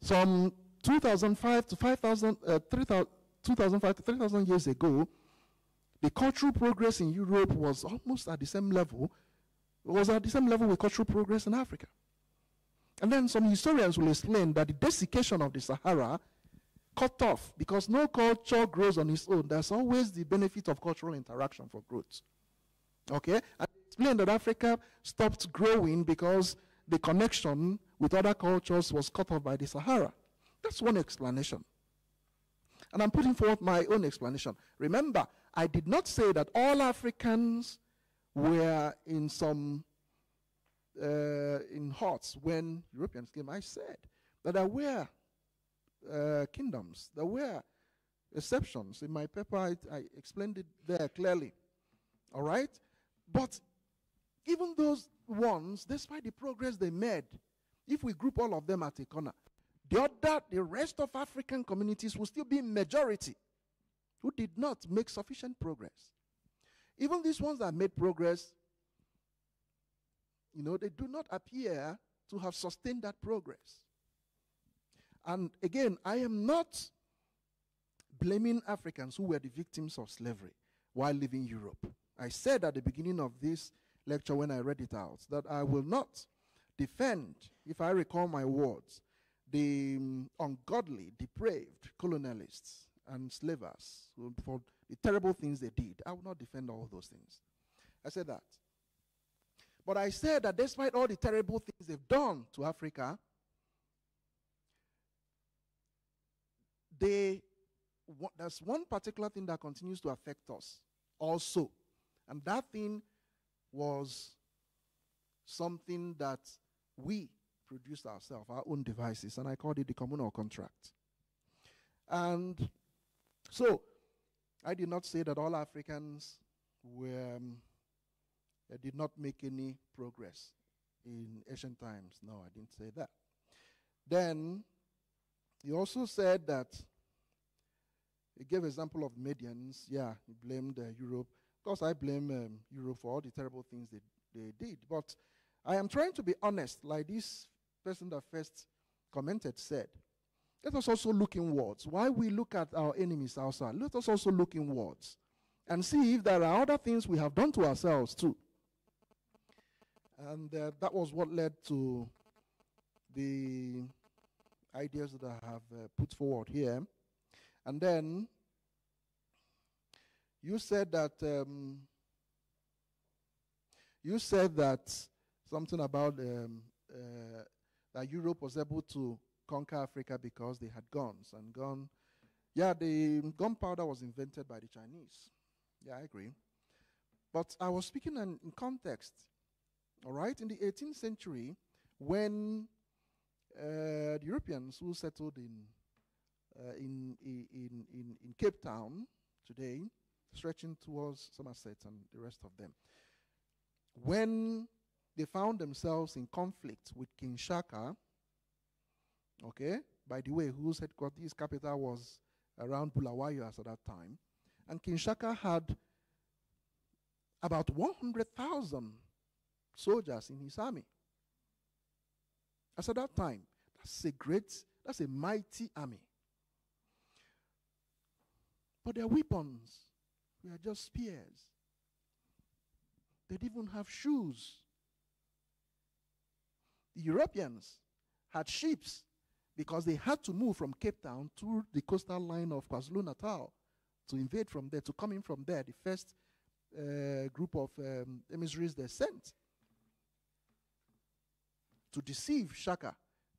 some 2005 to 5,000, uh, 2005 to 3,000 years ago, the cultural progress in Europe was almost at the same level, was at the same level with cultural progress in Africa. And then some historians will explain that the desiccation of the Sahara cut off because no culture grows on its own. There's always the benefit of cultural interaction for growth. Okay? And explained that Africa stopped growing because the connection with other cultures was cut off by the Sahara. That's one explanation. And I'm putting forth my own explanation. Remember, I did not say that all Africans were in some uh, in huts when Europeans came. I said that there were uh, kingdoms, there were exceptions. In my paper, I, I explained it there clearly. All right? But even those ones, despite the progress they made, if we group all of them at a corner, the other, the rest of African communities will still be majority who did not make sufficient progress. Even these ones that made progress, you know, they do not appear to have sustained that progress. And again, I am not blaming Africans who were the victims of slavery while living Europe. I said at the beginning of this lecture when I read it out that I will not defend, if I recall my words, the um, ungodly, depraved colonialists and slavers for the terrible things they did. I will not defend all those things. I said that. But I said that despite all the terrible things they've done to Africa, they, there's one particular thing that continues to affect us also. And that thing was something that we produced ourselves, our own devices, and I called it the communal contract. And so, I did not say that all Africans were, um, did not make any progress in ancient times. No, I didn't say that. Then, he also said that, he gave example of Medians. Yeah, he blamed uh, Europe. Of course, I blame um, Europe for all the terrible things they, they did. But I am trying to be honest, like this person that first commented said. Let us also look inwards. While we look at our enemies outside, let us also look inwards and see if there are other things we have done to ourselves too. And uh, that was what led to the ideas that I have uh, put forward here. And then you said that um, you said that something about um, uh, that Europe was able to conquer Africa because they had guns and gun. Yeah, the gunpowder was invented by the Chinese. Yeah, I agree. But I was speaking in, in context. All right, in the 18th century, when the Europeans who settled in, uh, in, in, in, in Cape Town today, stretching towards Somerset and the rest of them, when they found themselves in conflict with King Shaka, Okay? By the way, whose headquarters, his capital was around Bulawayo at that time. And King Shaka had about 100,000 soldiers in his army. As at that time, That's a great, that's a mighty army. But their weapons were just spears. They didn't even have shoes. The Europeans had ships because they had to move from Cape Town to the coastal line of KwaZulu Natal to invade from there, to come in from there. The first uh, group of um, emissaries they sent to deceive Shaka.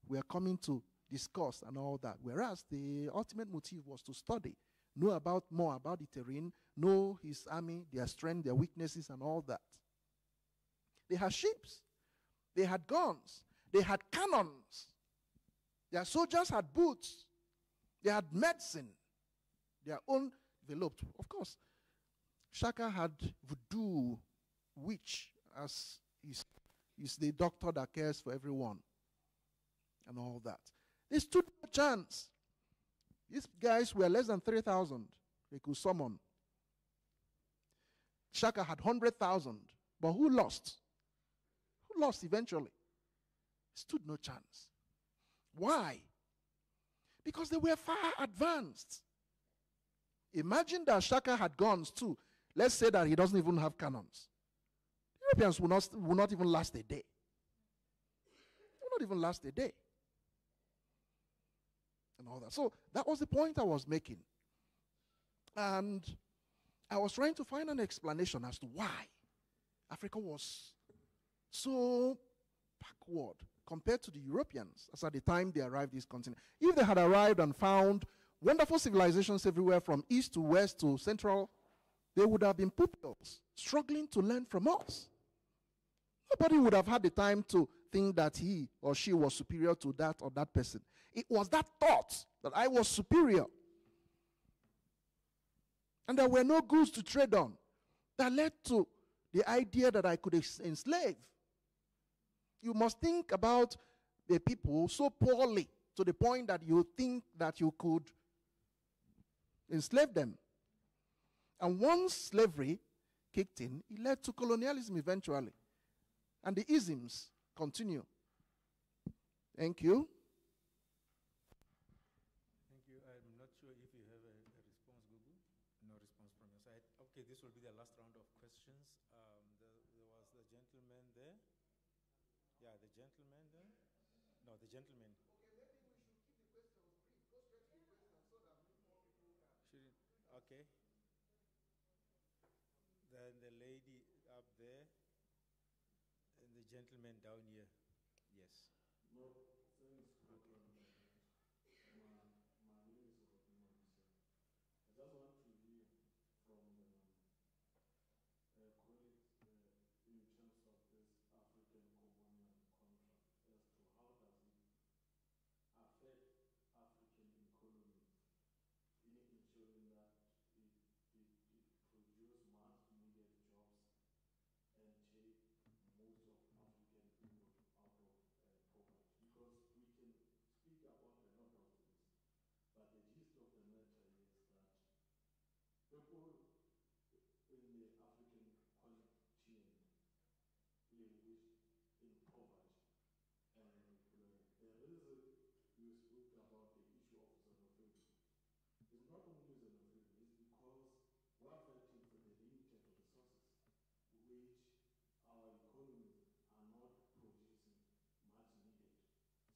We are coming to discuss and all that. Whereas the ultimate motive was to study, know about more about the terrain, know his army, their strength, their weaknesses, and all that. They had ships, they had guns, they had cannons, their soldiers had boots, they had medicine, their own developed. Of course, Shaka had voodoo witch as his, is the doctor that cares for everyone and all that. They stood a chance. These guys were less than 3,000 they could summon. Shaka had 100,000. But who lost? Who lost eventually? Stood no chance. Why? Because they were far advanced. Imagine that Shaka had guns too. Let's say that he doesn't even have cannons. Europeans will not, will not even last a day. Will not even last a day. And all that. So that was the point I was making. And I was trying to find an explanation as to why Africa was so backward compared to the Europeans as at the time they arrived this continent. If they had arrived and found wonderful civilizations everywhere from east to west to central, they would have been pupils struggling to learn from us. Nobody would have had the time to think that he or she was superior to that or that person. It was that thought that I was superior. And there were no goods to trade on that led to the idea that I could enslave. You must think about the people so poorly to the point that you think that you could enslave them. And once slavery kicked in, it led to colonialism eventually. And the isms continue. Thank you. Thank you. I'm not sure if you have a, a response, Gugu. No response from your side. Okay, this will be the last round of questions. Um, the, there was the gentleman there. Yeah, the gentleman there. No, the gentleman. Okay, maybe we should keep the questions brief. Go straight to the questions so that more people can. Okay. Then the lady up there, and the gentleman down here. Yes. No, thanks, Program. My, my name is Rotman I just want to hear from the uh, colleagues uh, in terms of this African colonial contract as to how does it affect African economies in ensuring that it, it, it produces much needed jobs and take most of African people out of uh, poverty. Because we can speak about a lot of things, but the gist of the matter is that people in the African continent live with in poverty. And uh, the reason you spoke about the issue of xenophobia is not only xenophobia, it's because we're fighting for the limited resources which our economies are not producing much needed.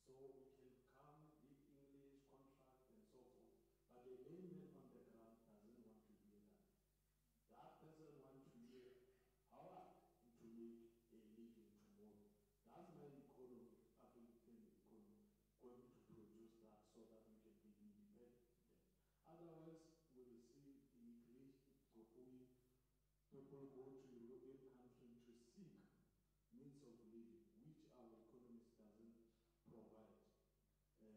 So we can come with English contract and so forth, but the layman on the ground doesn't want to hear that. That person wants to hear how I to make a living tomorrow. That's my economy, African economy, going to produce that so that we can be independent. Otherwise, we'll see immigration, we, people go to European countries to seek means of living, which our economies doesn't provide uh,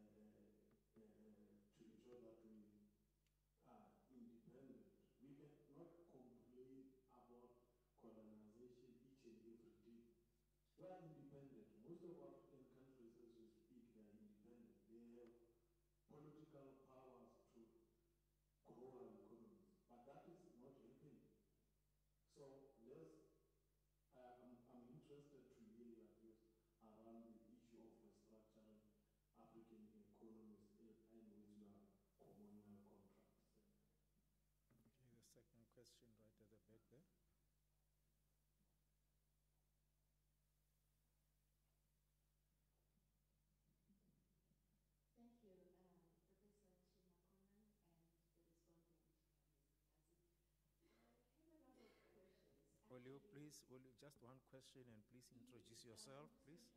uh, to ensure that we are independent. We cannot complain about colonization each and every day. We are independent. Most of African countries, as we speak, they are independent. They have political question right at the back there. Thank you. Will you please, will you, just one question and please introduce yourself, please?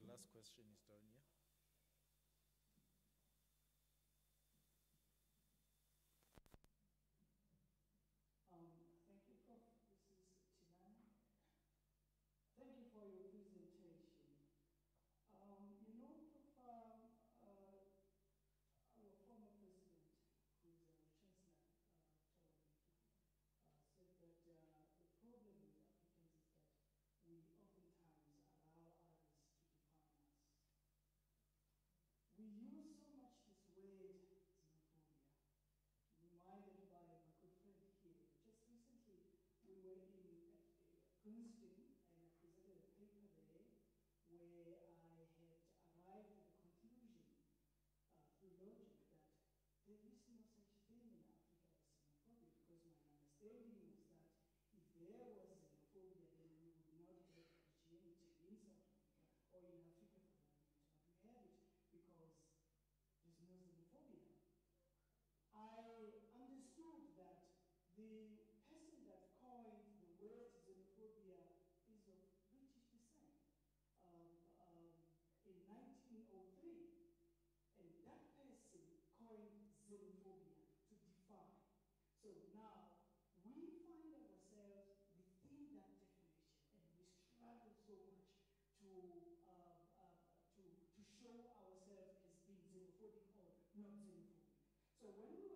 the last question is done. Yeah. The person that coined the word xenophobia is of British descent um, um, in 1903. And that person coined xenophobia to define. So now we find ourselves within that definition and we struggle so much to, um, uh, to, to show ourselves as being xenophobic or not xenophobic. So when we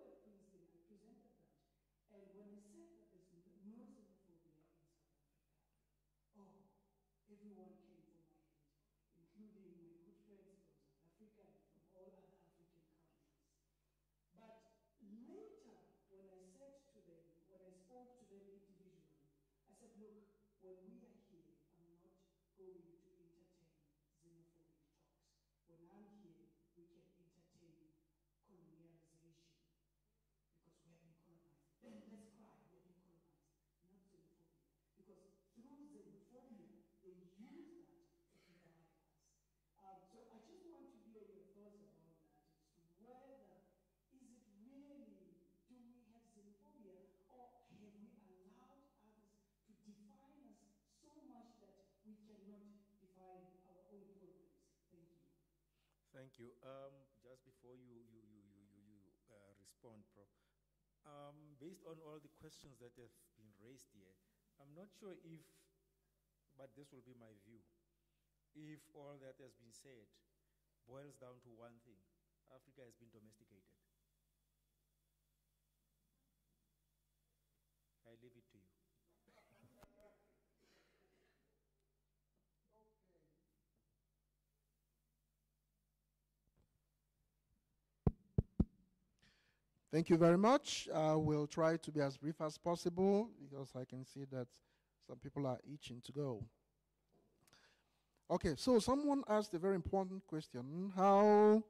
when we are here and not going Thank you. Um, just before you, you, you, you, you, you uh, respond, Prof, um, based on all the questions that have been raised here, I'm not sure if, but this will be my view, if all that has been said boils down to one thing Africa has been domesticated. I leave it to Thank you very much. I we'll try to be as brief as possible because I can see that some people are itching to go. Okay, so someone asked a very important question. How,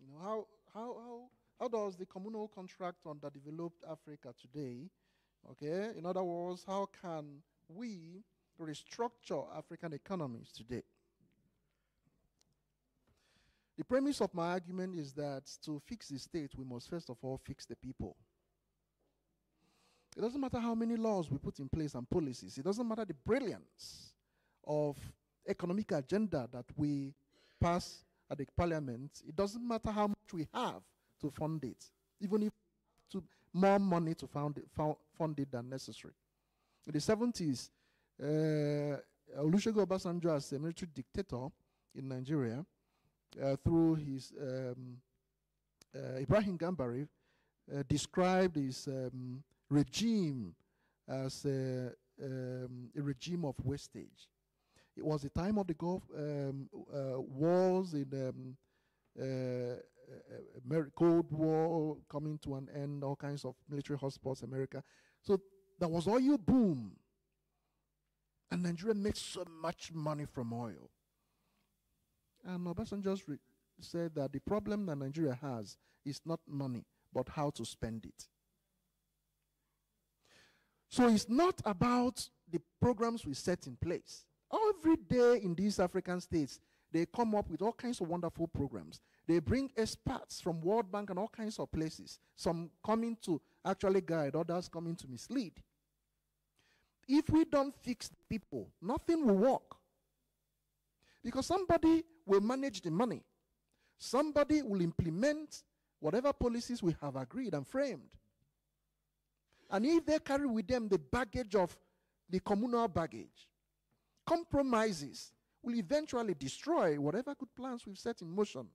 you know, how, how, how, how does the communal contract underdeveloped Africa today, okay, in other words, how can we restructure African economies today? The premise of my argument is that to fix the state, we must first of all fix the people. It doesn't matter how many laws we put in place and policies, it doesn't matter the brilliance of economic agenda that we pass at the parliament, it doesn't matter how much we have to fund it, even if we have to more money to fund it, fund it than necessary. In the 70s, uh, Olusegun Obasanjo, as a military dictator in Nigeria, uh, through his um, uh, Ibrahim Gambari, uh, described his um, regime as a, um, a regime of wastage. It was the time of the Gulf um, uh, wars in um, Cold War coming to an end, all kinds of military hotspots, America. So there was oil boom. And Nigeria made so much money from oil. And Obasanjo just said that the problem that Nigeria has is not money, but how to spend it. So it's not about the programs we set in place. Every day in these African states, they come up with all kinds of wonderful programs. They bring experts from World Bank and all kinds of places, some coming to actually guide, others coming to mislead. If we don't fix people, nothing will work. Because somebody will manage the money, somebody will implement whatever policies we have agreed and framed. And if they carry with them the baggage of the communal baggage, compromises will eventually destroy whatever good plans we've set in motion.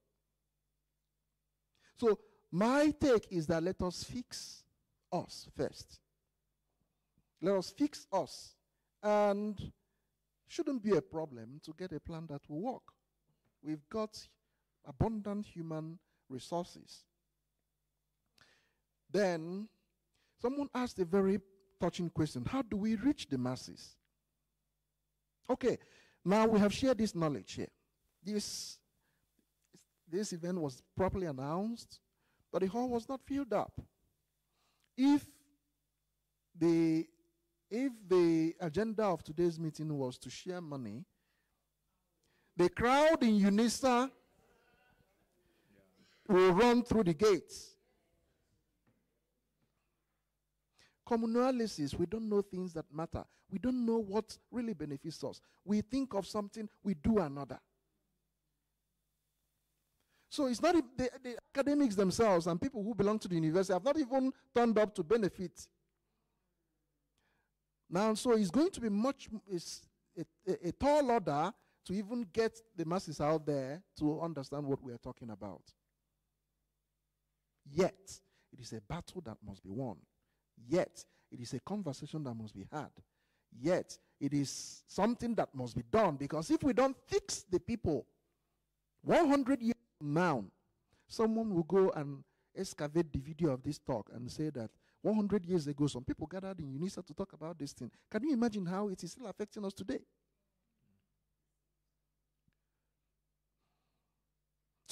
So, my take is that let us fix us first. Let us fix us. And shouldn't be a problem to get a plan that will work. We've got abundant human resources. Then, someone asked a very touching question How do we reach the masses? Okay, now we have shared this knowledge here. This, this event was properly announced, but the hall was not filled up. If the if the agenda of today's meeting was to share money, the crowd in UNISA will run through the gates. Communalysis, we don't know things that matter. We don't know what really benefits us. We think of something, we do another. So it's not the, the academics themselves and people who belong to the university have not even turned up to benefit. Now, so it's going to be much a, a, a tall order to even get the masses out there to understand what we are talking about. Yet, it is a battle that must be won. Yet, it is a conversation that must be had. Yet, it is something that must be done because if we don't fix the people, 100 years from now, someone will go and excavate the video of this talk and say that 100 years ago, some people gathered in UNISA to talk about this thing. Can you imagine how it is still affecting us today?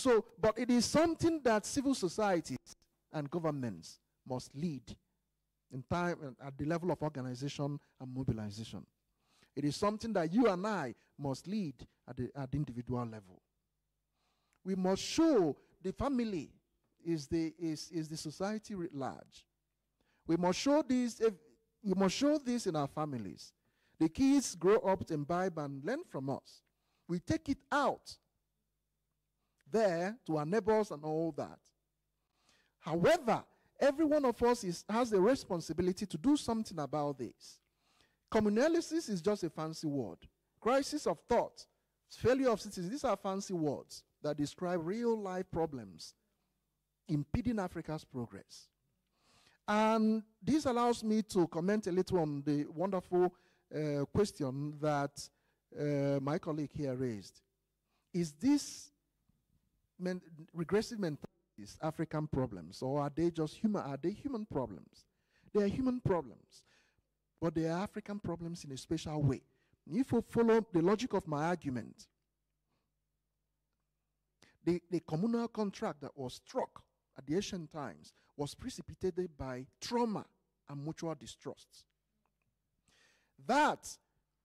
So, but it is something that civil societies and governments must lead in time at the level of organization and mobilization. It is something that you and I must lead at the, at the individual level. We must show the family is the, is, is the society writ large. We must show this, if, we must show this in our families. The kids grow up imbibe and learn from us. We take it out there to our neighbors and all that. However, every one of us is, has a responsibility to do something about this. Communalysis is just a fancy word. Crisis of thought, failure of cities, these are fancy words that describe real life problems impeding Africa's progress. And this allows me to comment a little on the wonderful uh, question that uh, my colleague here raised. Is this men- regressive mentalities African problems, or are they just human? Are they human problems? They are human problems, but they are African problems in a special way. If you follow the logic of my argument, the, the communal contract that was struck at the ancient times was precipitated by trauma and mutual distrust. That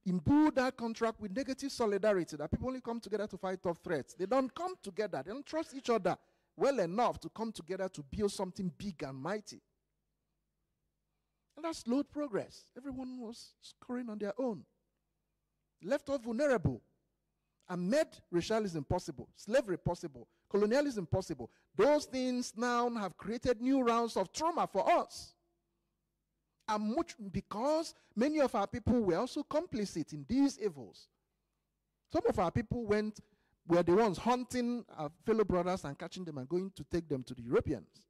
imbue that contract with negative solidarity that people only come together to fight off threats. They don't come together, they don't trust each other well enough to come together to build something big and mighty. And that slowed progress. Everyone was scoring on their own, left off vulnerable, and made racialism possible, slavery possible, colonialism possible. Those things now have created new rounds of trauma for us. And much because many of our people were also complicit in these evils. Some of our people went, were the ones hunting our fellow brothers and catching them and going to take them to the Europeans.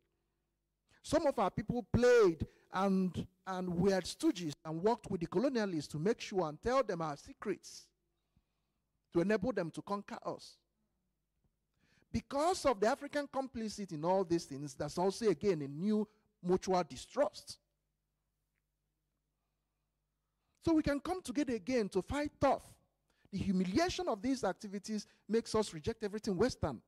Some of our people played and, and were stooges and worked with the colonialists to make sure and tell them our secrets to enable them to conquer us. Because of the African complicity in all these things, there's also again a new mutual distrust. So we can come together again to fight tough. The humiliation of these activities makes us reject everything Western.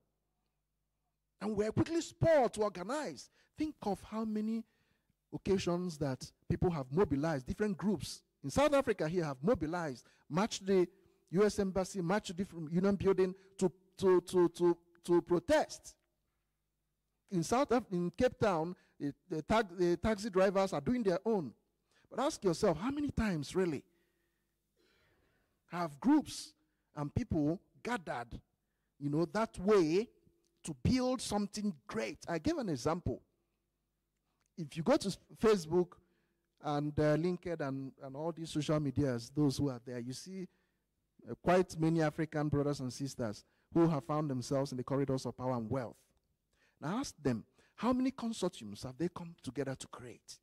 And we're quickly spoiled to organize. Think of how many occasions that people have mobilized, different groups in South Africa here have mobilized, matched the US Embassy, matched the different union building to, to, to, to, to protest. In South Af- in Cape Town, the, the taxi drivers are doing their own. But ask yourself, how many times really have groups and people gathered, you know, that way to build something great? I gave an example. If you go to Facebook and uh, LinkedIn and, and all these social medias, those who are there, you see uh, quite many African brothers and sisters who have found themselves in the corridors of power and wealth. Now ask them, how many consortiums have they come together to create?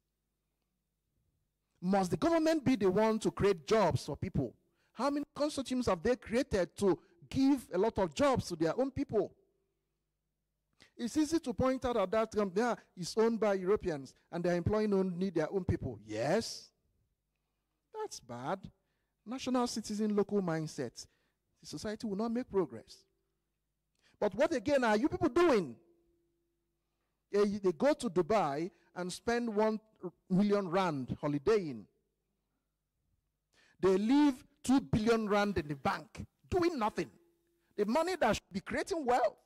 Must the government be the one to create jobs for people? How many consortiums have they created to give a lot of jobs to their own people? It's easy to point out that that um, company is owned by Europeans and they're employing only their own people. Yes, that's bad. National citizen, local mindset. The society will not make progress. But what again are you people doing? You- They go to Dubai and spend one million rand holidaying. They leave two billion rand in the bank doing nothing. The money that should be creating wealth.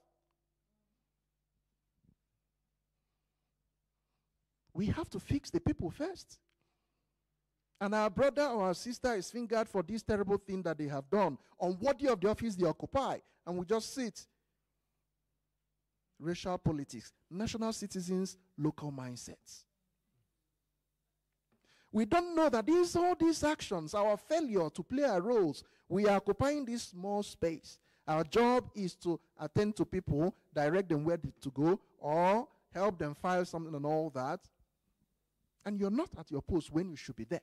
We have to fix the people first. And our brother or our sister is fingered for this terrible thing that they have done, unworthy of the office they occupy, and we just sit. Racial politics, national citizens, local mindsets. We don't know that these all these actions, our failure to play our roles, we are occupying this small space. Our job is to attend to people, direct them where to go, or help them file something and all that. And you're not at your post when you should be there.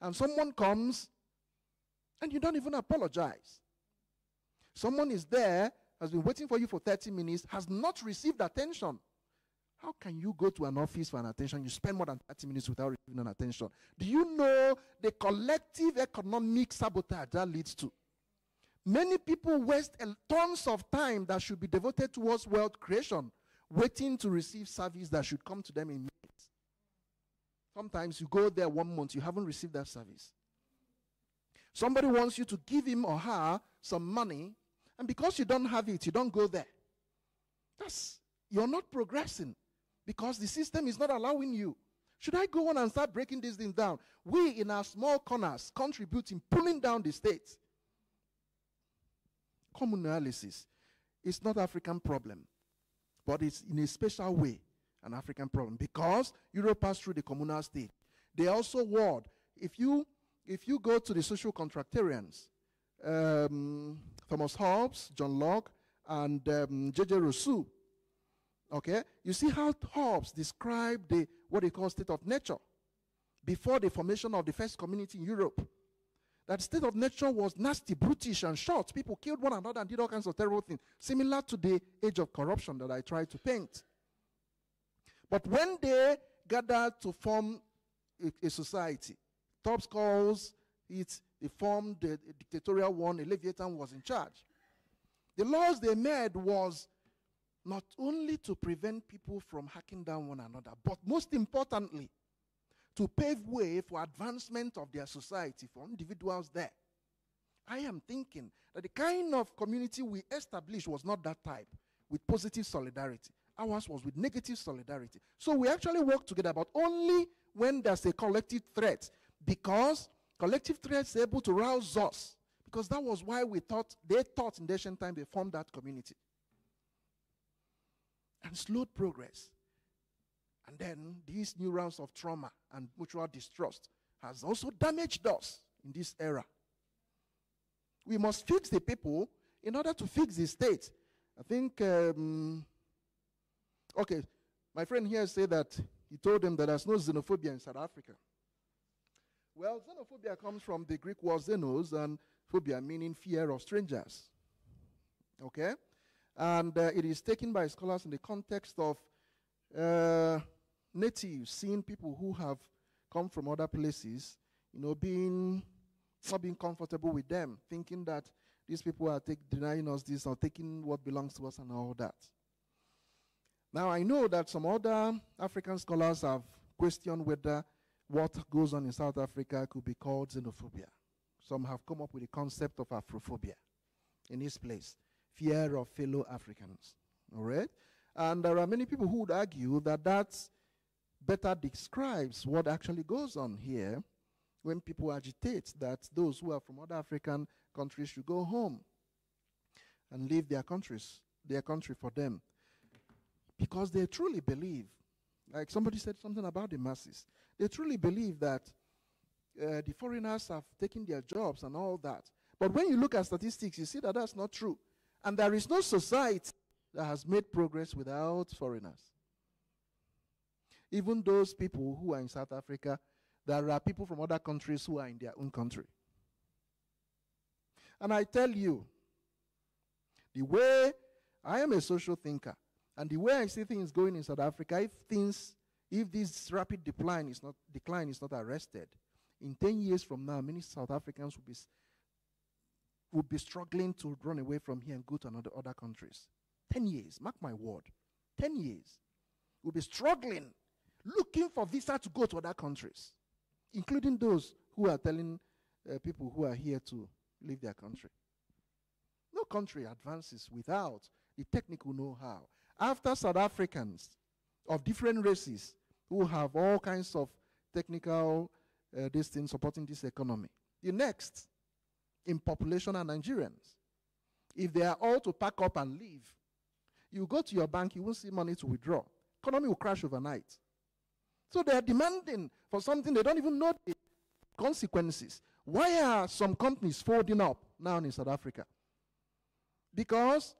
And someone comes and you don't even apologize. Someone is there, has been waiting for you for 30 minutes, has not received attention. How can you go to an office for an attention? You spend more than 30 minutes without receiving an attention. Do you know the collective economic sabotage that leads to? Many people waste tons of time that should be devoted towards wealth creation, waiting to receive service that should come to them in minutes. Sometimes you go there one month, you haven't received that service. Somebody wants you to give him or her some money, and because you don't have it, you don't go there. That's you're not progressing because the system is not allowing you. Should I go on and start breaking these things down? We in our small corners contribute in pulling down the state. Communalysis is not African problem, but it's in a special way an African problem because Europe passed through the communal state. They also warred. If you if you go to the social contractarians, um, Thomas Hobbes, John Locke, and um, J.J. Rousseau, okay, you see how Hobbes described the what he calls state of nature before the formation of the first community in Europe. That state of nature was nasty, brutish, and short. People killed one another and did all kinds of terrible things, similar to the age of corruption that I tried to paint. But when they gathered to form a, a society, Hobbes calls it, they formed the a dictatorial one, a Leviathan was in charge. The laws they made was not only to prevent people from hacking down one another, but most importantly, to pave way for advancement of their society for individuals there. I am thinking that the kind of community we established was not that type with positive solidarity. Ours was with negative solidarity. So we actually work together, but only when there's a collective threat, because collective threats able to rouse us. Because that was why we thought, they thought in the ancient time they formed that community. And slowed progress. And then these new rounds of trauma and mutual distrust has also damaged us in this era. We must fix the people in order to fix the state. I think, um, okay, my friend here said that he told them that there's no xenophobia in South Africa. Well, xenophobia comes from the Greek word xenos and phobia meaning fear of strangers. Okay? And uh, it is taken by scholars in the context of uh, natives seeing people who have come from other places, you know, being not being comfortable with them, thinking that these people are take, denying us this or taking what belongs to us and all that. Now, I know that some other African scholars have questioned whether what goes on in South Africa could be called xenophobia. Some have come up with the concept of Afrophobia in this place fear of fellow Africans. All right? And there are many people who would argue that that better describes what actually goes on here when people agitate that those who are from other African countries should go home and leave their countries, their country for them. Because they truly believe, like somebody said something about the masses, they truly believe that uh, the foreigners have taken their jobs and all that. But when you look at statistics, you see that that's not true. And there is no society that has made progress without foreigners. Even those people who are in South Africa there are people from other countries who are in their own country. And I tell you, the way I am a social thinker, and the way I see things going in South Africa, if things, if this rapid decline is not decline is not arrested, in 10 years from now, many South Africans will be will be struggling to run away from here and go to another other countries. 10 years, mark my word. 10 years. We'll be struggling, looking for visa to go to other countries including those who are telling uh, people who are here to leave their country. No country advances without the technical know how. After South Africans of different races who have all kinds of technical uh, this thing supporting this economy, the next in population are Nigerians. If they are all to pack up and leave, you go to your bank, you won't see money to withdraw. Economy will crash overnight. So they are demanding for something they don't even know the consequences. Why are some companies folding up now in South Africa? Because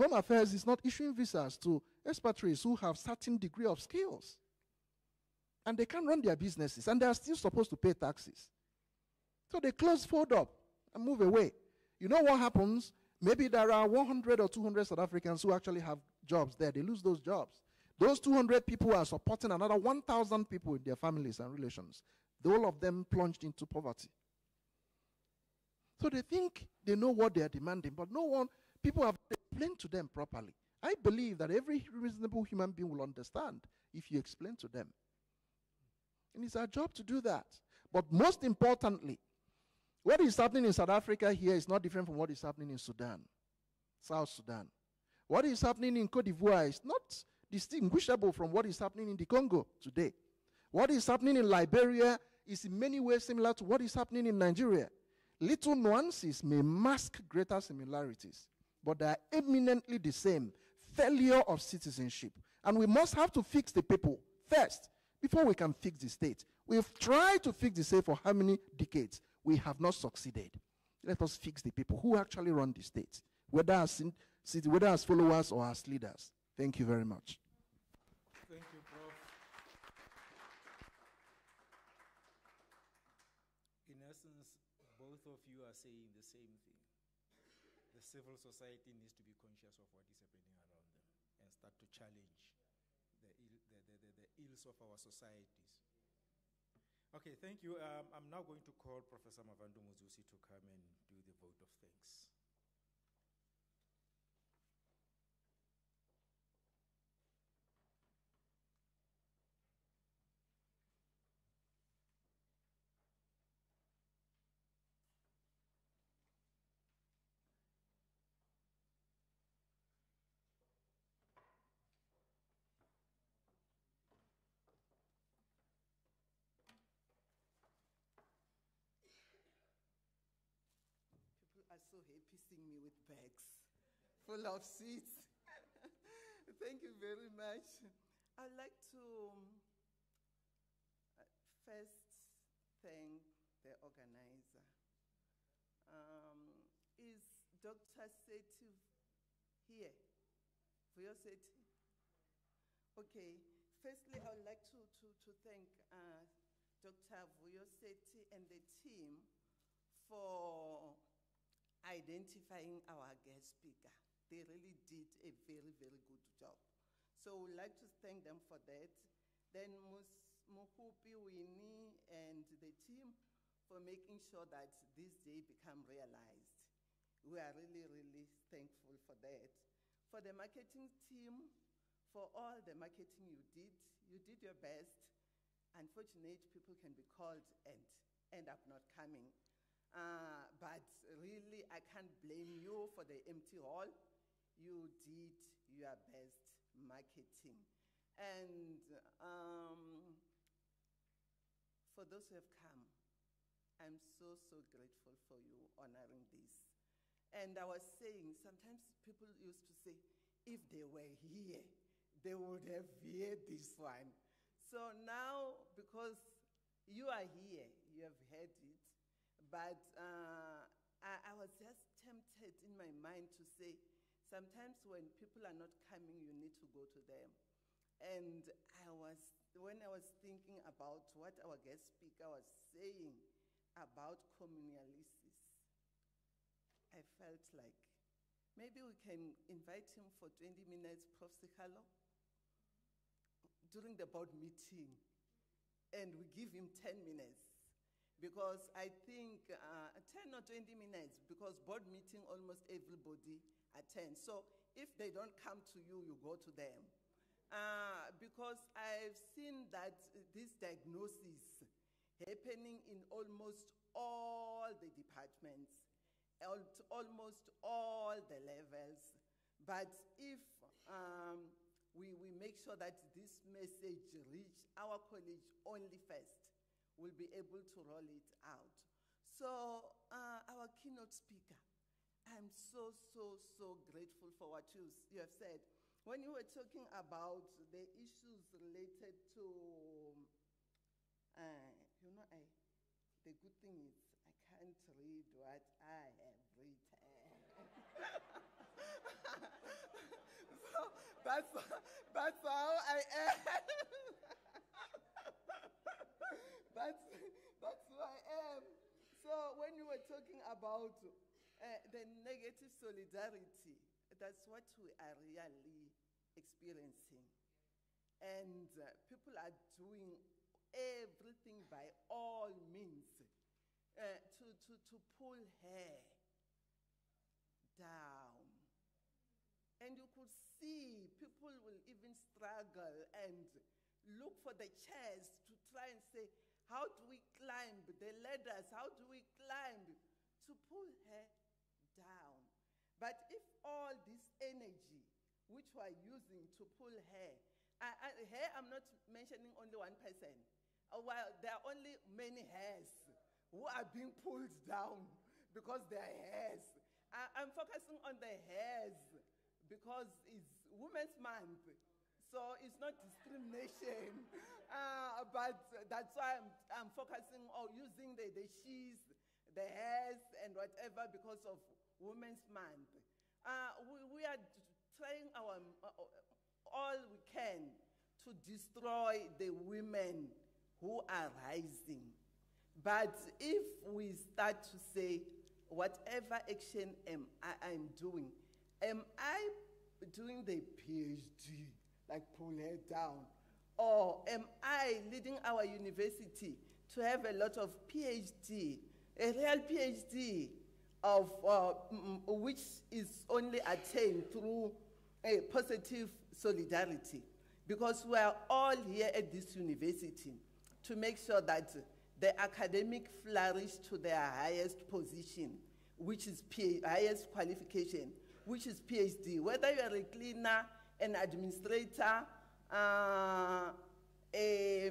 Home Affairs is not issuing visas to expatriates who have certain degree of skills. And they can run their businesses, and they are still supposed to pay taxes. So they close, fold up, and move away. You know what happens? Maybe there are 100 or 200 South Africans who actually have jobs there. They lose those jobs. Those 200 people are supporting another 1,000 people with their families and relations. All of them plunged into poverty. So they think they know what they are demanding, but no one, people have explained to them properly. I believe that every reasonable human being will understand if you explain to them. And it's our job to do that. But most importantly, what is happening in South Africa here is not different from what is happening in Sudan, South Sudan. What is happening in Cote d'Ivoire is not distinguishable from what is happening in the Congo today. What is happening in Liberia is in many ways similar to what is happening in Nigeria. Little nuances may mask greater similarities, but they are eminently the same failure of citizenship. And we must have to fix the people first before we can fix the state. We've tried to fix the state for how many decades? We have not succeeded. Let us fix the people who actually run the state, whether as, whether as followers or as leaders. Thank you very much. Thank you, Prof. In essence, both of you are saying the same thing. The civil society needs to be conscious of what is happening around them and start to challenge the, Ill, the, the, the, the ills of our societies. Okay, thank you. Um, I'm now going to call Professor Mavhandu Mudzusi to come and do the vote of thanks. Seeing me with bags full of seats. Thank you very much. I'd like to um, first thank the organizer. Um, is Dr. Sethi here? Vuyo Sethi? Okay, firstly, I would like to, to, to thank uh, Dr. Vuyo Sethi and the team for identifying our guest speaker. They really did a very, very good job. So we'd like to thank them for that. Then Mus Muhupi, Winnie, and the team for making sure that this day become realized. We are really, really thankful for that. For the marketing team, for all the marketing you did, you did your best. Unfortunately, people can be called and end up not coming. Uh, but really, I can't blame you for the empty hall. You did your best marketing. And um, for those who have come, I'm so, so grateful for you honoring this. And I was saying, sometimes people used to say, if they were here, they would have heard this one. So now, because you are here, you have heard but uh, I, I was just tempted in my mind to say, sometimes when people are not coming, you need to go to them. And I was, when I was thinking about what our guest speaker was saying about communalism, I felt like maybe we can invite him for 20 minutes, Prof. Sikalo, during the board meeting, and we give him 10 minutes. Because I think uh, 10 or 20 minutes, because board meeting almost everybody attends. So if they don't come to you, you go to them. Uh, because I've seen that this diagnosis happening in almost all the departments, al- almost all the levels. But if um, we, we make sure that this message reach our college only first, we'll be able to roll it out. So uh, our keynote speaker, I'm so, so, so grateful for what you, you have said. When you were talking about the issues related to, uh, you know, I, the good thing is I can't read what I have written. so that's, that's how I am. that's, that's who I am. So when you were talking about uh, the negative solidarity, that's what we are really experiencing. And uh, people are doing everything by all means uh, to, to, to pull hair down. And you could see people will even struggle and look for the chairs to try and say, how do we climb the ladders? How do we climb to pull her down? But if all this energy, which we are using to pull her, I, I, hair, I'm not mentioning only one person. Uh, Well, there are only many hairs who are being pulled down because they are hairs. I, I'm focusing on the hairs because it's Women's Month. So it's not discrimination, uh, but that's why I'm, I'm focusing on using the, the she's, the hairs, and whatever because of Women's Month. Uh, we, we are trying our, uh, all we can to destroy the women who are rising. But if we start to say, whatever action am I am doing, am I doing the PhD, like pull her down? Or am I leading our university to have a lot of PhD, a real PhD, of, uh, which is only attained through a positive solidarity? Because we are all here at this university to make sure that the academic flourish to their highest position, which is P- highest qualification, which is PhD. Whether you are a cleaner, an administrator, uh, a,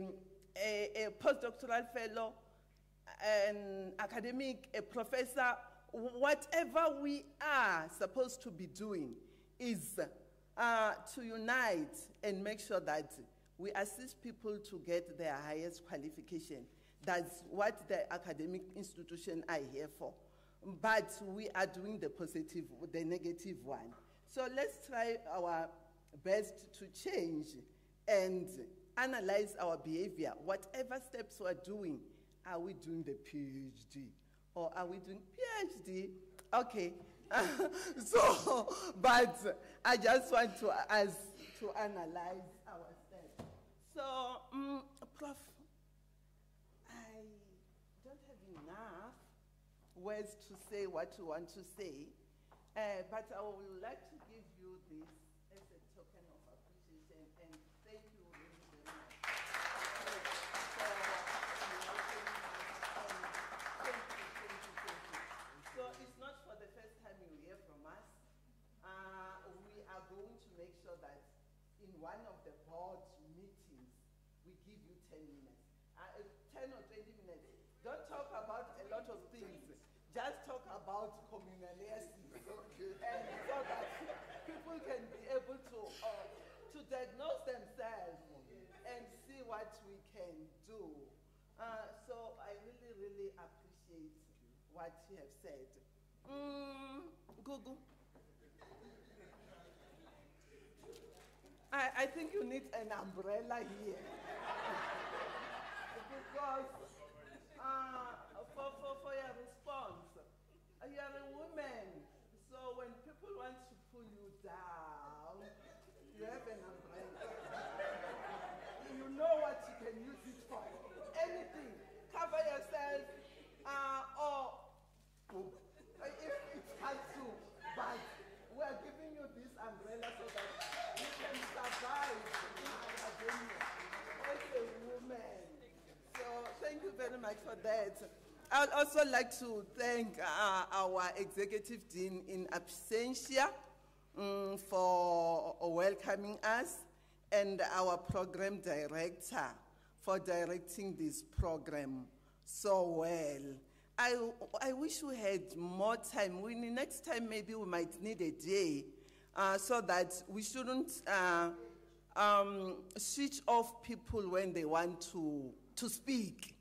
a, a postdoctoral fellow, an academic, a professor, whatever we are supposed to be doing is uh, to unite and make sure that we assist people to get their highest qualification. That's what the academic institution are here for. But we are doing the positive, the negative one. So let's try our best to change and analyze our behavior. Whatever steps we're doing, are we doing the PhD? Or are we doing PhD? Okay. so, but I just want to ask to analyze ourselves. So, um, Prof, I don't have enough words to say what you want to say, uh, but I would like to give you this as a token of appreciation and thank you really very much. for- for inviting us and thank you, thank you, thank you. So it's not for the first time you hear from us. Uh, we are going to make sure that in one of the board meetings, we give you 10 minutes. Uh, uh, 10 or 20 minutes. Don't talk about a lot of things. Just talk about communalism. And so that people can be able to, uh, to diagnose themselves and see what we can do. Uh, so I really, really appreciate what you have said. Mm, Gugu. I, I think you need an umbrella here. because uh, for, for, for your response, uh, you are a woman. So when people want to pull you down, you have an umbrella. you know what you can use it for. Anything. Cover yourself uh, or uh, if it has to. But we are giving you this umbrella so that you can survive in academia as a woman. So thank you very much for that. I'd also like to thank uh, our executive dean in absentia mm, for welcoming us and our program director for directing this program so well. I, I wish we had more time. We, next time, maybe we might need a day uh, so that we shouldn't uh, um, switch off people when they want to, to speak.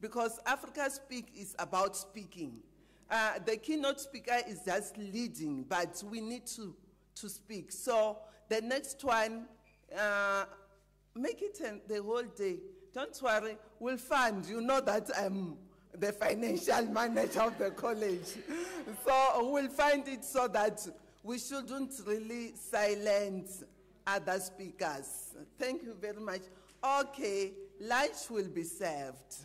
Because Africa Speak is about speaking. Uh, the keynote speaker is just leading, but we need to, to speak. So the next one, uh, make it an- the whole day. Don't worry, we'll fund. You know that I'm the financial manager of the college. so we'll find it so that we shouldn't really silence other speakers. Thank you very much. Okay, lunch will be served.